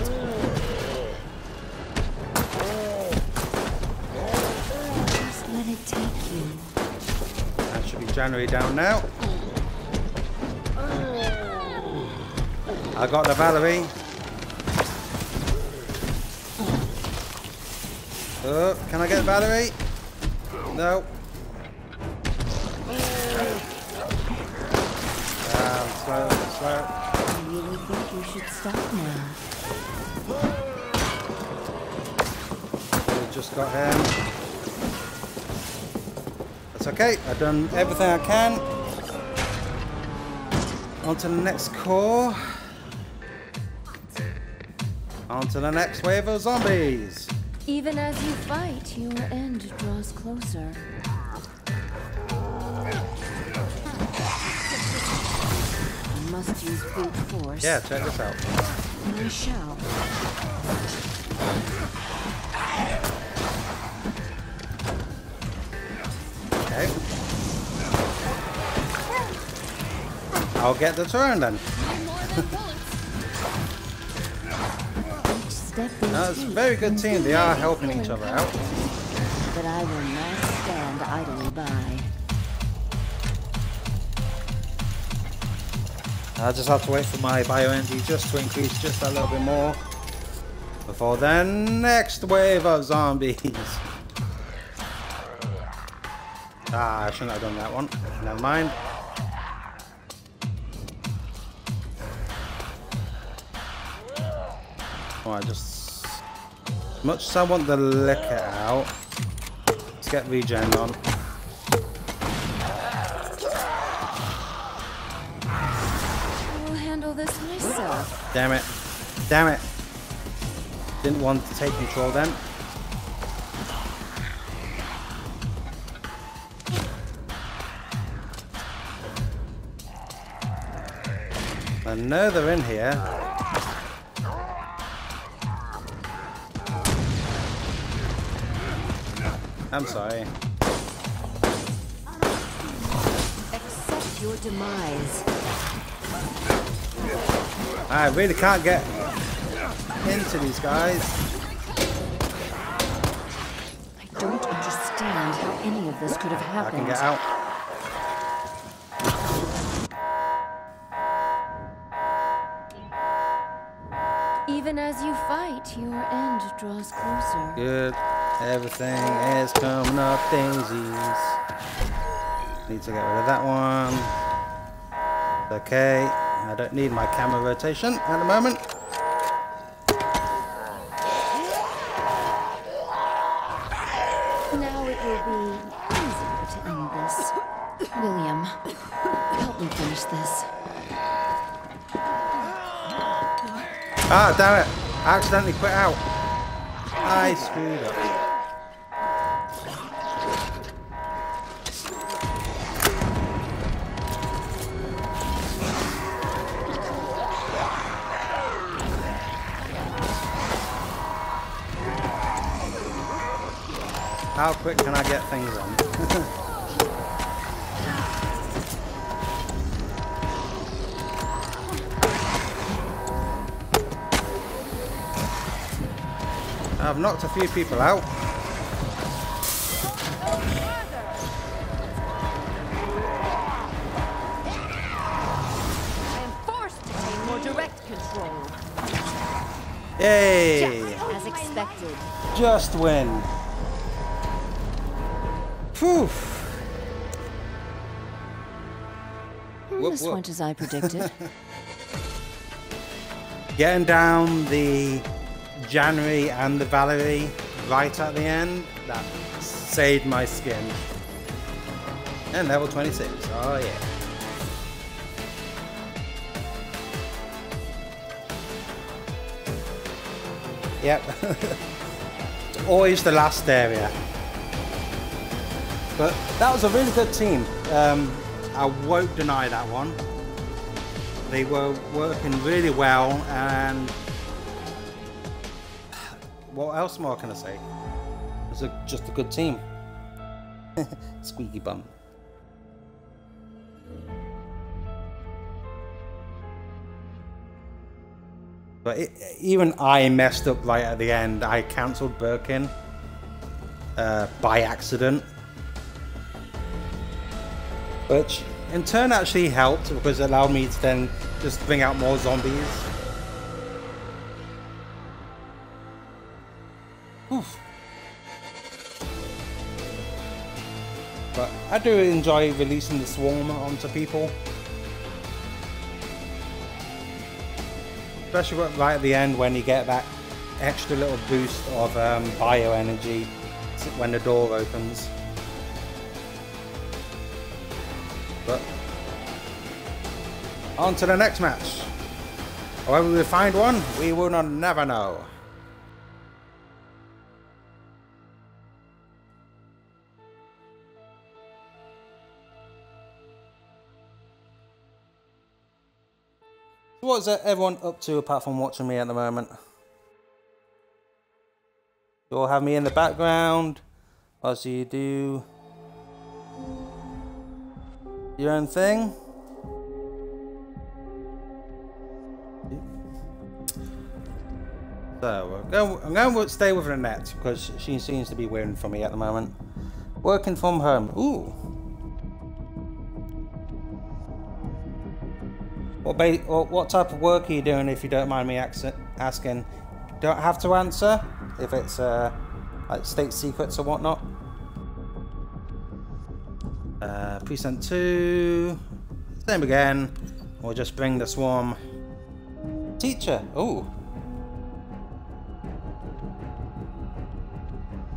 Just let it take you. That should be January down now. I got the Valerie. Oh, can I get Valerie? No. Um, slow, slow. I really think you should stop now. We just got him. That's okay. I've done everything I can. On to the next core. On to the next wave of zombies. Even as you fight, your end draws closer. Must use brute force. Yeah, check this out. Shall. Okay. I'll get the turn then. Each step they No, it's a very good team. They are helping each other out. But I will I just have to wait for my bio energy just to increase just a little bit more before the next wave of zombies. Ah, I shouldn't have done that one. Never mind. Oh, I just... As much as I want the licker out, let's get regen on. Damn it. Damn it. Didn't want to take control then. I know they're in here. I'm sorry. Accept your demise. I really can't get into these guys. I don't understand how any of this could have I happened. can get out. Even as you fight, your end draws closer. Good. Everything is coming up daisies. Need to get rid of that one. Okay. I don't need my camera rotation at the moment. Now it will be easier to end this. William, help me finish this. Ah, damn it. I accidentally quit out. I screwed up. How quick can I get things on? I've knocked a few people out. I am forced to take more direct control. Yay! As expected. Just win. Went as I predicted. Getting down the January and the Valerie right at the end, that saved my skin. And level 26. Oh yeah. Yep. it's always the last area. But that was a really good team. Um, I won't deny that one. They were working really well, and what else more can I say? It's a, just a good team. Squeaky bum. But it, even I messed up right at the end. I cancelled Birkin uh, by accident. Which in turn actually helped because it allowed me to then just bring out more zombies. Oof. But I do enjoy releasing the swarm onto people. Especially right at the end when you get that extra little boost of um, bioenergy when the door opens. On to the next match. Oh, However we find one, we will not never know. What's everyone up to apart from watching me at the moment? You all have me in the background. As you do your own thing. So I'm going to stay with Annette because she seems to be waiting for me at the moment. Working from home. Ooh. What, what type of work are you doing if you don't mind me asking? Don't have to answer if it's uh, like state secrets or whatnot. Uh, precinct 2. Same again. We'll just bring the swarm. Teacher. Oh.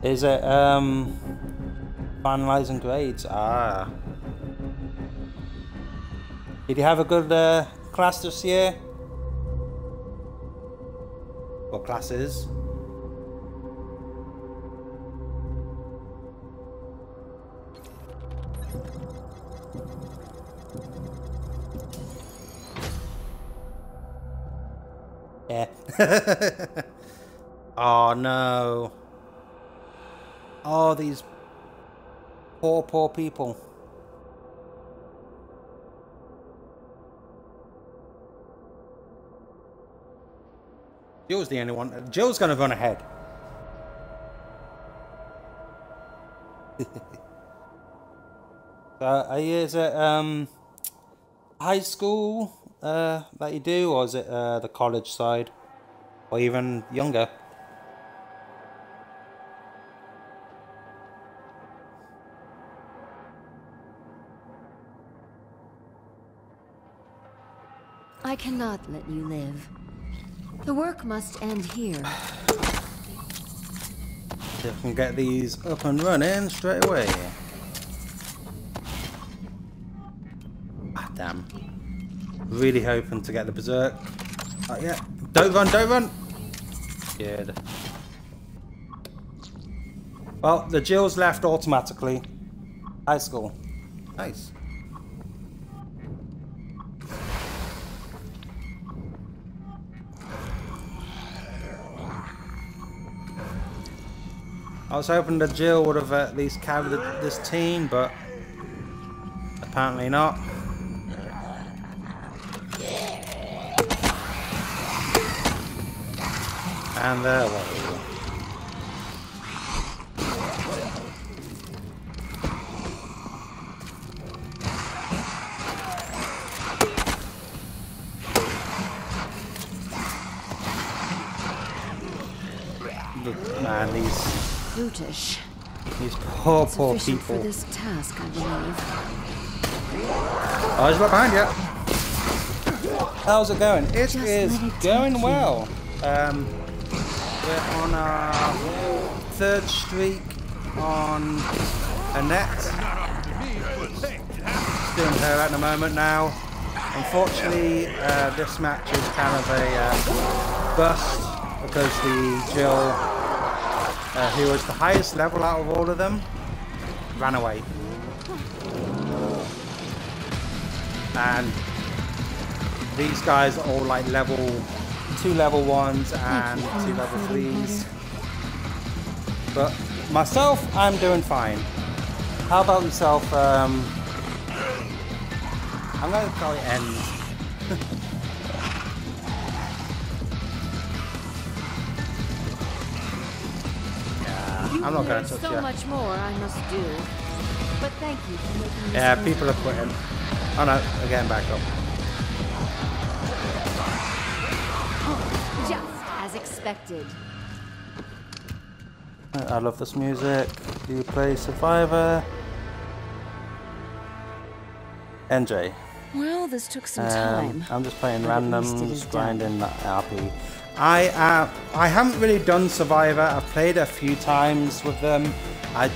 Is it um finalizing grades? Ah. Did you have a good uh, class this year? What classes? Yeah. oh no. Oh, these poor, poor people. Jill's the only one. Jill's gonna run ahead. uh, is it um, high school uh, that you do, or is it uh, the college side, or even younger? I cannot let you live. The work must end here. See if I can get these up and running straight away. Ah, damn. Really hoping to get the berserk. Oh, yeah. Don't run, don't run! Good. Well, the Jill's left automatically. High school. Nice. I was hoping that Jill would have at least carried this team, but apparently not. And there we go. Brutish. these poor, poor Sufficient people. for this task, I believe. Oh, he's right behind you. How's it going? It Just is it going well. Um, we're on our third streak on Annette. Doing her at the moment now. Unfortunately, uh, this match is kind of a uh, bust because the Jill, uh, who was the highest level out of all of them, ran away. And these guys are all like level two level ones and two level threes. But myself, I'm doing fine. How about yourself? Um, I'm gonna call it end. I'm not gonna There's touch so you. much more I must do. But thank you for making Yeah, so people are quitting. Oh no, they're getting back up. Just as expected. I love this music. Do you play Survivor? NJ. Well, this took some Um, time. I'm just playing But at least it randoms, is grinding that RP. I uh, I haven't really done Survivor. I've played a few times with them. I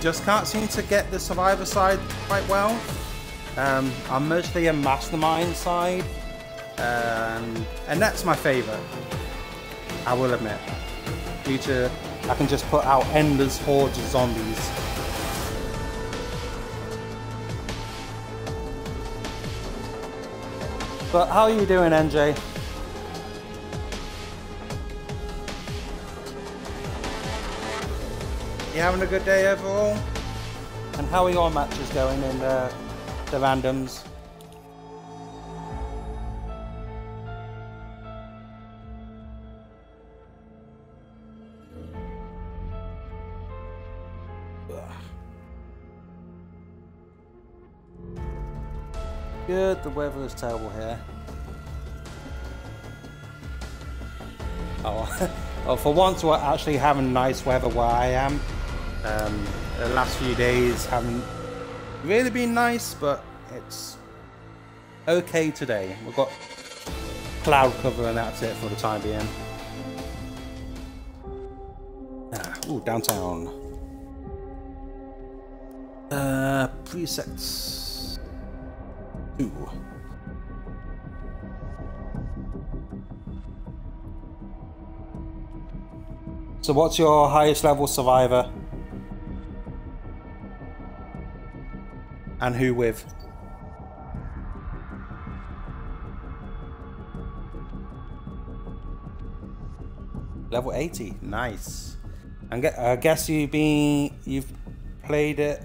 just can't seem to get the Survivor side quite well. Um, I'm mostly a Mastermind side, um, and that's my favourite. I will admit, due to I can just put out endless hordes of zombies. But how are you doing, NJ? You having a good day overall? And how are your matches going in the, the randoms? Good, the weather is terrible here. Oh, well, oh, for once we're actually having nice weather where I am. Um, the last few days haven't really been nice, but it's okay today. We've got cloud cover and that's it for the time being. Ah, ooh, downtown. Uh, presets. Two. So what's your highest level survivor? And who with? Level 80, nice. And I guess you've been you've played it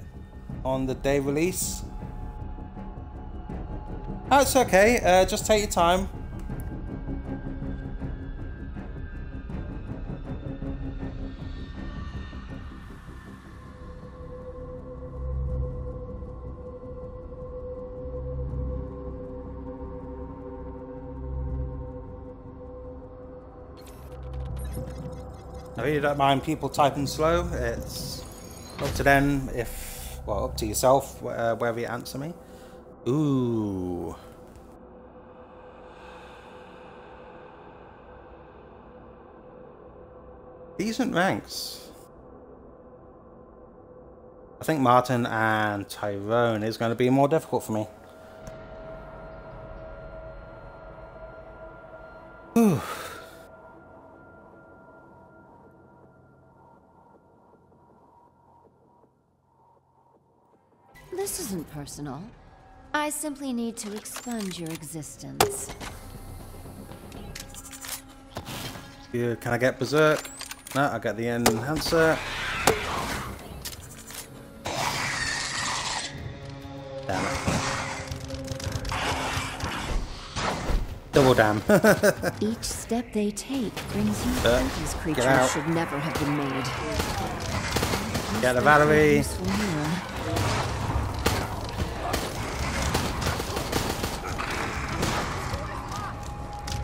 on the day release. That's okay. Uh, just take your time. I really don't mind people typing slow. It's up to them if, well, up to yourself uh, whether you answer me. Ooh. Decent ranks. I think Martin and Tyrone is going to be more difficult for me. Ooh. This isn't personal. I simply need to expunge your existence. Yeah, can I get Berserk? No, I get the enhancer. Damn it. Double damn. Each step they take brings you Uh. These creatures should never have been made. Get the Valerie. Useful mirror.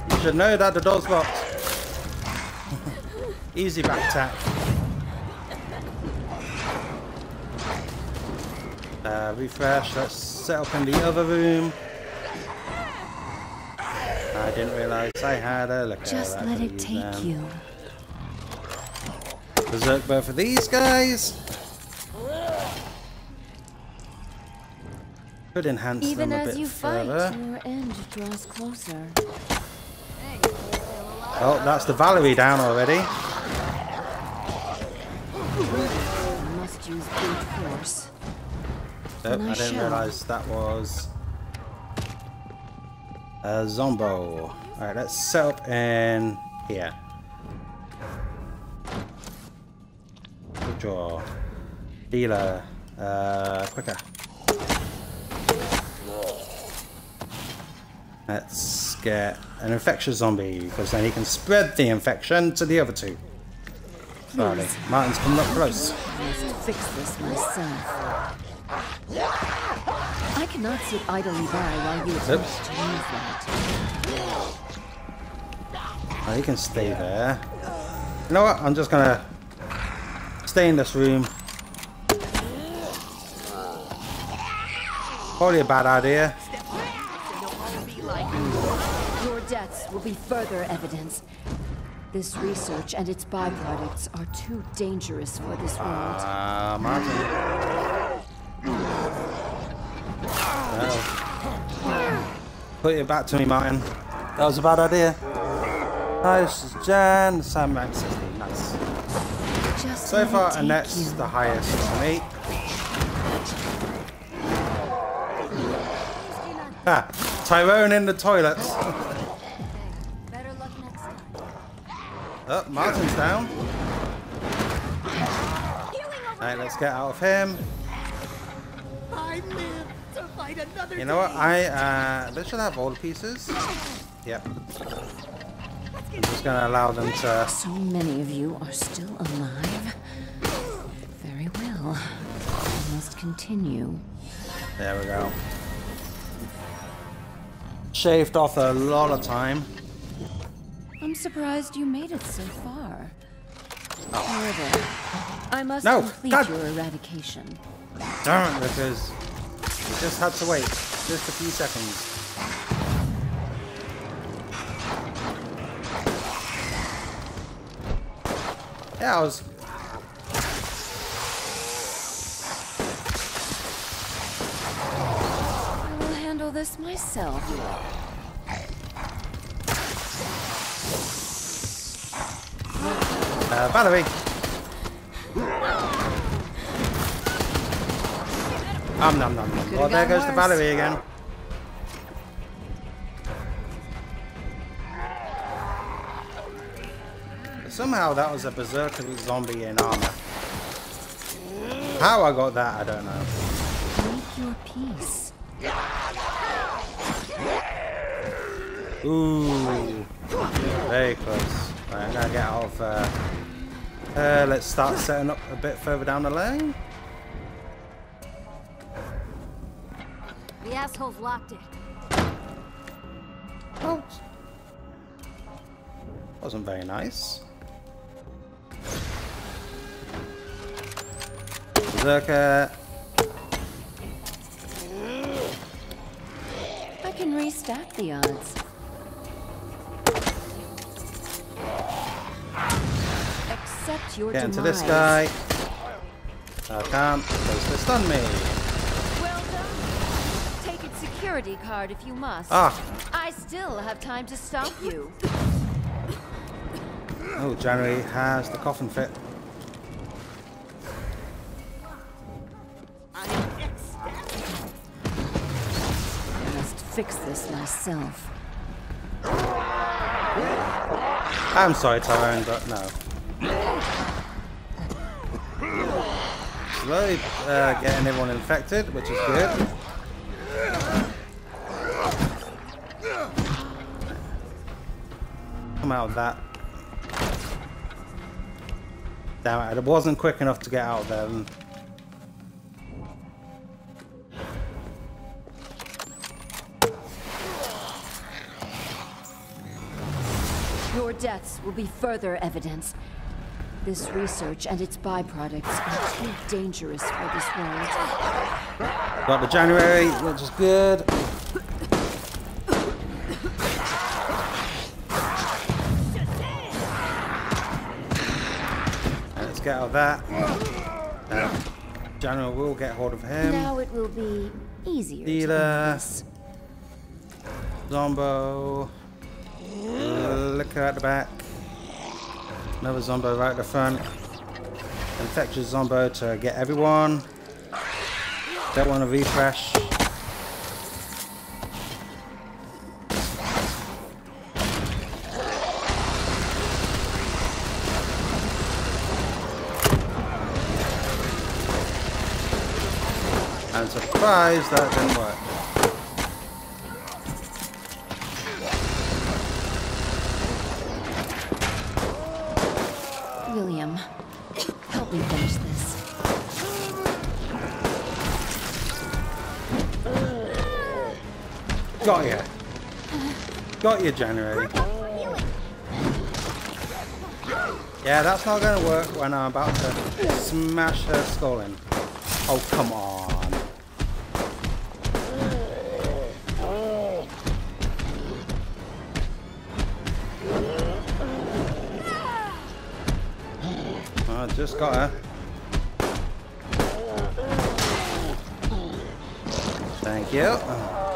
You should know that the door's locked. Easy back tap. Uh, refresh. Let's set up in the other room. I didn't realise I had a look Just let it take you. Berserk both of these guys. Could enhance Even them a as bit you further. fight, your end draws closer. Oh, that's the Valerie down already. Must use brute force. Nope, I I didn't realise that was a Zombo. Alright, let's set up in here. Good draw. Dealer. Uh, quicker. Let's get an infectious zombie, because then he can spread the infection to the other two. Sorry. Martin's coming up close. I must fix this myself. I cannot sit idly by while you attempt to use that. Oh, you can stay there. You know what? I'm just gonna stay in this room. Probably a bad idea. Your deaths will be further evidence. This research and its byproducts are too dangerous for this world. Ah, Martin. Uh-oh. Put it back to me, Martin. That was a bad idea. Hi, this is Jan. Sam rank 16. Nice. Just So far, take Annette's you. the highest for me. Ah, Tyrone in the toilets. Better luck next time. Oh, Martin's down. Alright, let's get out of him. I live to fight another You know what? I uh, they should have all the pieces. Yep. I'm just gonna allow them to. So many of you are still alive. Very well. I must continue. There we go. Shaved off a lot of time. I'm surprised you made it so far. However, I must No, complete God. your eradication. Darn because you just had to wait just a few seconds. Yeah, I was. I will handle this myself. Uh, Valerie. Um, nom, nom, nom. Well, there goes the worse. Valerie again. Somehow that was a berserker zombie in armor. How I got that, I don't know. Make your peace. Ooh. Very close. Right, I'm going to get out of there. Uh, let's start setting up a bit further down the lane. The asshole's locked it. Oops. Wasn't very nice. Berserker. I can restack the odds. Your Get into demise. this guy. I can't because they stun me. Well done. Take its security card if you must. Ah. I still have time to stop you. Oh, January has the coffin fit. I must fix this myself. I'm sorry, Tyrone, but no. Slowly uh, getting everyone infected, which is good. Come out of that. Damn it, it wasn't quick enough to get out of there. Your deaths will be further evidence. This research and its byproducts are too dangerous for this world. Got the January, which is good. Let's get out of that. Uh, January will get hold of him. Now it will be easier to Dealer. Zombo. Look at the back. Another Zombo right at the front. Infectious Zombo to get everyone. Don't want to refresh. I'm surprised that didn't work. Got you, January. Yeah, that's not gonna work when I'm about to smash her skull in. Oh, come on. I just got her. Thank you.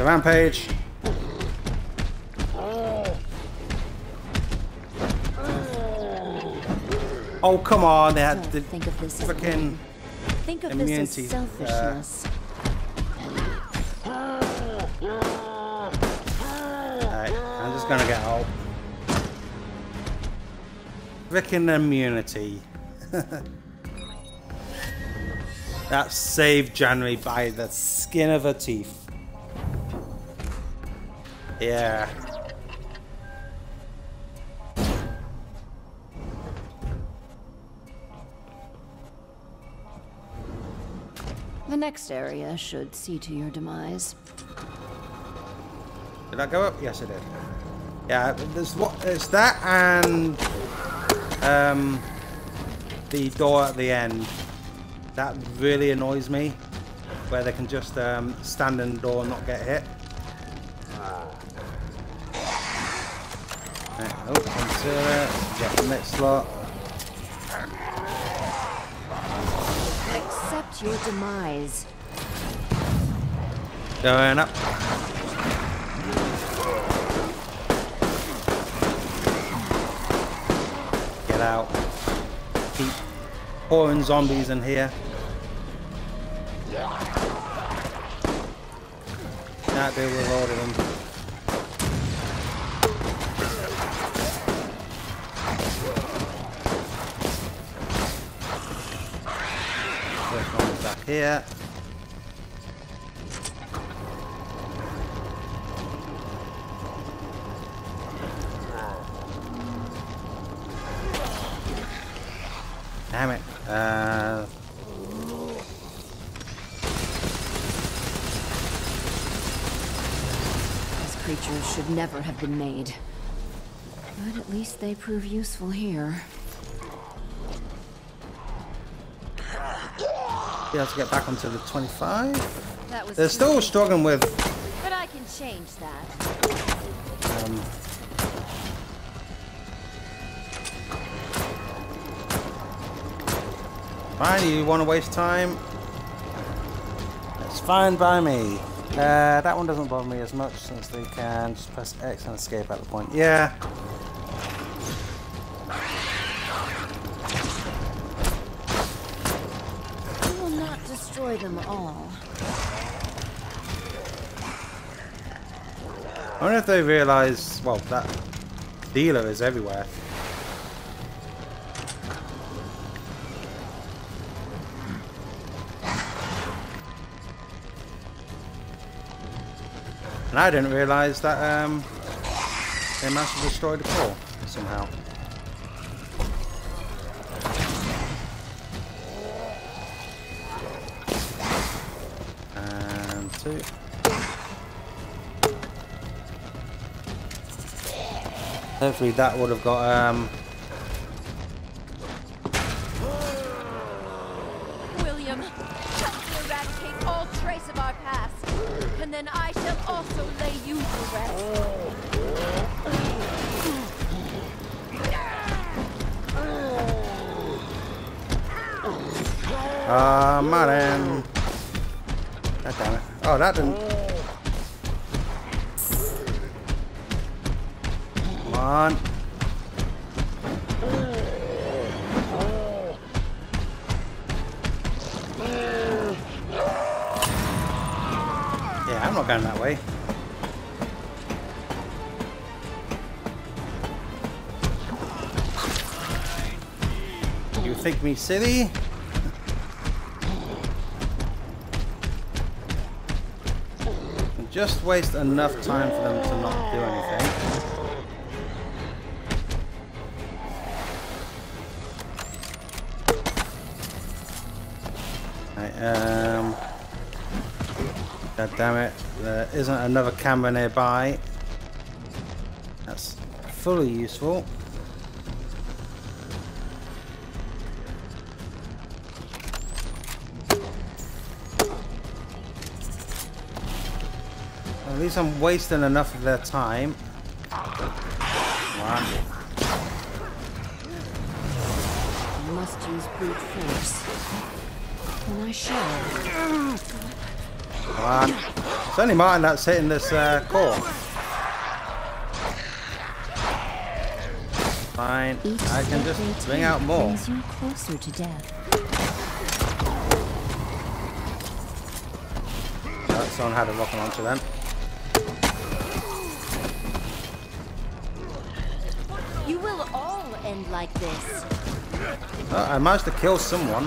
To Rampage. Oh, come on. They had the Think of this freaking Think of immunity. this as uh, selfishness. Alright, I'm just gonna get out. Freaking immunity. that saved January by the skin of her teeth. Yeah. The next area should see to your demise. Did I go up? Yes, I did. Yeah, there's what it's that and um the door at the end. That really annoys me. Where they can just um, stand in the door and not get hit. Right, oh, conceal it. Get the next slot. Accept your demise. Going up. Get out. Keep pouring zombies in here. Can't deal with all of them. Here. Damn it. Uh, This creatures should never have been made. But at least they prove useful here. Be able to get back onto the 25. That was They're still struggling with But I can change that. um, Fine, you want to waste time? That's fine by me. Uh, that one doesn't bother me as much since they can just press X and escape at the point. Yeah. We will not destroy them all. I wonder if they realise, well, that dealer is everywhere. And I didn't realise that um, they managed to destroy the core somehow. Hopefully that would have got um me silly? Just waste enough time for them to not do anything. Um, God damn it, there isn't another camera nearby. That's fully useful. I'm wasting enough of their time. Come on. I must use brute force. I show? Come on. It's only Martin that's hitting this uh, core. Fine. Each I can just bring out more. brings you closer to death. Someone had a rocket launcher then. This. Oh, I managed to kill someone.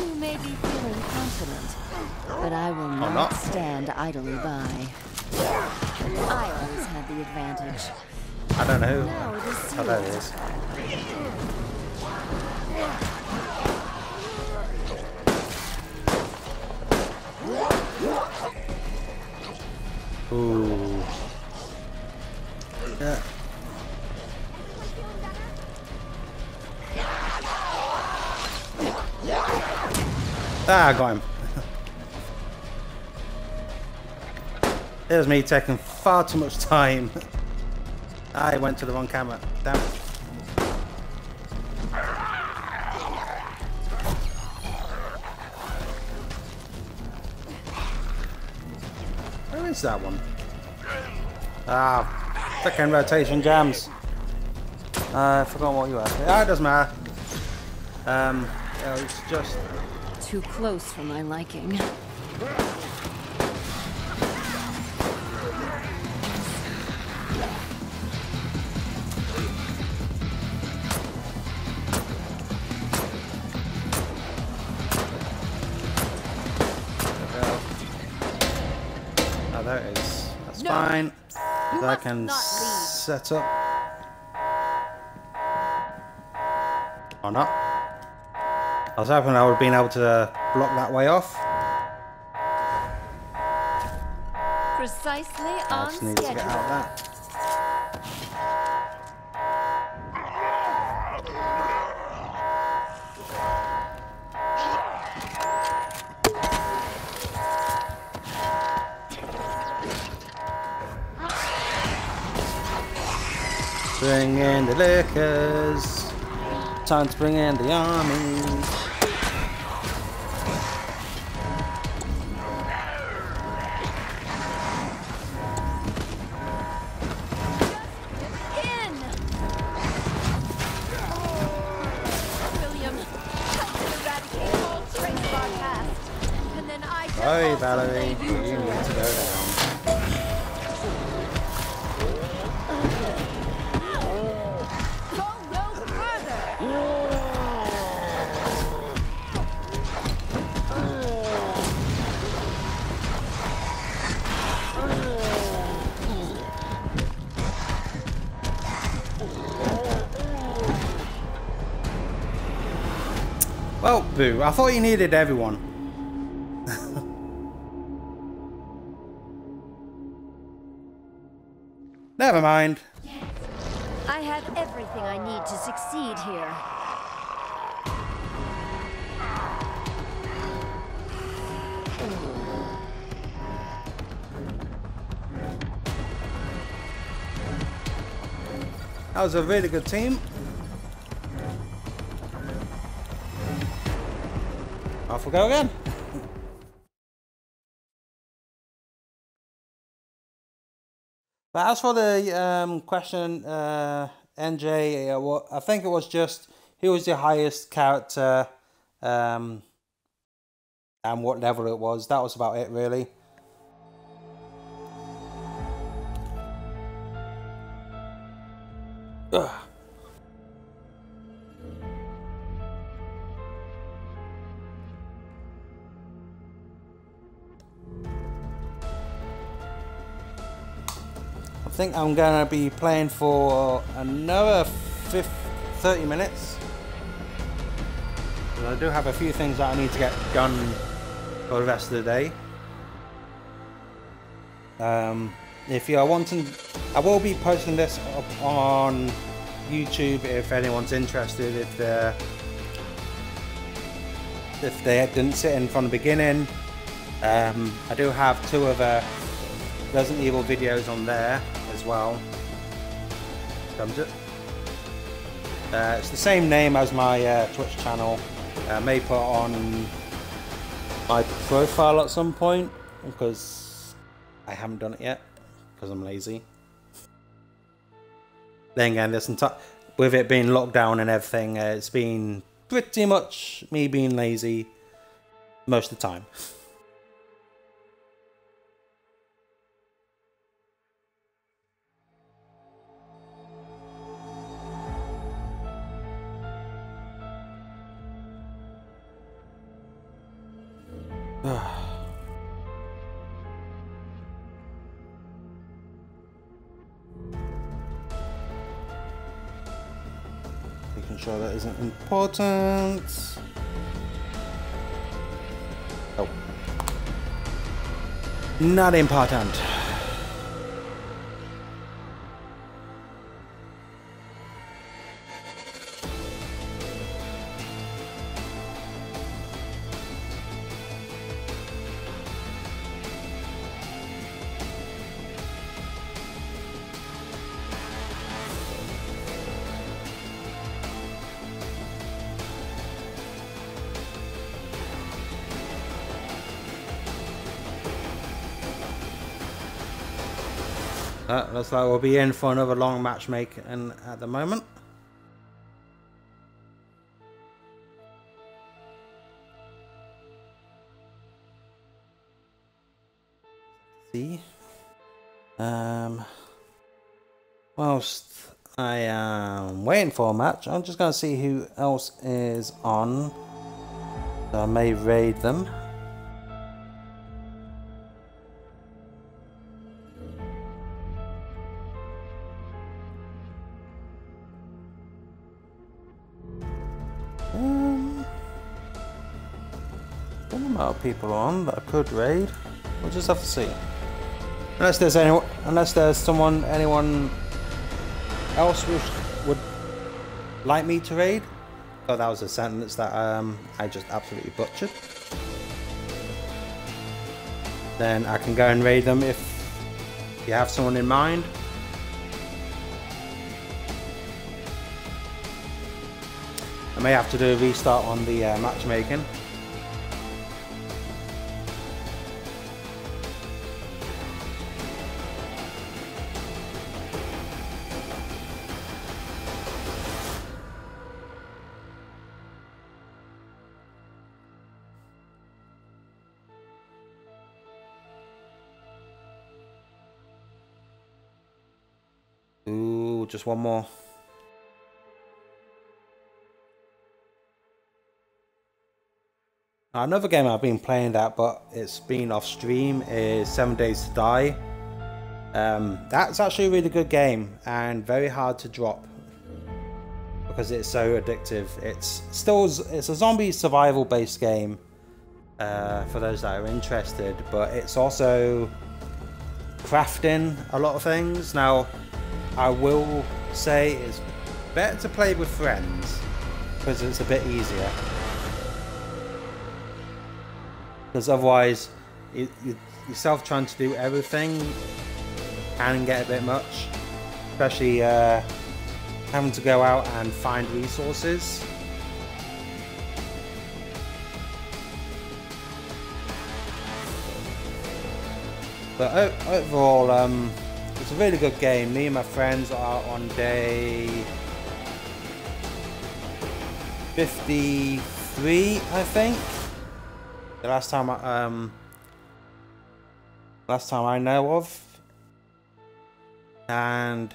You may be feeling confident, but I will not, not. stand idly by. I always had the advantage. I don't know Now it is I got him. There's me taking far too much time. I went to the wrong camera. Damn it. Where is that one? Ah, freaking rotation jams. Uh, I forgot what you asked. Ah, it doesn't matter. Um, yeah, it's just Too close for my liking. There it is. That's fine. I can set up. Or not. I was hoping I would have been able to uh, block that way off. Precisely I on just need to get out of that. Bring in the lickers. Time to bring in the army. Valerie, you need to go down. Well, boo. I thought you needed everyone. Never mind. I have everything I need to succeed here. That was a really good team. Off we go again. But as for the um, question, uh, NJ, uh, what, I think it was just who was the highest character um, and what level it was. That was about it, really. Ugh. Think I'm gonna be playing for another fif 30 minutes. I do have a few things that I need to get done for the rest of the day. Um, if you are wanting, I will be posting this up on YouTube if anyone's interested. If they if they didn't sit in from the beginning, um, I do have two other Resident Evil videos on there well. Comes it? Uh, it's the same name as my uh, Twitch channel. I may put on my profile at some point because I haven't done it yet because I'm lazy. Then again, this entire with it being locked down and everything, uh, it's been pretty much me being lazy most of the time. Making sure that isn't important. Oh. Not important. Looks like we'll be in for another long match matchmaking at the moment. See. Um. Whilst I am waiting for a match, I'm just going to see who else is on. So I may raid them. People on that I could raid. We'll just have to see. Unless there's anyone, unless there's someone, anyone else would, would like me to raid. Oh, that was a sentence that um, I just absolutely butchered. Then I can go and raid them if you have someone in mind. I may have to do a restart on the uh, matchmaking. Just one more. Another game I've been playing that, but it's been off stream, is Seven Days to Die. Um, that's actually a really good game and very hard to drop because it's so addictive. It's still it's a zombie survival based game uh, for those that are interested, but it's also crafting a lot of things. Now, I will say it's better to play with friends because it's a bit easier. Because otherwise, you, you, yourself trying to do everything can get a bit much. Especially uh, having to go out and find resources. But overall, um, it's a really good game. Me and my friends are on day 53, I think. The last time I, um, last time I know of, and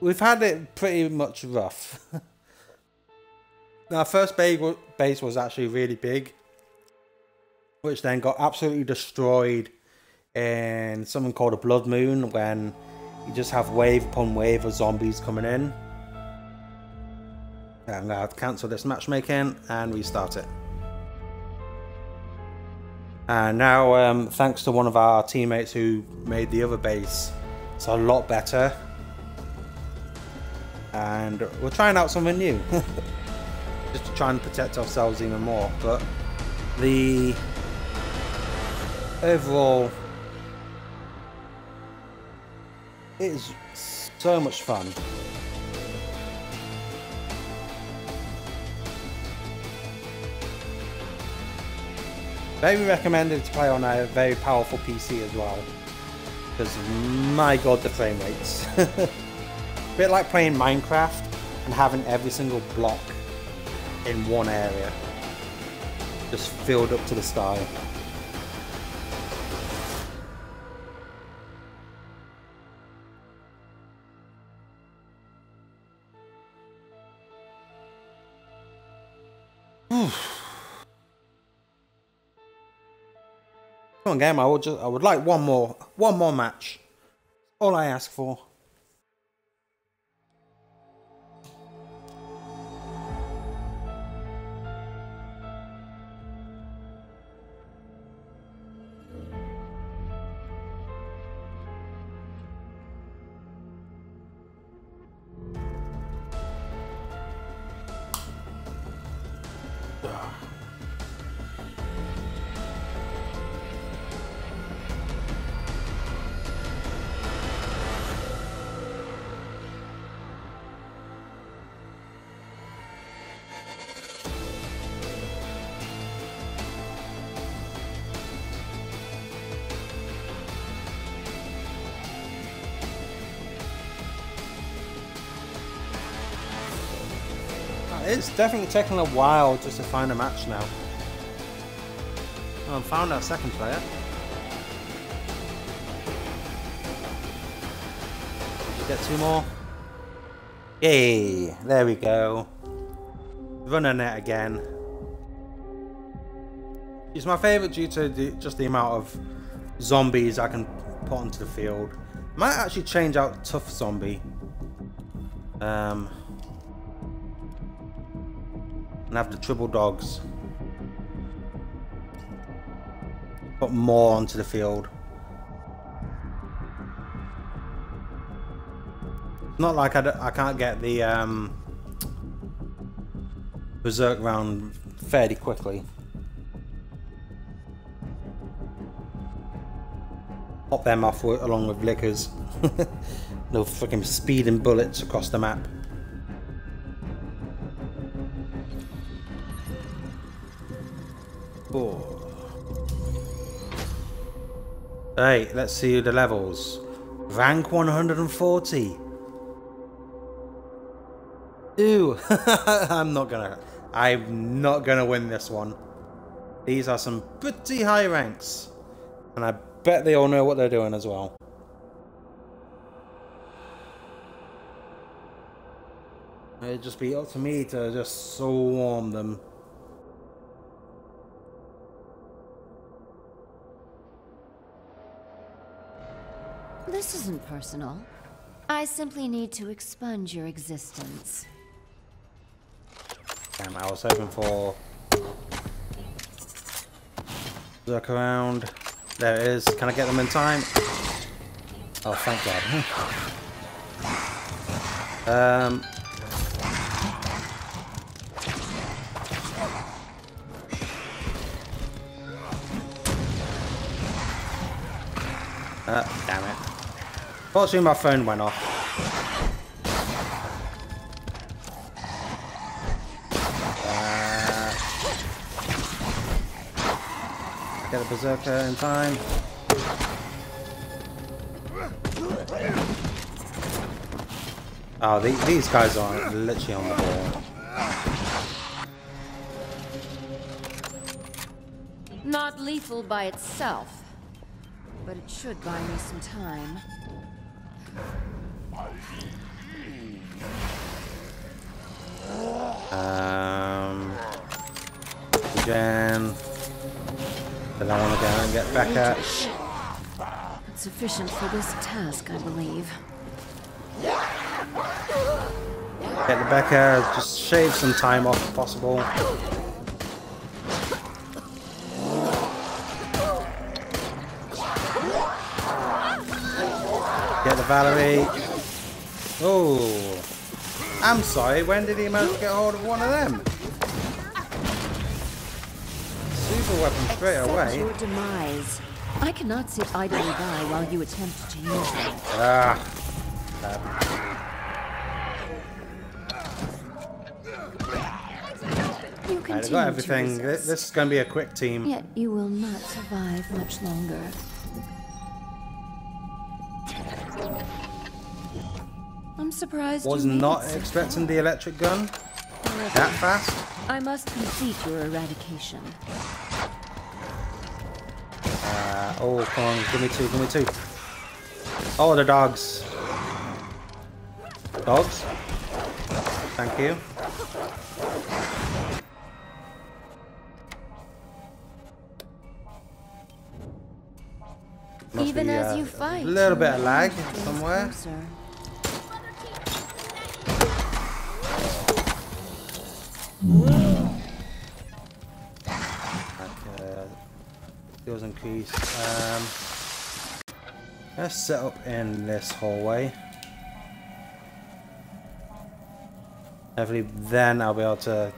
we've had it pretty much rough. Our first base was actually really big, which then got absolutely destroyed in something called a blood moon when you just have wave upon wave of zombies coming in. I'm gonna have to cancel this matchmaking and restart it. And now, um, thanks to one of our teammates who made the other base, it's a lot better. And we're trying out something new. Just to try and protect ourselves even more. But the overall it is so much fun. Very recommended to play on a very powerful PC as well. Because my god the frame rates. bit like playing Minecraft and having every single block in one area. Just filled up to the sky. Come on, game. I would just, I would like one more, one more match. All I ask for. Definitely taken a while just to find a match now. Oh, found our second player. Get two more. Yay! There we go. Running it again. It's my favourite due to the, just the amount of zombies I can put onto the field. Might actually change out Tough Zombie. Um, and have the triple dogs. Put more onto the field. Not like I d I can't get the um, berserk round fairly quickly. Pop them off with, along with lickers. no freaking speeding bullets across the map. Oh. Hey, let's see the levels. Rank 140. Ooh, I'm not gonna. I'm not gonna win this one. These are some pretty high ranks, and I bet they all know what they're doing as well. It'd just be up to me to just so warm them. This isn't personal. I simply need to expunge your existence. Damn, I was hoping for look around. There it is. Can I get them in time? Oh, thank God. um. Uh, damn it. Fortunately, my phone went off. Uh, Get a berserker in time. Oh, the, these guys are literally on the ball. Not lethal by itself, but it should buy me some time. Um, Jan. Then I want to go and get Becca. It's sufficient for this task, I believe. Get the Becca. Just shave some time off if possible. Valerie. Oh. I'm sorry, when did he manage to get hold of one of them? Super weapon straight Accept away. your demise. I cannot sit idly by while you attempt to use them. Ah. You Right, I continue got everything. This, this is going to be a quick team. Yet you will not survive much longer. I'm surprised Was not expecting the electric gun However, that fast. I must complete your eradication. Uh, oh, come on, give me two, give me two. Oh, the dogs. Dogs. Thank you. Must Even be, as uh, you fight, A little bit of lag somewhere. closer. Like, uh, skills increase. Um, let's set up in this hallway. Hopefully, then I'll be able to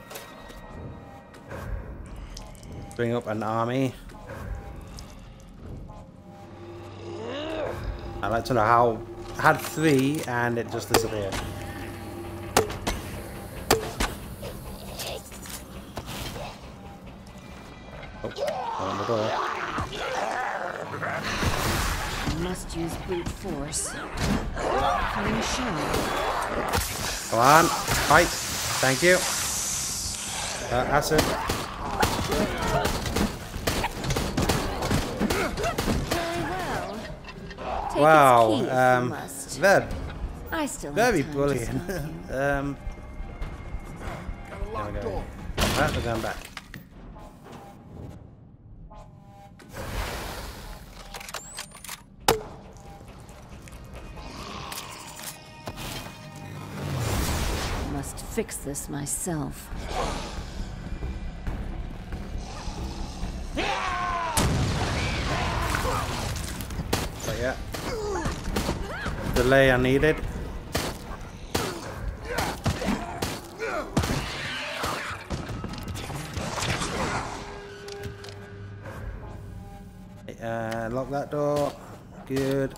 bring up an army. I'd like to know how. I had three and it just disappeared. Oh, on the door. Must use brute force. Show. Come on, fight. Thank you. Uh, acid. Very well. Take Wow, its keys, um, must. they're I still have very time to bullying. stop you. um, there we go. Right, we're going back. Must fix this myself. I needed. Uh, lock that door. Good.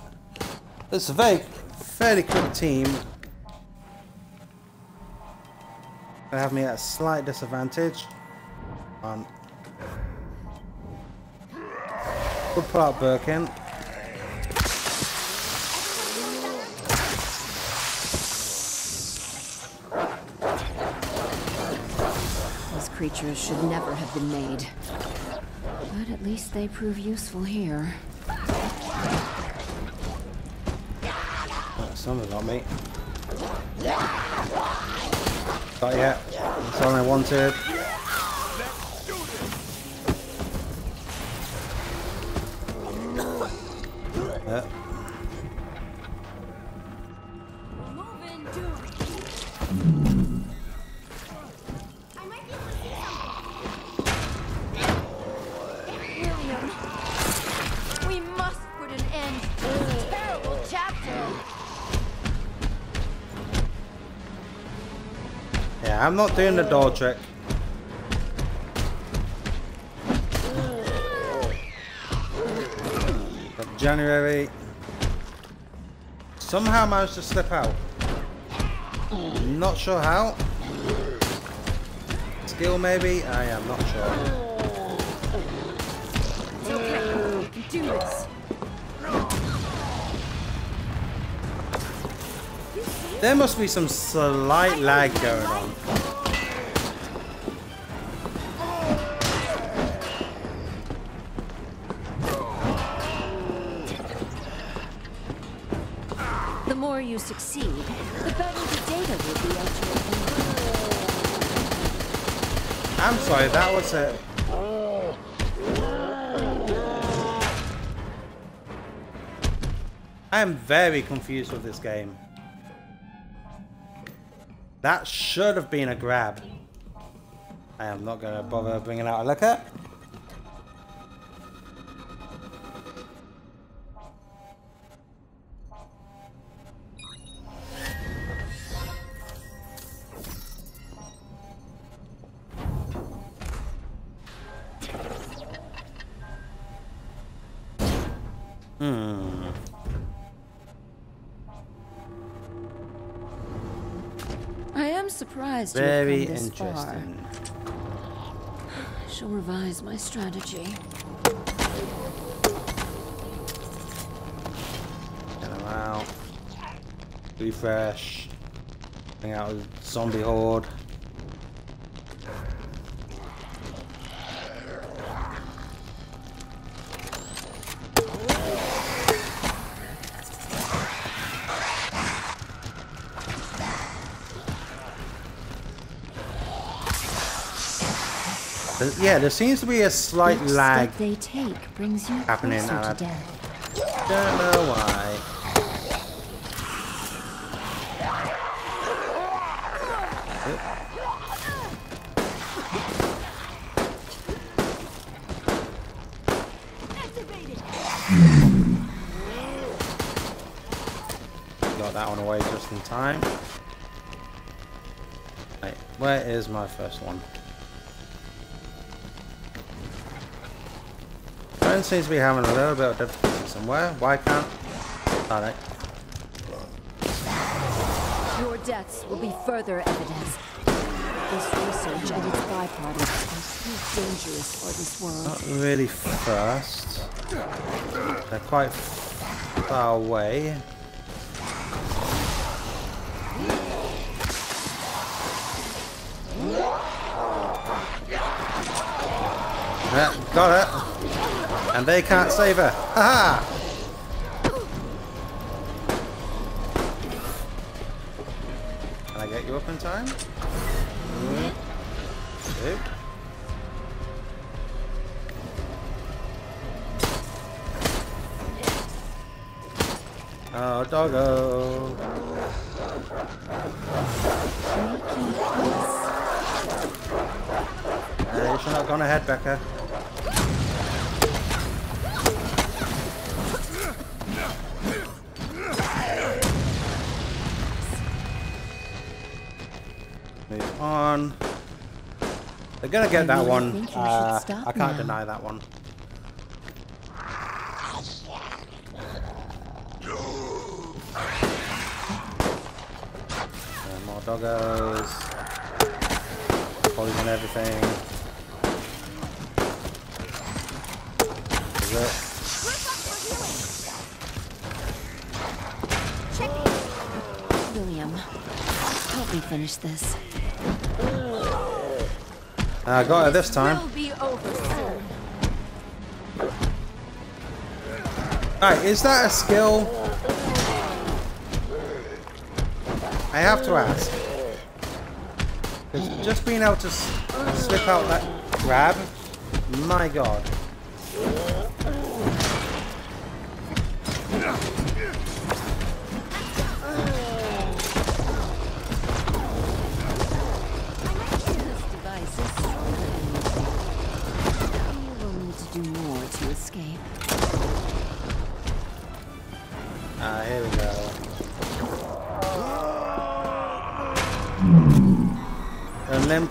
It's a very, fairly quick team. They have me at a slight disadvantage. On. We'll pull out Birkin. Creatures should never have been made. But at least they prove useful here. Something got me. Got ya. That's all I wanted. I'm not doing the door trick. But January somehow managed to slip out. Not sure how. Skill maybe? I am not sure. It's okay. Can do this. There must be some slight lag going on. I'm sorry, that was it. I am very confused with this game. That should have been a grab. I am not going to bother bringing out a licker. Shall revise my strategy. Get them out. Refresh. Bring out a zombie horde. Yeah, there seems to be a slight Each lag step they take brings you happening closer now. to death. Don't know why. Got that one away just in time. Right, where is my first one? Phone seems to be having a little bit of difficulty somewhere. Why can't? Alright. Your deaths will be further evidence. This research and its byproducts are too dangerous for this world. Not really fast. They're quite far away. Yeah, got it. And they can't save her. Ha Can I get you up in time? Two. Oh, doggo. Uh, you should not have gone ahead, Becca. one. They're gonna get that one. Uh, I can't deny that one. And more doggos. Pulling everything. Is it? Help me finish this. I got it this time. Will be over soon. Alright, is that a skill? I have to ask. just being able to uh-huh. slip out that grab, my god.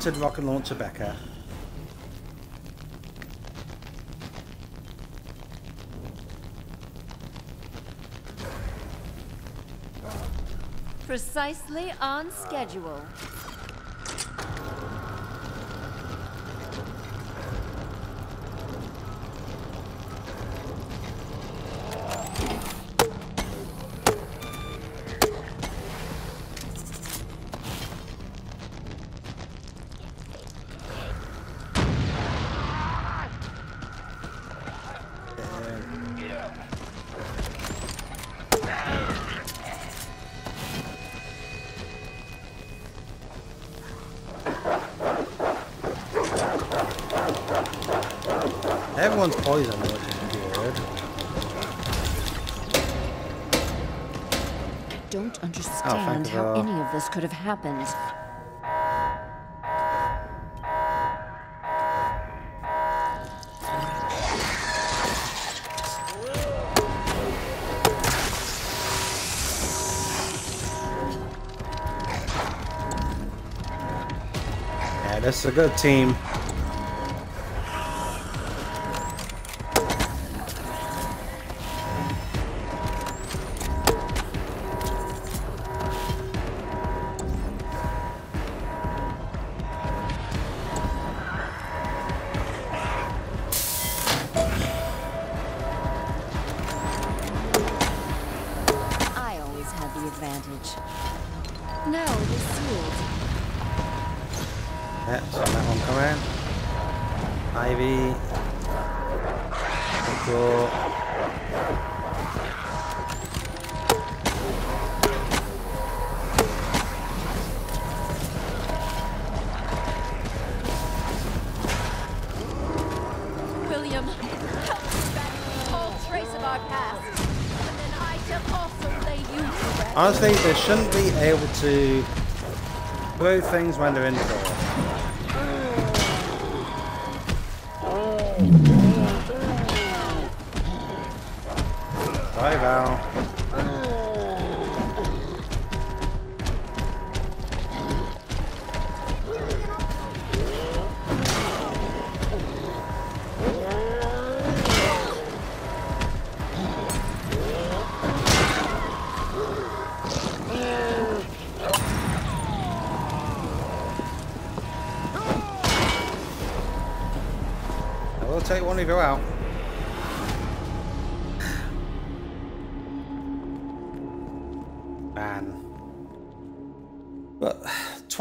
Unlimited rocket launcher Becca. Eh? Precisely on schedule. Could have happened. Yeah, this is a good team. To throw things when they're indoor. Bye,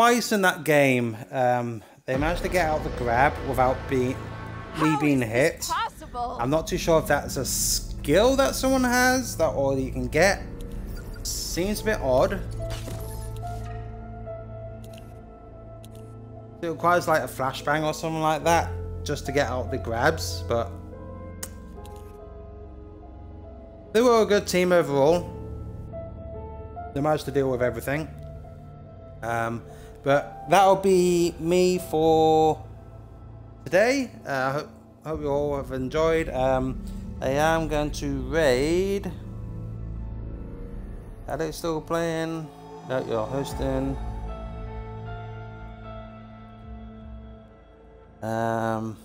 twice in that game, um, they managed to get out the grab without being me being hit. Possible. I'm not too sure if that's a skill that someone has that all you can get. Seems a bit odd. It requires like a flashbang or something like that just to get out the grabs, but they were a good team overall. They managed to deal with everything. Um, but that'll be me for today. Uh, I hope, hope you all have enjoyed. Um, I am going to raid. Alex still playing? No, you're hosting. Um.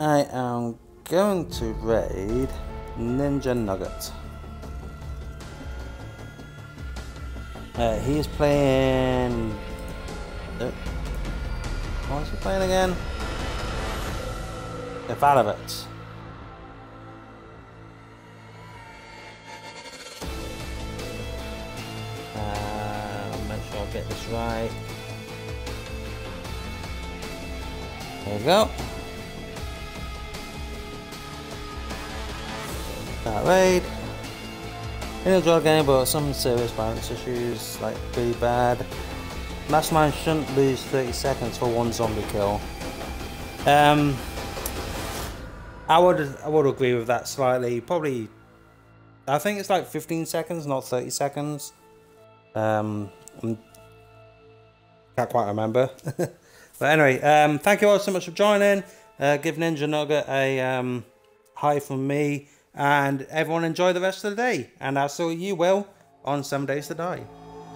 I am going to raid Ninja Nugget. Uh, he is playing. Uh, what is he playing again? Ivanovic. Uh, get this right. There we go. That. Didn't enjoy the game, but some serious balance issues, like pretty bad. Mastermind shouldn't lose 30 seconds for one zombie kill. Um, I would I would agree with that slightly. Probably, I think it's like 15 seconds, not 30 seconds. Um, I can't quite remember. but anyway, um, thank you all so much for joining. Uh, give Ninja Nugget a um, hi from me, and everyone enjoy the rest of the day. And I'll see you, Will, on Some Days to Die.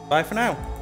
Bye for now.